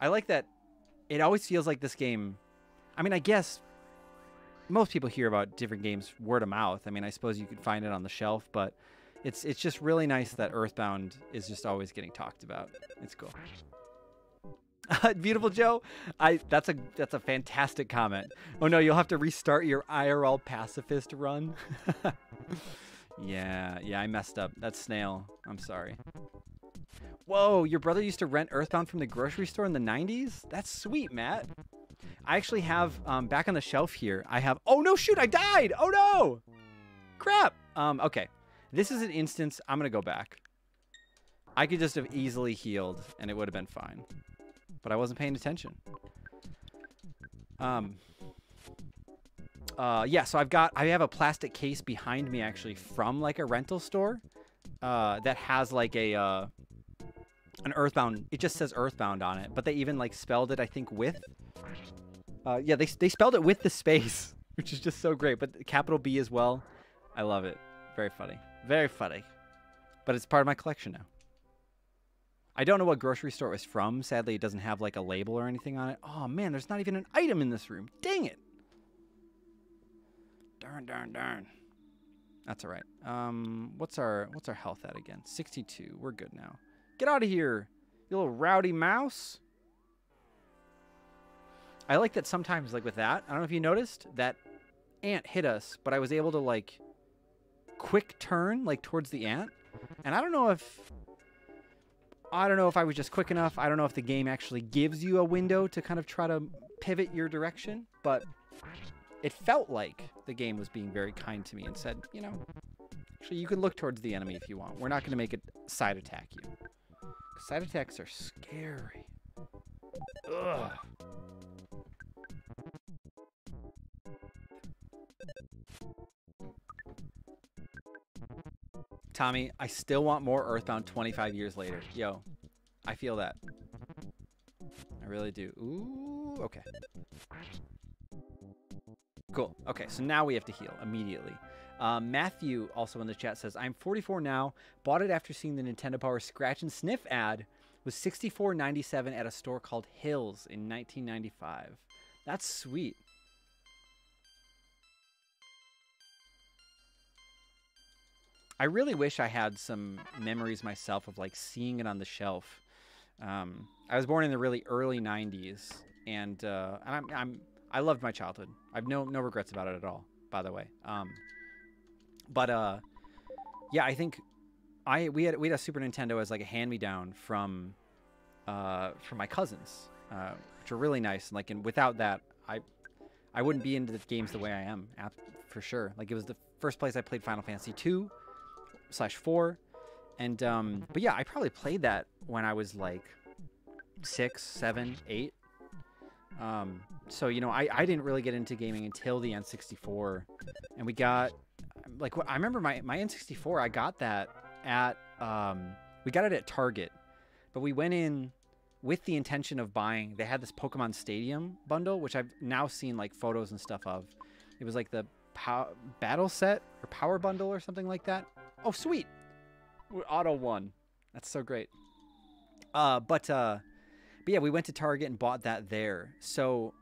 I like that. It always feels like this game. I mean, I guess most people hear about different games word of mouth. I mean, I suppose you could find it on the shelf, but it's it's just really nice that Earthbound is just always getting talked about. It's cool. Beautiful Joe, I that's a that's a fantastic comment. Oh no, you'll have to restart your IRL pacifist run. yeah, yeah, I messed up. That's snail. I'm sorry. Whoa, your brother used to rent Earthbound from the grocery store in the 90s? That's sweet, Matt. I actually have um, back on the shelf here. I have. Oh no, shoot! I died. Oh no! Crap. Um. Okay. This is an instance. I'm gonna go back. I could just have easily healed, and it would have been fine, but I wasn't paying attention. Um. Uh. Yeah. So I've got. I have a plastic case behind me, actually, from like a rental store. Uh. That has like a. Uh, an Earthbound. It just says Earthbound on it, but they even like spelled it. I think with. Uh, yeah, they, they spelled it with the space, which is just so great. But capital B as well. I love it. Very funny. Very funny. But it's part of my collection now. I don't know what grocery store it was from. Sadly, it doesn't have like a label or anything on it. Oh man, there's not even an item in this room. Dang it. Darn, darn, darn. That's all right. Um, what's our what's our health at again? 62. We're good now. Get out of here, you little rowdy mouse. I like that sometimes, like with that, I don't know if you noticed, that ant hit us, but I was able to, like, quick turn, like, towards the ant. And I don't know if... I don't know if I was just quick enough. I don't know if the game actually gives you a window to kind of try to pivot your direction, but it felt like the game was being very kind to me and said, you know, actually, you can look towards the enemy if you want. We're not going to make it side attack you. Side attacks are scary. Ugh. Tommy, I still want more Earthbound 25 years later. Yo, I feel that. I really do. Ooh, okay. Cool. Okay, so now we have to heal immediately. Um, Matthew, also in the chat, says, I'm 44 now. Bought it after seeing the Nintendo Power Scratch and Sniff ad. was 64.97 at a store called Hills in 1995. That's sweet. I really wish I had some memories myself of like seeing it on the shelf. Um, I was born in the really early '90s, and uh, and I'm, I'm I loved my childhood. I've no no regrets about it at all. By the way, um, but uh, yeah, I think I we had we had a Super Nintendo as like a hand me down from uh, from my cousins, uh, which are really nice. Like, and without that, I I wouldn't be into the games the way I am, for sure. Like, it was the first place I played Final Fantasy two slash four, and um, but yeah, I probably played that when I was like six, seven, eight. Um, so you know, I I didn't really get into gaming until the N64, and we got like what I remember my my N64. I got that at um, we got it at Target, but we went in with the intention of buying. They had this Pokemon Stadium bundle, which I've now seen like photos and stuff of. It was like the pow- battle set or power bundle or something like that. Oh, sweet. We're auto one. That's so great. Uh, but uh, but yeah, we went to Target and bought that there. So,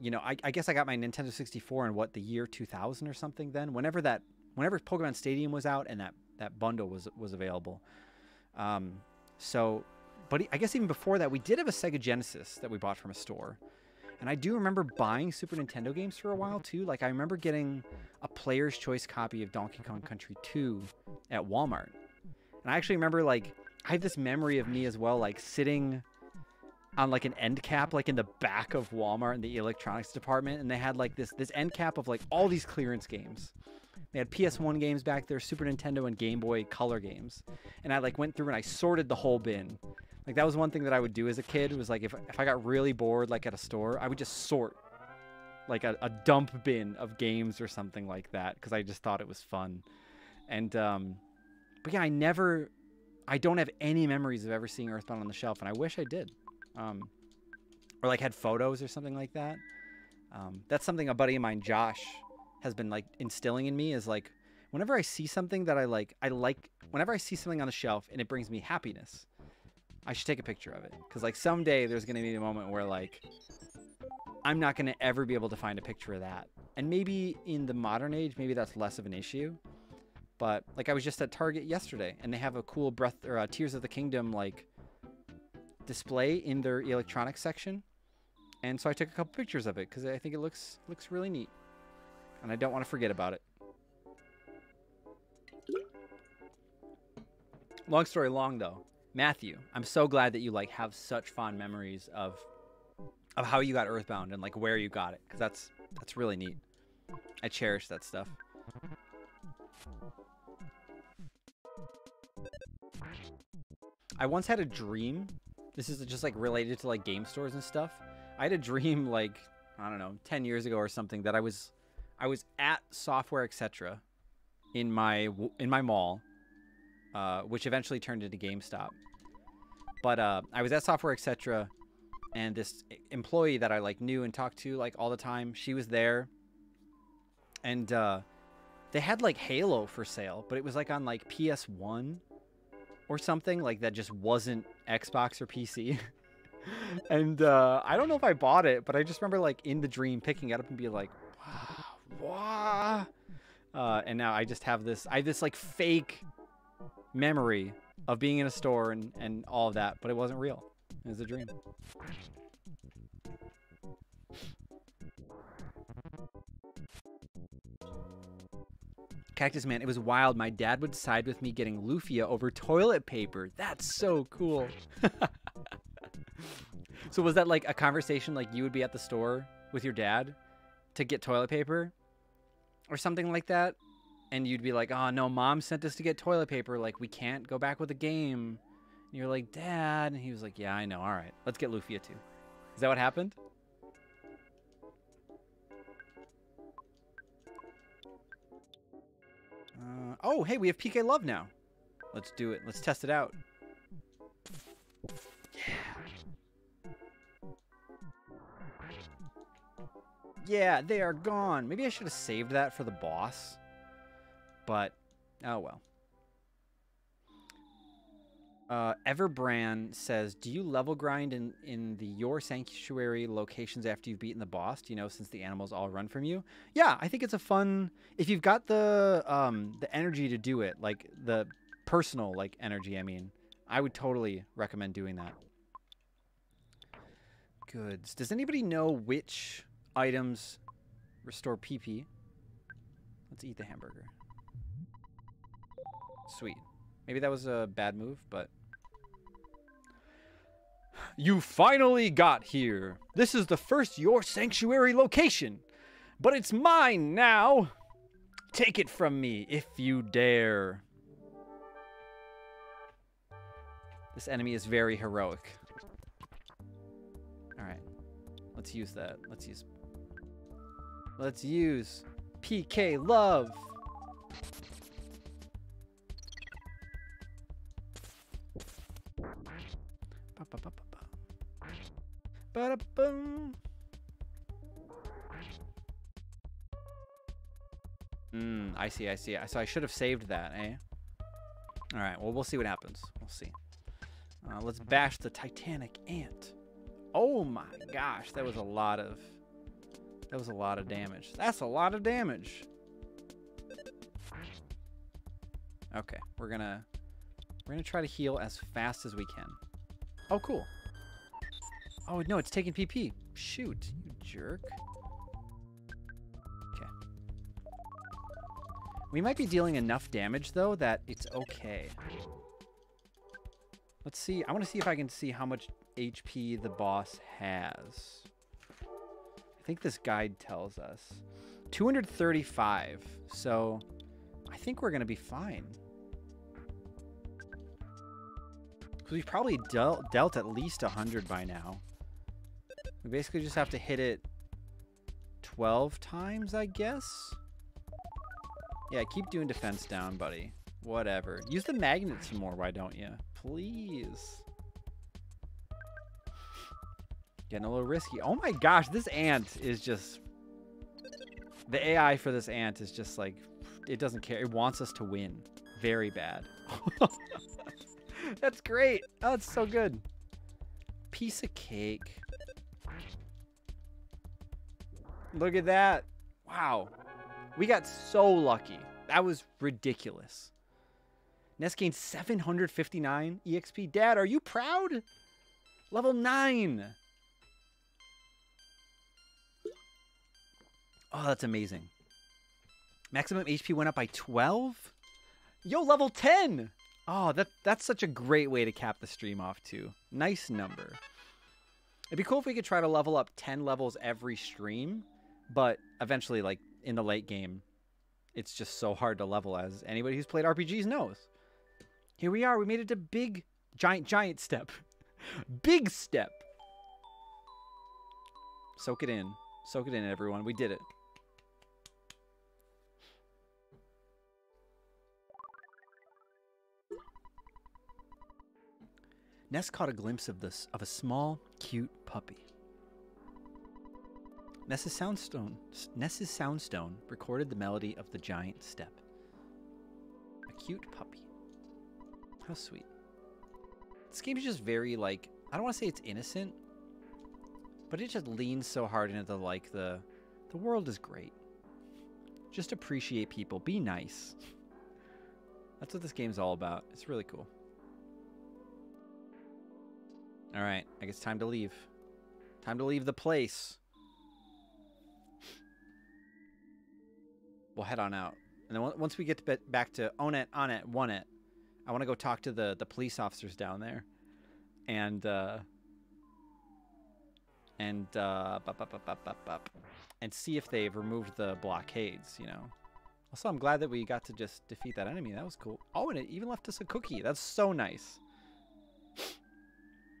you know, I, I guess I got my Nintendo 64 in what the year 2000 or something. Then, whenever that, whenever Pokemon Stadium was out and that that bundle was was available. Um, so, but I guess even before that, we did have a Sega Genesis that we bought from a store. And I do remember buying Super Nintendo games for a while too. Like I remember getting a player's choice copy of Donkey Kong Country 2 at Walmart. And I actually remember like I have this memory of me as well, like sitting on like an end cap, like in the back of Walmart in the electronics department, and they had like this this end cap of like all these clearance games. They had PS1 games back there, Super Nintendo and Game Boy Color games, and I like went through and I sorted the whole bin. Like that was one thing that I would do as a kid was like if if I got really bored like at a store, I would just sort like a, a dump bin of games or something like that because I just thought it was fun. And um, but yeah, I never, I don't have any memories of ever seeing Earthbound on the shelf, and I wish I did, um, or like had photos or something like that. Um, that's something a buddy of mine, Josh, has been like instilling in me is like whenever I see something that I like, I like whenever I see something on the shelf and it brings me happiness, I should take a picture of it. Because like someday there's gonna be a moment where like I'm not gonna ever be able to find a picture of that, and maybe in the modern age, maybe that's less of an issue. But like I was just at Target yesterday, and they have a cool Breath or uh, Tears of the Kingdom like display in their electronics section, and so I took a couple pictures of it because I think it looks looks really neat. And I don't want to forget about it. Long story long though, Matthew, I'm so glad that you like have such fond memories of of how you got Earthbound and like where you got it cuz that's that's really neat. I cherish that stuff. I once had a dream. This is just like related to like game stores and stuff. I had a dream like I don't know, 10 years ago or something that I was I was at Software Etc. in my in my mall, uh, which eventually turned into GameStop. But uh, I was at Software Etc. And this employee that I like knew and talked to like all the time, she was there, and uh, they had like Halo for sale, but it was like on like PS One or something like that just wasn't Xbox or PC. and uh, I don't know if I bought it, but I just remember like in the dream picking it up and being like, wow, wow. Uh, and now I just have this, I have this like fake memory of being in a store and, and all of that, but it wasn't real. It was a dream. Cactus Man, it was wild. My dad would side with me getting Lufia over toilet paper. That's so cool. so was that like a conversation like you would be at the store with your dad to get toilet paper? or something like that, and you'd be like, "Oh no, mom sent us to get toilet paper. Like we can't go back with the game." And you're like, "Dad," and he was like, "Yeah, I know. All right, let's get Lufia too." Is that what happened? Uh, oh, hey, we have PK Love now. Let's do it. Let's test it out. Yeah, they are gone. Maybe I should have saved that for the boss. But, oh well. Uh, Everbrand says, "Do you level grind in in the your sanctuary locations after you've beaten the boss? You know since the animals all run from you? Yeah, I think it's a fun if you've got the um the energy to do it, like the personal like energy. I mean, I would totally recommend doing that. Goods. Does anybody know which items restore PP? Let's eat the hamburger. Sweet. Maybe that was a bad move, but you finally got here. This is the first Your Sanctuary location, but it's mine now. Take it from me if you dare. This enemy is very heroic. All right. Let's use that. Let's use Let's use PK love. Ba-da-boom. Mm, I see, I see. So I should have saved that, eh? All right, well, we'll see what happens. We'll see. Uh, let's bash the Titanic Ant. Oh my gosh, that was a lot of... That was a lot of damage. That's a lot of damage. Okay, we're gonna... We're gonna try to heal as fast as we can. Oh, cool. Oh, no, it's taking PP. Shoot, you jerk. Okay. We might be dealing enough damage, though, that it's okay. Let's see. I want to see if I can see how much HP the boss has. I think this guide tells us. 235. So I think we're going to be fine. Because we've probably dealt, dealt at least 100 by now. We basically just have to hit it 12 times, I guess? Yeah, keep doing defense down, buddy. Whatever. Use the magnet some more, why don't you? Please. Getting a little risky. Oh my gosh, this ant is just... The AI for this ant is just like... It doesn't care. It wants us to win. Very bad. That's great. Oh, it's so good. Piece of cake. Look at that. Wow. We got so lucky. That was ridiculous. Ness gained 759 EXP. Dad, are you proud? Level 9. Oh, that's amazing. Maximum HP went up by 12? Yo, level 10! Oh, that that's such a great way to cap the stream off, too. Nice number. It'd be cool if we could try to level up 10 levels every stream, but eventually, like, in the late game, it's just so hard to level, as anybody who's played RPGs knows. Here we are. We made it to big, giant, giant step. big step. Soak it in. Soak it in, everyone. We did it. Ness caught a glimpse of this of a small, cute puppy. Ness's soundstone Ness's soundstone recorded the melody of the giant step. A cute puppy. How sweet. This game is just very like I don't want to say it's innocent, but it just leans so hard into the like the the world is great. Just appreciate people, be nice. That's what this game's all about. It's really cool. All right, I guess time to leave. Time to leave the place. We'll head on out. And then once we get to back to own it, on it, one it, I want to go talk to the, the police officers down there. And, uh, and, uh, bup, bup, bup, and see if they've removed the blockades, you know. Also, I'm glad that we got to just defeat that enemy. That was cool. Oh, and it even left us a cookie. That's so nice.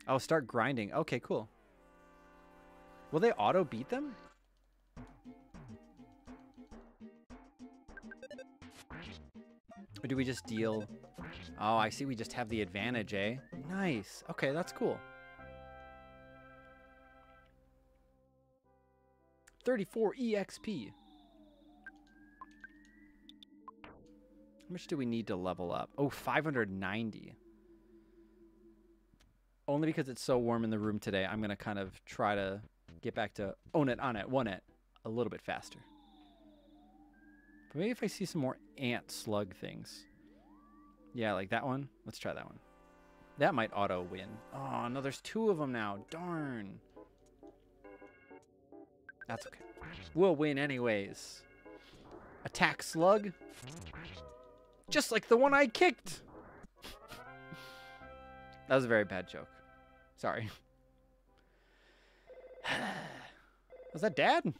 Oh, start grinding. Okay, cool. Will they auto beat them? Or do we just deal... Oh, I see we just have the advantage, eh? Nice. Okay, that's cool. 34 EXP. How much do we need to level up? Oh, 590. Only because it's so warm in the room today, I'm going to kind of try to get back to own it, on it, one it a little bit faster. But maybe if I see some more ant slug things. Yeah, like that one. Let's try that one. That might auto win. Oh, no, there's two of them now. Darn. That's okay. We'll win anyways. Attack slug. Just like the one I kicked. that was a very bad joke. Sorry. Was that dad?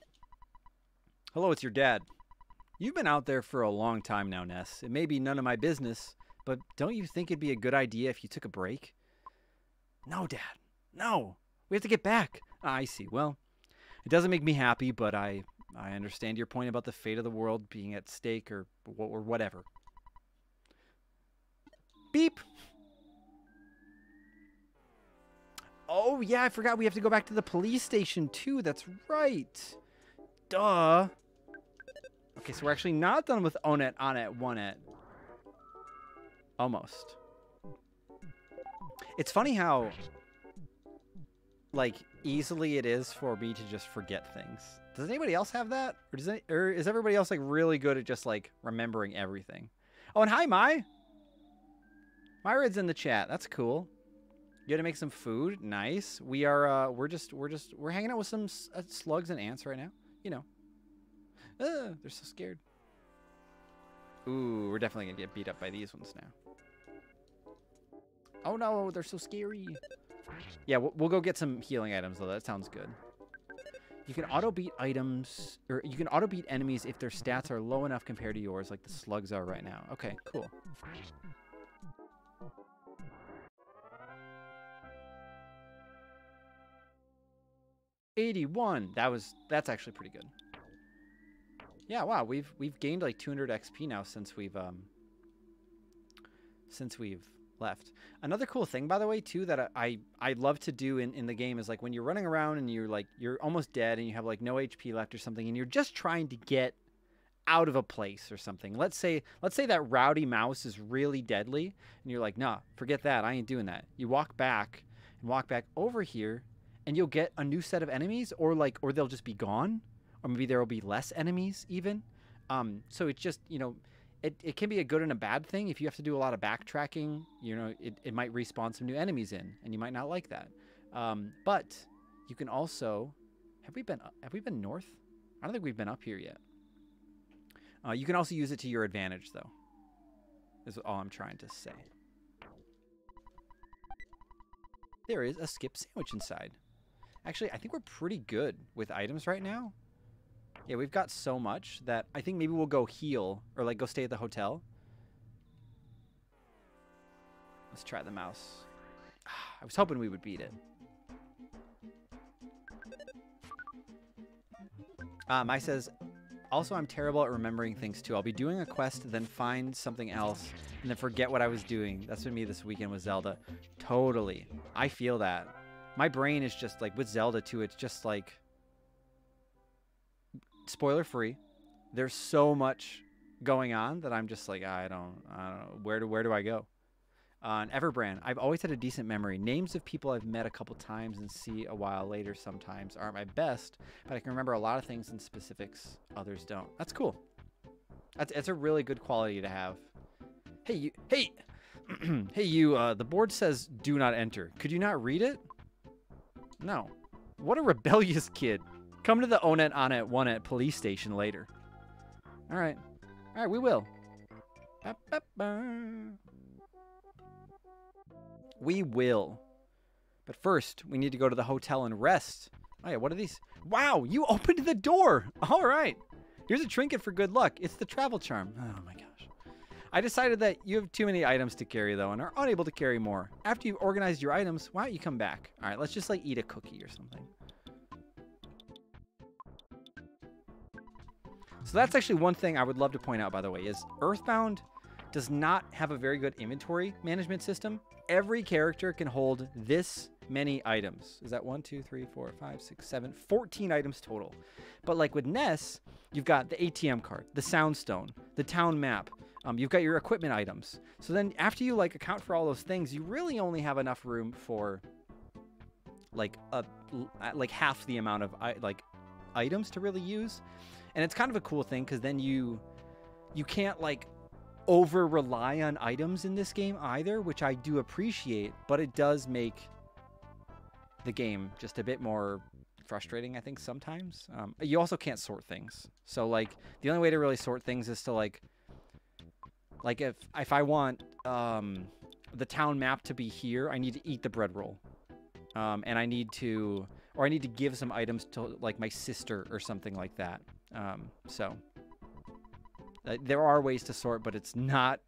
Hello, it's your dad. You've been out there for a long time now, Ness. It may be none of my business, but don't you think it'd be a good idea if you took a break? No, Dad. No. We have to get back. Ah, I see. Well, it doesn't make me happy, but I I understand your point about the fate of the world being at stake or or whatever. Beep. Oh, yeah, I forgot we have to go back to the police station too. That's right. Duh. Okay, so we're actually not done with own it, on it, it. Almost. It's funny how, like, easily it is for me to just forget things. Does anybody else have that? Or does any, or is everybody else like really good at just like remembering everything? Oh, and hi, Mai. Myra's in the chat. That's cool. You got to make some food. Nice. We are. Uh, we're just. We're just. We're hanging out with some uh, slugs and ants right now. You know. Uh, they're so scared. Ooh, we're definitely gonna get beat up by these ones now. Oh no, they're so scary. Yeah, we'll, we'll go get some healing items though. That sounds good. You can auto beat items, or you can auto beat enemies if their stats are low enough compared to yours, like the slugs are right now. Okay, cool. 81. That was that's actually pretty good. Yeah, wow, we've we've gained like 200 XP now since we've um since we've left. Another cool thing by the way too that I I love to do in in the game is like when you're running around and you're like you're almost dead and you have like no HP left or something and you're just trying to get out of a place or something. Let's say let's say that rowdy mouse is really deadly and you're like, "Nah, forget that. I ain't doing that." You walk back and walk back over here and you'll get a new set of enemies or like or they'll just be gone or maybe there will be less enemies even. Um, so it's just you know it, it can be a good and a bad thing. If you have to do a lot of backtracking you know it, it might respawn some new enemies in and you might not like that. Um, but you can also have we been have we been north? I don't think we've been up here yet. Uh, you can also use it to your advantage though is all i'm trying to say. There is a skip sandwich inside Actually, I think we're pretty good with items right now. Yeah, we've got so much that I think maybe we'll go heal or like go stay at the hotel. Let's try the mouse. I was hoping we would beat it. Um, I says, also I'm terrible at remembering things too. I'll be doing a quest, then find something else, and then forget what I was doing. That's been me this weekend with Zelda. Totally. I feel that my brain is just like with Zelda too. It's just like spoiler free. There's so much going on that I'm just like I don't, I don't know where do where do I go? On uh, Everbrand, I've always had a decent memory. Names of people I've met a couple times and see a while later sometimes aren't my best, but I can remember a lot of things and specifics others don't. That's cool. That's it's a really good quality to have. Hey you, hey, hey you. Uh, the board says do not enter. Could you not read it? No. What a rebellious kid. Come to the Onett Onett One at police station later. All right. All right, we will. We will. But first, we need to go to the hotel and rest. Oh yeah, what are these? Wow, you opened the door. All right. Here's a trinket for good luck. It's the travel charm. Oh my god. I decided that you have too many items to carry, though, and are unable to carry more. After you've organized your items, why don't you come back? All right, let's just, like, eat a cookie or something. So that's actually one thing I would love to point out, by the way, is Earthbound does not have a very good inventory management system. Every character can hold this many items. Is that one, two, three, four, five, six, seven, 14 items total. But like with Ness, you've got the ATM card, the Soundstone, the town map, um, you've got your equipment items. So then after you like account for all those things, you really only have enough room for like a like half the amount of like items to really use, and it's kind of a cool thing because then you you can't like over rely on items in this game either, which I do appreciate, but it does make the game just a bit more frustrating, I think, sometimes. Um, you also can't sort things. So, like, the only way to really sort things is to, like, like if, if I want um, the town map to be here, I need to eat the bread roll. Um, and I need to, or I need to give some items to, like, my sister or something like that. Um, so, uh, there are ways to sort, but it's not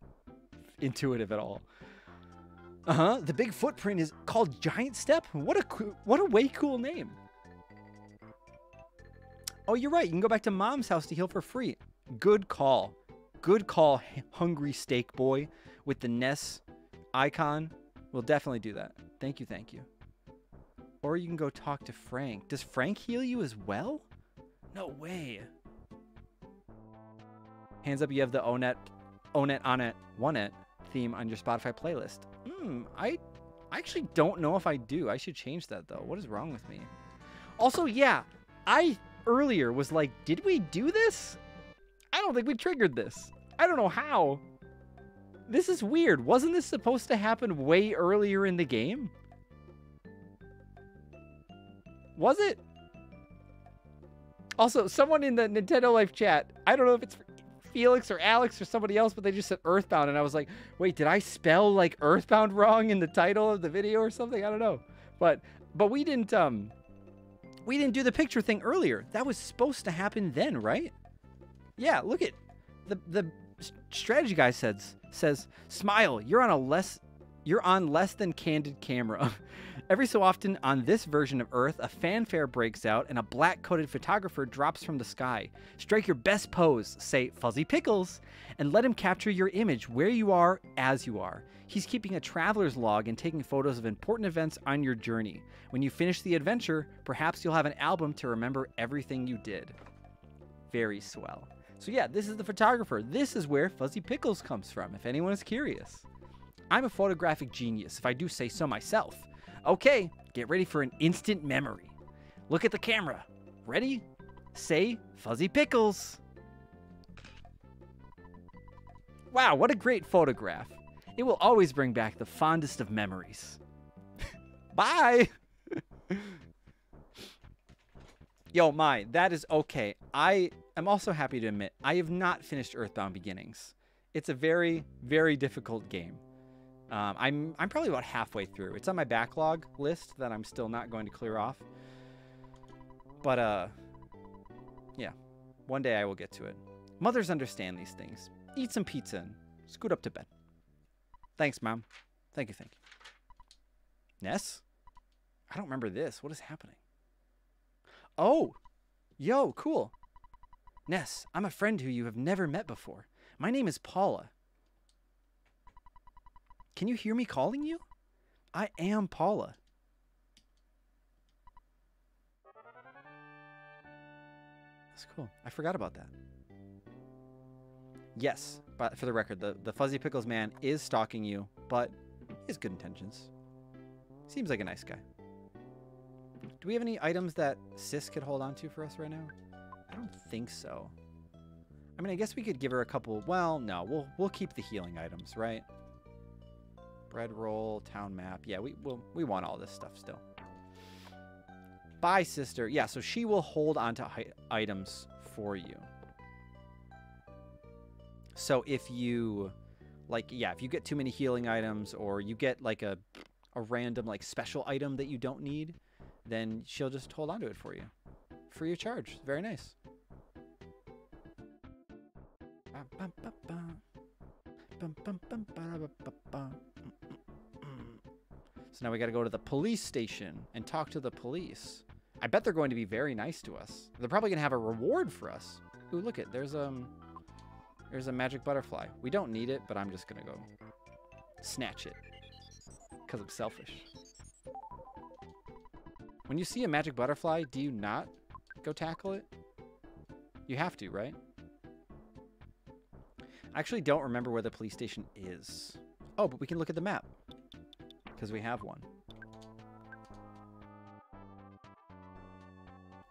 intuitive at all. Uh huh. The big footprint is called Giant Step. What a what a way cool name. Oh, you're right. You can go back to Mom's house to heal for free. Good call. Good call, Hungry Steak Boy, with the Ness icon. We'll definitely do that. Thank you, thank you. Or you can go talk to Frank. Does Frank heal you as well? No way. Hands up, you have the Onett, Onett, Onett, Onett theme on your Spotify playlist. Hmm, I, I actually don't know if I do. I should change that though. What is wrong with me? Also, yeah, I earlier was like, did we do this? I don't think we triggered this. I don't know how. This is weird. Wasn't this supposed to happen way earlier in the game? Was it? Also, someone in the Nintendo Life chat, I don't know if it's Felix or Alex or somebody else, but they just said Earthbound, and I was like, wait, did I spell like Earthbound wrong in the title of the video or something? I don't know. But but we didn't um we didn't do the picture thing earlier. That was supposed to happen then, right? Yeah, look at the the strategy guy says says smile. You're on a less you're on less than candid camera. Every so often on this version of Earth, a fanfare breaks out and a black coated photographer drops from the sky. Strike your best pose, say Fuzzy Pickles, and let him capture your image where you are as you are. He's keeping a traveler's log and taking photos of important events on your journey. When you finish the adventure, perhaps you'll have an album to remember everything you did. Very swell. So, yeah, this is the photographer. This is where Fuzzy Pickles comes from, if anyone is curious. I'm a photographic genius, if I do say so myself. Okay, get ready for an instant memory. Look at the camera. Ready? Say Fuzzy Pickles. Wow, what a great photograph. It will always bring back the fondest of memories. Bye. Yo, my, that is okay. I am also happy to admit I have not finished Earthbound Beginnings. It's a very, very difficult game. Um, I'm I'm probably about halfway through. It's on my backlog list that I'm still not going to clear off. But uh, yeah, one day I will get to it. Mothers understand these things. Eat some pizza and scoot up to bed. Thanks, mom. Thank you, thank you. Ness, I don't remember this. What is happening? Oh, yo, cool. Ness, I'm a friend who you have never met before. My name is Paula. Can you hear me calling you? I am Paula. That's cool. I forgot about that. Yes, but for the record, the, the Fuzzy Pickles man is stalking you, but he has good intentions. Seems like a nice guy. Do we have any items that Sis could hold on to for us right now? Don't think so. I mean, I guess we could give her a couple. Well, no, we'll we'll keep the healing items, right? Bread roll, town map. Yeah, we will we want all this stuff still. Bye, sister. Yeah, so she will hold onto hi- items for you. So if you like yeah, if you get too many healing items or you get like a a random like special item that you don't need, then she'll just hold on to it for you. Free of charge. Very nice. So now we got to go to the police station and talk to the police. I bet they're going to be very nice to us. They're probably going to have a reward for us. Ooh, look it. There's um there's a magic butterfly. We don't need it, but I'm just going to go snatch it cuz I'm selfish. When you see a magic butterfly, do you not go tackle it? You have to, right? I actually don't remember where the police station is. Oh, but we can look at the map because we have one.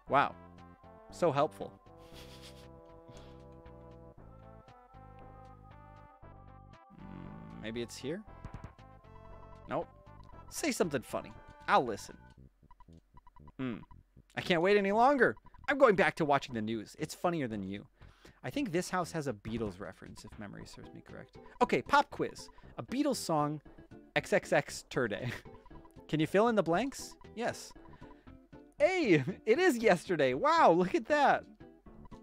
Wow. So helpful. Mm, Maybe it's here? Nope. Say something funny. I'll listen. Hmm. I can't wait any longer. I'm going back to watching the news. It's funnier than you. I think this house has a Beatles reference, if memory serves me correct. Okay, pop quiz. A Beatles song, XXX Turday. Can you fill in the blanks? Yes. Hey, it is yesterday. Wow, look at that.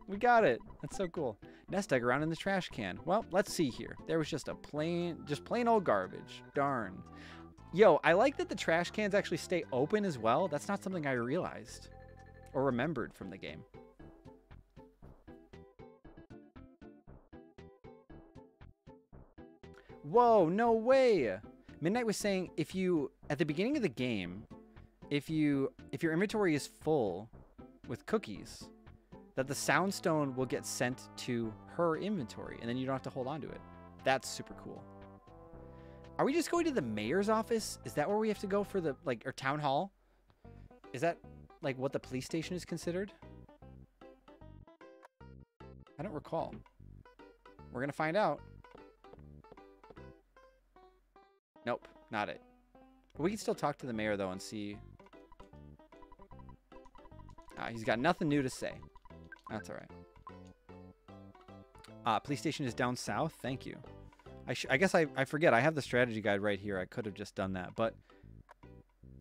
We got it. That's so cool. Nest egg around in the trash can. Well, let's see here. There was just a plain, just plain old garbage. Darn. Yo, I like that the trash cans actually stay open as well. That's not something I realized or remembered from the game. Whoa, no way. Midnight was saying if you at the beginning of the game, if you if your inventory is full with cookies, that the soundstone will get sent to her inventory and then you don't have to hold on to it. That's super cool. Are we just going to the mayor's office? Is that where we have to go for the like or town hall? Is that like what the police station is considered? I don't recall. We're gonna find out. Nope, not it. We can still talk to the mayor though and see. Ah, he's got nothing new to say. That's all right. Uh, police station is down south. Thank you. I, I guess I, I forget. I have the strategy guide right here. I could have just done that, but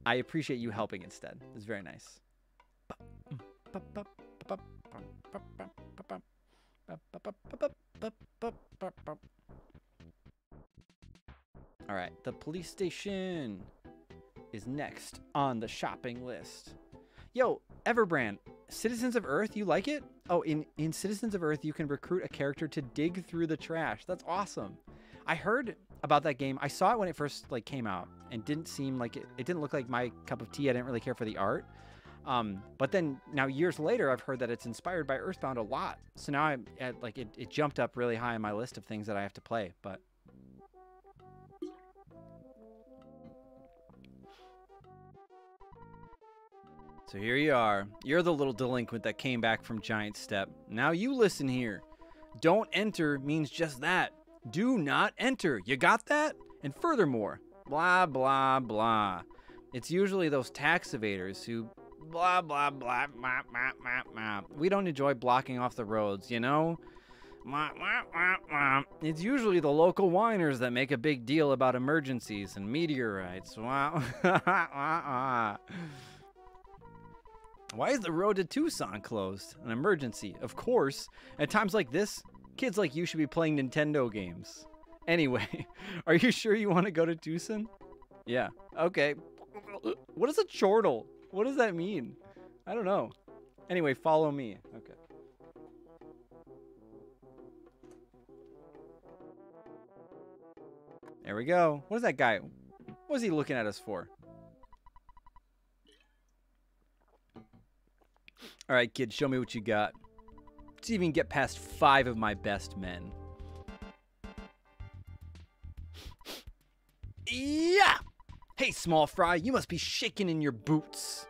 I appreciate you helping instead. It's very nice. Right, the police station is next on the shopping list. Yo, Everbrand, Citizens of Earth, you like it? Oh, in, in Citizens of Earth, you can recruit a character to dig through the trash. That's awesome. I heard about that game. I saw it when it first like came out and didn't seem like it, it didn't look like my cup of tea. I didn't really care for the art. Um, but then now years later, I've heard that it's inspired by Earthbound a lot. So now I'm at like it, it jumped up really high on my list of things that I have to play. But So here you are. You're the little delinquent that came back from Giant Step. Now you listen here. Don't enter means just that. Do not enter. You got that? And furthermore, blah, blah, blah. It's usually those tax evaders who blah, blah, blah, blah, blah, blah, blah. We don't enjoy blocking off the roads, you know? Blah, blah, blah, blah. It's usually the local whiners that make a big deal about emergencies and meteorites. Wow. Why is the road to Twoson closed? An emergency, of course. At times like this, kids like you should be playing Nintendo games. Anyway, are you sure you want to go to Twoson? Yeah. Okay. What is a chortle? What does that mean? I don't know. Anyway, follow me. Okay. There we go. What is that guy? What is he looking at us for? All right, kid, show me what you got. Let's even get past five of my best men. Yeah! Hey, small fry, you must be shaking in your boots.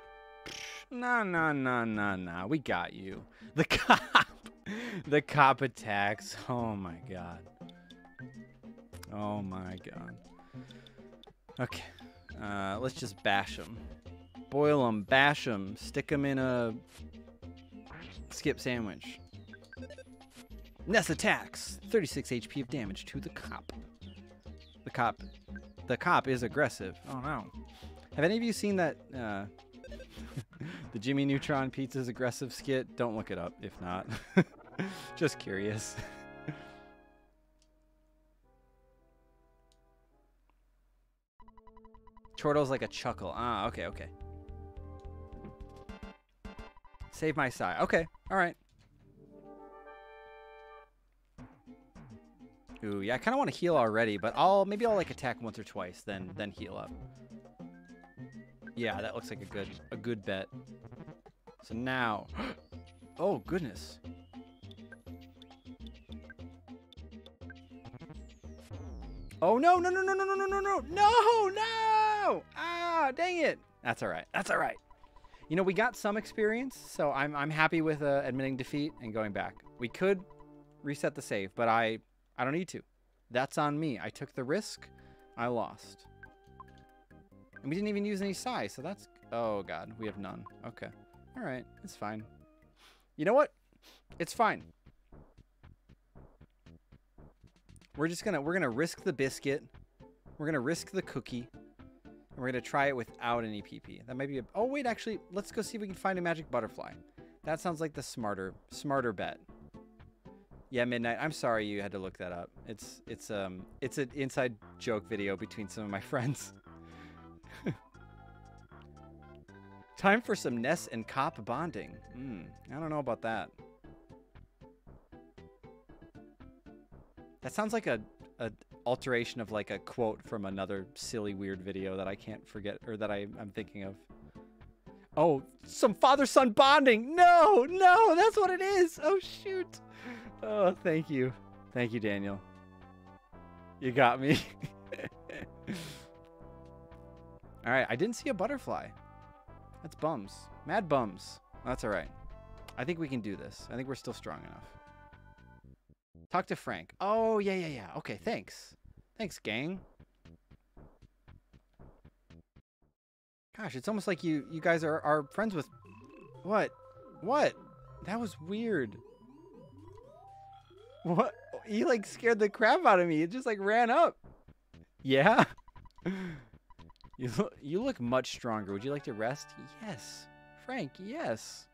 Nah, nah, nah, nah, nah. We got you. The cop. The cop attacks. Oh my god. Oh my god. Okay. Uh, let's just bash him. Boil him, bash him, stick him in a skip sandwich. Ness attacks. 36 HP of damage to the cop. The cop. The cop is aggressive. Oh no. Have any of you seen that uh, the Jimmy Neutron Pizza's aggressive skit? Don't look it up if not. Just curious. Chortle's like a chuckle. Ah, okay, okay. Save my side. Okay, all right. Ooh, yeah, I kind of want to heal already, but I'll maybe I'll like attack once or twice, then then heal up. Yeah, that looks like a good a good bet. So now, oh goodness. Oh no no no no no no no no no no no! Ah, dang it! That's all right. That's all right. You know, we got some experience, so I'm I'm happy with uh, admitting defeat and going back. We could reset the save, but I I don't need to. That's on me. I took the risk. I lost. And we didn't even use any size, so that's Oh god, we have none. Okay. All right, it's fine. You know what? It's fine. We're just gonna we're gonna risk the biscuit. We're gonna risk the cookie. And we're gonna try it without any PP. That might be a oh wait, actually, let's go see if we can find a magic butterfly. That sounds like the smarter smarter bet. Yeah, midnight. I'm sorry you had to look that up. It's it's um it's an inside joke video between some of my friends. Time for some Ness and Cop bonding. Hmm, I don't know about that. That sounds like a, a alteration of like a quote from another silly weird video that I can't forget or that I, I'm thinking of. Oh, some father-son bonding. No, no, that's what it is. Oh shoot. Oh, thank you. Thank you, Daniel. You got me. all right, I didn't see a butterfly. That's bums. Mad bums. That's all right. I think we can do this. I think we're still strong enough. Talk to Frank. Oh, yeah, yeah, yeah. Okay, thanks. Thanks, gang. Gosh, it's almost like you you guys are, are friends with... What? What? That was weird. What? He, like, scared the crap out of me. It just, like, ran up. Yeah? You look, you look much stronger. Would you like to rest? Yes. Frank, yes.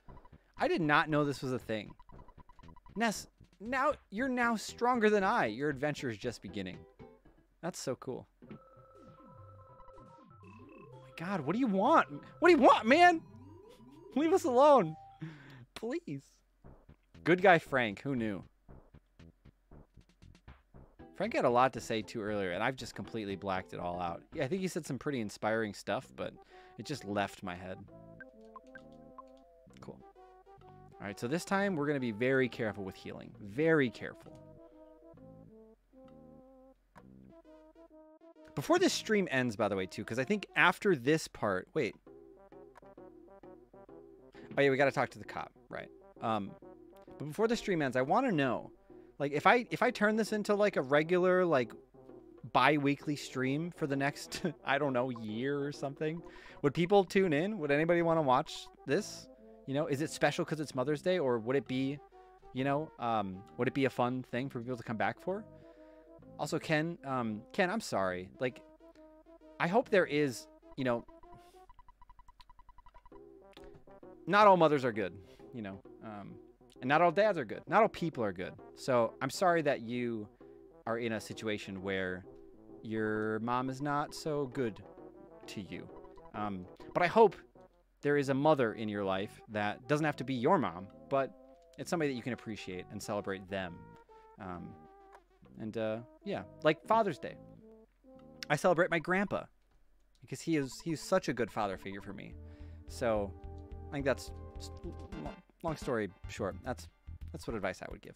I did not know this was a thing. Ness, now you're now stronger than I. Your adventure is just beginning. That's so cool. Oh my God, what do you want? What do you want, man? Leave us alone. Please. Good guy Frank, who knew? Frank had a lot to say too earlier, and I've just completely blacked it all out. Yeah, I think he said some pretty inspiring stuff, but it just left my head. All right, so this time we're going to be very careful with healing. Very careful. Before this stream ends, by the way, too, because I think after this part... Wait. Oh, yeah, we got to talk to the cop. Right. Um, but before the stream ends, I want to know like if I if I turn this into like a regular like bi-weekly stream for the next I don't know year or something, would people tune in? Would anybody want to watch this? You know, is it special because it's Mother's Day, or would it be, you know, um, would it be a fun thing for people to come back for? Also, Ken, um, Ken, I'm sorry. Like, I hope there is, you know, not all mothers are good. You know, um, and not all dads are good. Not all people are good. So I'm sorry that you are in a situation where your mom is not so good to you. Um, but I hope there is a mother in your life that doesn't have to be your mom, but it's somebody that you can appreciate and celebrate them. Um, and uh, yeah, like Father's Day. I celebrate my grandpa because he is he's such a good father figure for me. So I think that's long story short, that's that's what advice I would give.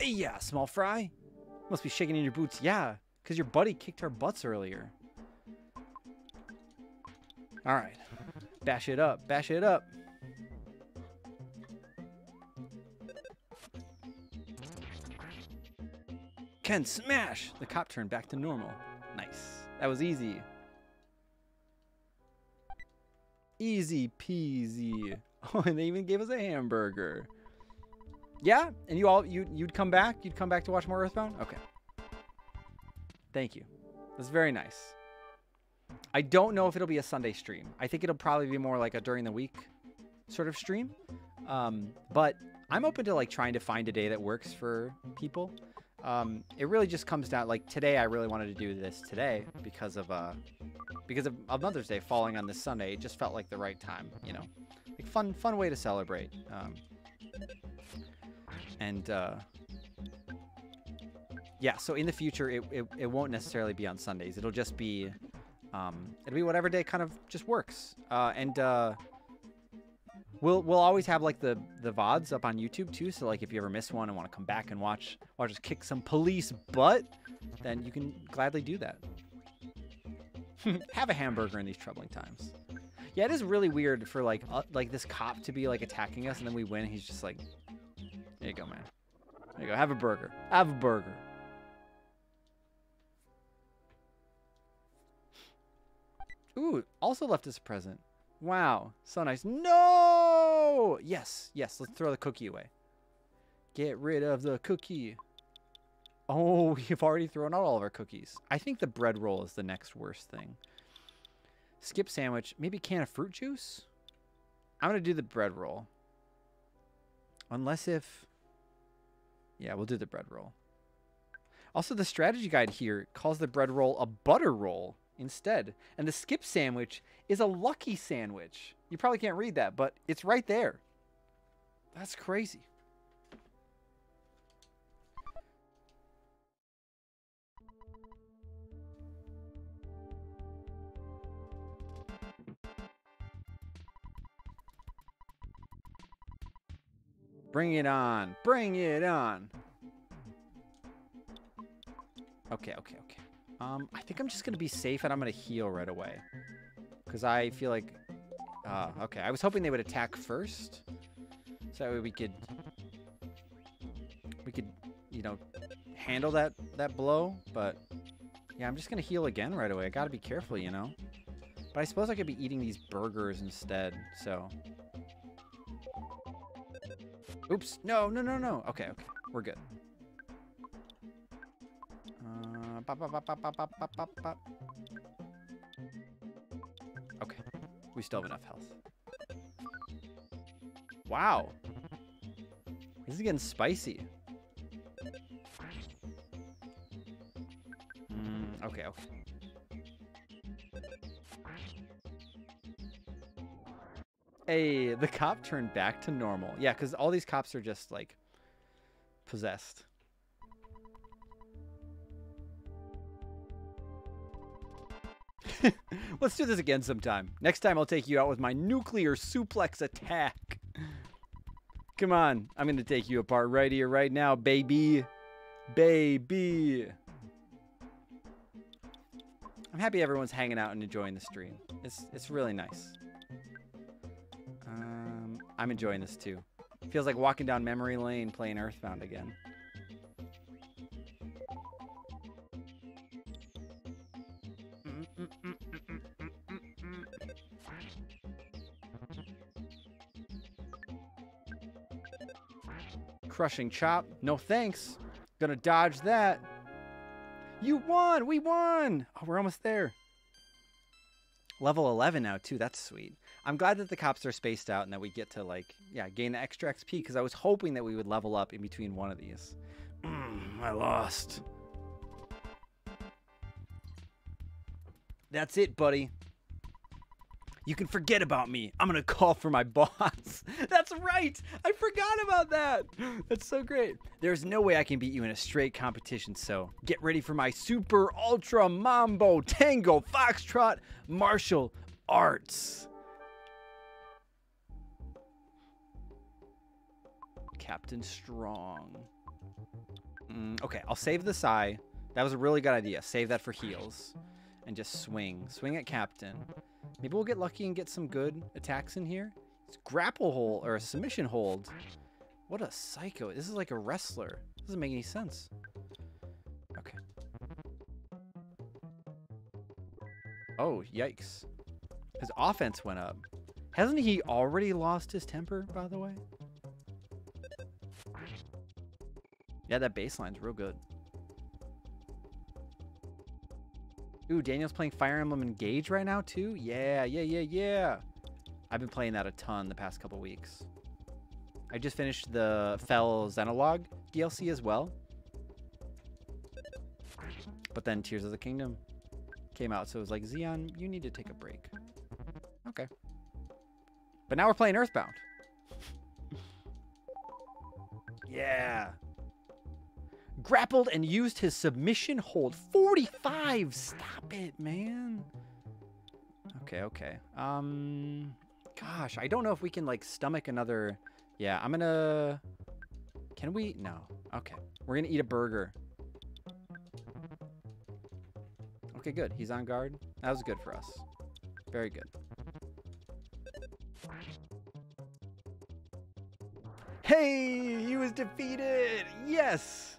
Yeah, small fry. Must be shaking in your boots. Yeah, because your buddy kicked our butts earlier. All right. Bash it up. Bash it up. Ken, smash! The cop turned back to normal. Nice. That was easy. Easy peasy. Oh, and they even gave us a hamburger. Yeah, and you all you you'd come back. You'd come back to watch more Earthbound. Okay. Thank you. That's very nice. I don't know if it'll be a Sunday stream. I think it'll probably be more like a during the week sort of stream. Um, but I'm open to like trying to find a day that works for people. Um, it really just comes down like today. I really wanted to do this today because of uh, because of, of Mother's Day falling on this Sunday. It just felt like the right time, you know like fun fun way to celebrate. Um, and uh, yeah, so in the future, it, it, it, won't necessarily be on Sundays. It'll just be um, it'll be whatever day kind of just works. Uh, and uh, we'll we'll always have like the the vods up on YouTube too. So like if you ever miss one and want to come back and watch watch us kick some police butt, then you can gladly do that. have a hamburger in these troubling times. Yeah, it is really weird for like uh, like this cop to be like attacking us, and then we win. He's just like, "There you go, man. There you go. Have a burger. Have a burger." Ooh, also left us a present. Wow, so nice. No! Yes, yes. Let's throw the cookie away. Get rid of the cookie. Oh, we've already thrown out all of our cookies. I think the bread roll is the next worst thing. Skip sandwich. Maybe can of fruit juice? I'm going to do the bread roll. Unless if... Yeah, we'll do the bread roll. Also, the strategy guide here calls the bread roll a butter roll instead. And the skip sandwich is a lucky sandwich. You probably can't read that, but it's right there. That's crazy. Bring it on. Bring it on. Okay, okay, okay. Um, I think I'm just going to be safe and I'm going to heal right away. Because I feel like... Uh, okay, I was hoping they would attack first. So that way we could... We could, you know, handle that, that blow. But, yeah, I'm just going to heal again right away. I got to be careful, you know? But I suppose I could be eating these burgers instead, so... Oops. No, no, no, no. Okay, okay. We're good. Okay. We still have enough health. Wow. This is getting spicy. Mm, okay, okay. Hey, the cop turned back to normal. Yeah, because all these cops are just, like, possessed. Let's do this again sometime. Next time I'll take you out with my nuclear suplex attack. Come on. I'm going to take you apart right here, right now, baby. Baby. I'm happy everyone's hanging out and enjoying the stream. It's, it's really nice. Um, I'm enjoying this too. Feels like walking down memory lane playing Earthbound again. Crushing chop. No thanks. Gonna dodge that. You won! We won! Oh, we're almost there. Level 11 now, too. That's sweet. I'm glad that the cops are spaced out and that we get to, like, yeah, gain the extra XP because I was hoping that we would level up in between one of these. Mm, I lost. That's it, buddy. You can forget about me. I'm going to call for my boss. That's right. I forgot about that. That's so great. There's no way I can beat you in a straight competition, so get ready for my super ultra mambo tango foxtrot martial arts. Captain Strong. Mm, okay, I'll save the PSI. That was a really good idea. Save that for heals. And just swing. Swing at Captain. Maybe we'll get lucky and get some good attacks in here. It's grapple hold or a submission hold. What a psycho. This is like a wrestler. Doesn't make any sense. Okay. Oh, yikes. His offense went up. Hasn't he already lost his temper, by the way? Yeah, that baseline's real good. Ooh, Daniel's playing Fire Emblem Engage right now too? Yeah, yeah, yeah, yeah. I've been playing that a ton the past couple weeks. I just finished the Fell Xenologue DLC as well. But then Tears of the Kingdom came out, so it was like, Zion, you need to take a break. Okay. But now we're playing Earthbound. yeah grappled and used his submission hold. 45! Stop it, man. Okay, okay. Um, gosh, I don't know if we can, like, stomach another... Yeah, I'm gonna... Can we? No. Okay. We're gonna eat a burger. Okay, good. He's on guard. That was good for us. Very good. Hey! He was defeated! Yes!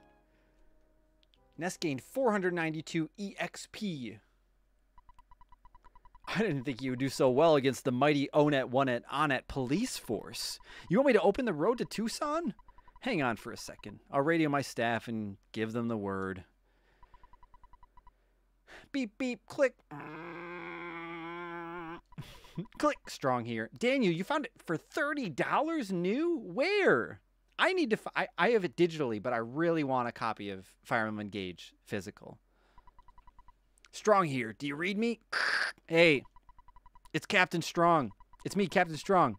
Ness gained 492 EXP. I didn't think you would do so well against the mighty Onett Onett Onett police force. You want me to open the road to Twoson? Hang on for a second. I'll radio my staff and give them the word. Beep, beep, click. click, strong here. Daniel, you found it for $30 new? Where? I need to. I, have it digitally, but I really want a copy of Fire Emblem Engage physical. Strong here. Do you read me? hey, it's Captain Strong. It's me, Captain Strong.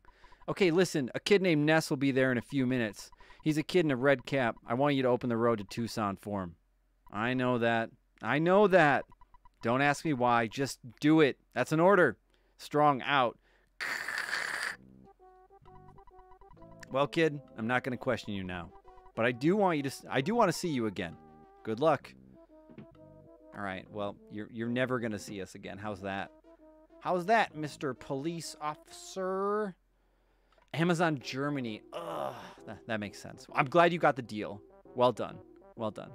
Okay, listen. A kid named Ness will be there in a few minutes. He's a kid in a red cap. I want you to open the road to Twoson for him. I know that. I know that. Don't ask me why. Just do it. That's an order. Strong out. Well, kid, I'm not going to question you now. But I do want you to I do want to see you again. Good luck. All right. Well, you're you're never going to see us again. How's that? How's that, Mr. Police Officer? Amazon Germany. Ugh, that, that makes sense. I'm glad you got the deal. Well done. Well done.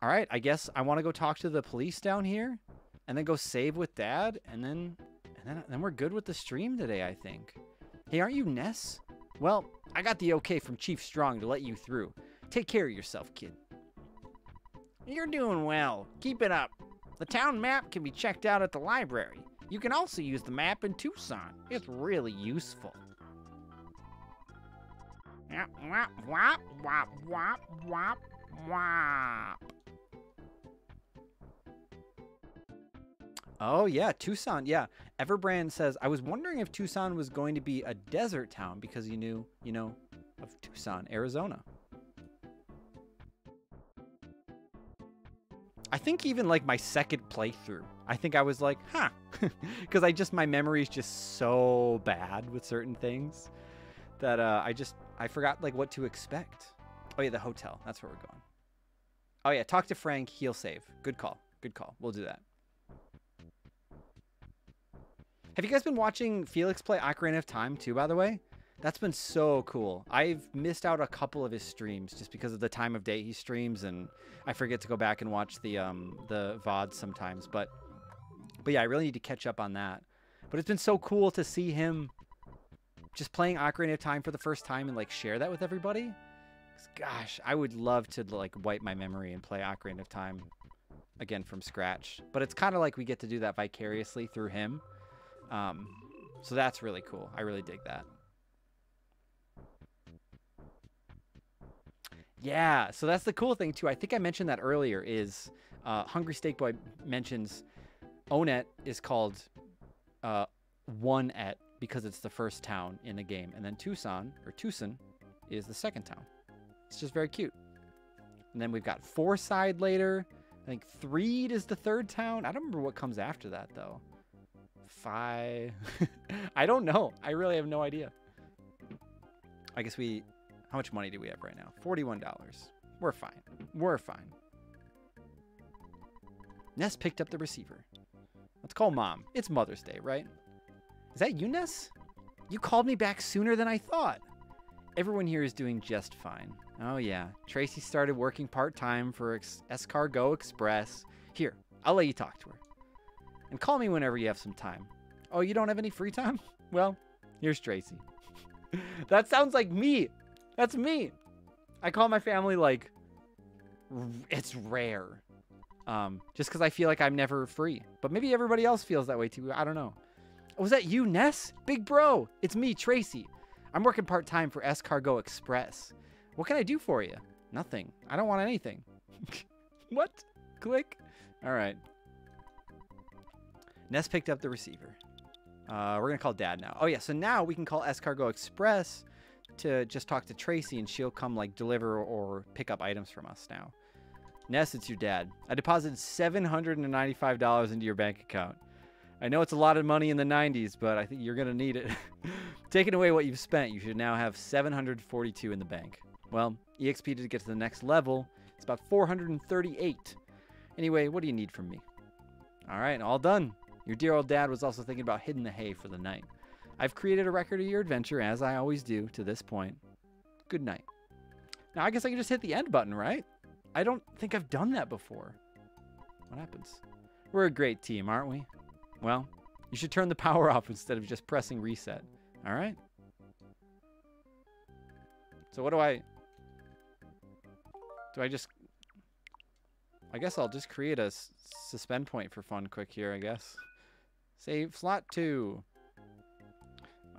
All right, I guess I want to go talk to the police down here and then go save with dad and then and then then we're good with the stream today, I think. Hey, aren't you Ness? Well, I got the okay from Chief Strong to let you through. Take care of yourself, kid. You're doing well. Keep it up. The town map can be checked out at the library. You can also use the map in Twoson. It's really useful. Wop, wop, wop, wop, wop, wop. Oh yeah, Twoson. Yeah, Everbrand says I was wondering if Twoson was going to be a desert town because you knew, you know, of Tucson, Arizona. I think even like my second playthrough, I think I was like, huh, because I just my memory is just so bad with certain things that uh, I just I forgot like what to expect. Oh yeah, the hotel. That's where we're going. Oh yeah, talk to Frank. He'll save. Good call. Good call. We'll do that. Have you guys been watching Felix play Ocarina of Time too, by the way? That's been so cool. I've missed out a couple of his streams just because of the time of day he streams, and I forget to go back and watch the um, the VODs sometimes. But but yeah, I really need to catch up on that. But it's been so cool to see him just playing Ocarina of Time for the first time and like share that with everybody. Gosh, I would love to like wipe my memory and play Ocarina of Time again from scratch. But it's kind of like we get to do that vicariously through him. Um, so that's really cool. I really dig that. Yeah, so that's the cool thing too. I think I mentioned that earlier. Is uh, Hungry Steak Boy mentions Onett is called uh, One Et because it's the first town in the game, and then Twoson or Tucson is the second town. It's just very cute. And then we've got Side later. I think Threed is the third town. I don't remember what comes after that though. Five. I don't know. I really have no idea. I guess we. How much money do we have right now? Forty-one dollars. We're fine. We're fine. Ness picked up the receiver. Let's call mom. It's Mother's Day, right? Is that you, Ness? You called me back sooner than I thought. Everyone here is doing just fine. Oh yeah, Tracy started working part-time for Ex- Escargo Express. Here, I'll let you talk to her. And call me whenever you have some time. Oh, you don't have any free time? Well, here's Tracy. that sounds like me. That's me. I call my family like it's rare. Um, just because I feel like I'm never free. But maybe everybody else feels that way too. I don't know. Was that you, Ness? Big bro. It's me, Tracy. I'm working part time for Escargo Express. What can I do for you? Nothing. I don't want anything. what? Click. All right. Ness picked up the receiver. Uh, we're gonna call Dad now. Oh yeah, so now we can call Escargo Express to just talk to Tracy, and she'll come like deliver or pick up items from us now. Ness, it's your dad. I deposited seven hundred and ninety-five dollars into your bank account. I know it's a lot of money in the 90s, but I think you're gonna need it. Taking away what you've spent, you should now have 742 in the bank. Well, EXP to get to the next level, it's about 438. Anyway, what do you need from me? All right, all done. Your dear old dad was also thinking about hitting the hay for the night. I've created a record of your adventure, as I always do, to this point. Good night. Now I guess I can just hit the end button, right? I don't think I've done that before. What happens? We're a great team, aren't we? Well, you should turn the power off instead of just pressing reset. All right? So what do I... Do I just... I guess I'll just create a suspend point for fun quick here, I guess. Save slot 2.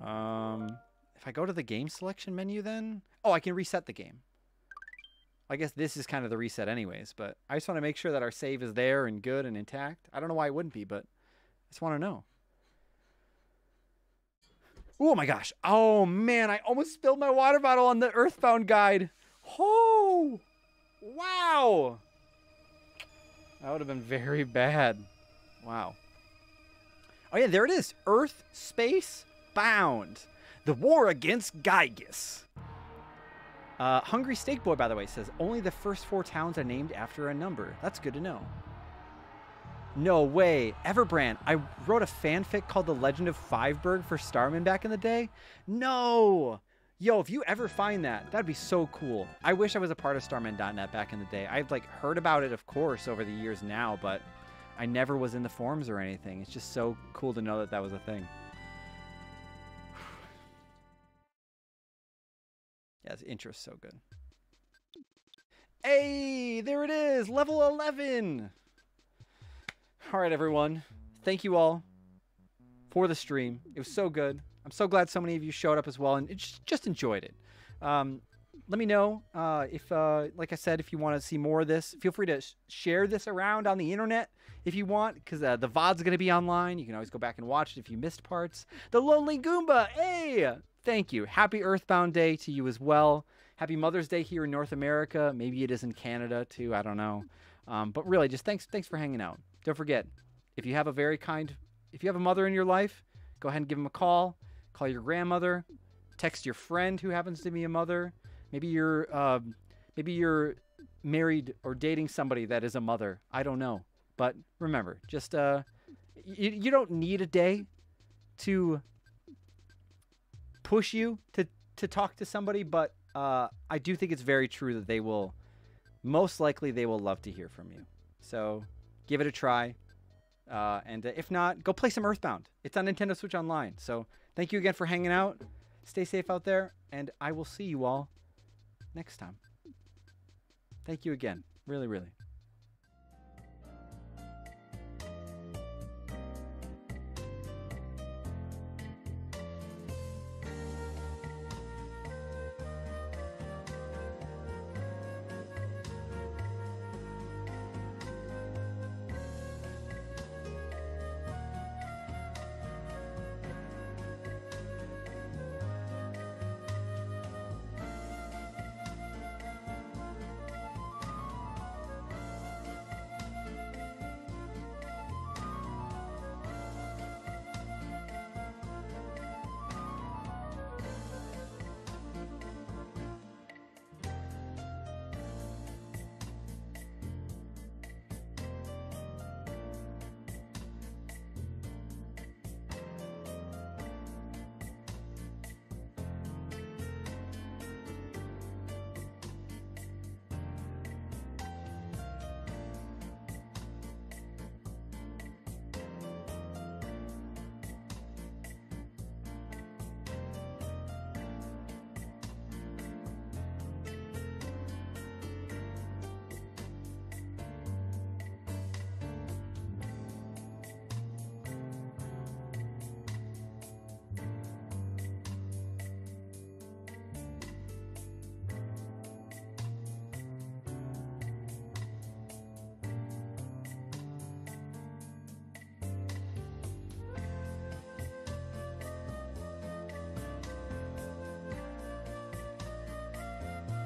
Um, if I go to the game selection menu then... Oh, I can reset the game. I guess this is kind of the reset anyways, but I just want to make sure that our save is there and good and intact. I don't know why it wouldn't be, but I just want to know. Oh my gosh. Oh man, I almost spilled my water bottle on the Earthbound guide. Oh, wow. That would have been very bad. Wow. Oh yeah, there it is. Earth, space, bound. The war against Gygas. Uh, Hungry Steak Boy, by the way, says only the first four towns are named after a number. That's good to know. No way. Everbrand. I wrote a fanfic called The Legend of Fiveberg for Starman back in the day. No. Yo, if you ever find that, that'd be so cool. I wish I was a part of Starman.net back in the day. I've like heard about it, of course, over the years now, but I never was in the forums or anything. It's just so cool to know that that was a thing. yeah, the intro's so good. Hey, there it is, level 11. All right, everyone. Thank you all for the stream. It was so good. I'm so glad so many of you showed up as well and just enjoyed it. Um, let me know uh, if, uh, like I said, if you want to see more of this. Feel free to sh share this around on the internet if you want, because uh, the VOD's going to be online. You can always go back and watch it if you missed parts. The Lonely Goomba, hey! Thank you. Happy Earthbound Day to you as well. Happy Mother's Day here in North America. Maybe it is in Canada too. I don't know. Um, but really, just thanks, thanks for hanging out. Don't forget, if you have a very kind, if you have a mother in your life, go ahead and give them a call. Call your grandmother. Text your friend who happens to be a mother. Maybe you're, uh, maybe you're married or dating somebody that is a mother. I don't know. But remember, just uh, you, you don't need a day to push you to to talk to somebody, but uh, I do think it's very true that they will, most likely, they will love to hear from you. So give it a try. Uh, and uh, if not, go play some Earthbound. It's on Nintendo Switch Online. So thank you again for hanging out. Stay safe out there, and I will see you all next time. Thank you again. Really, really.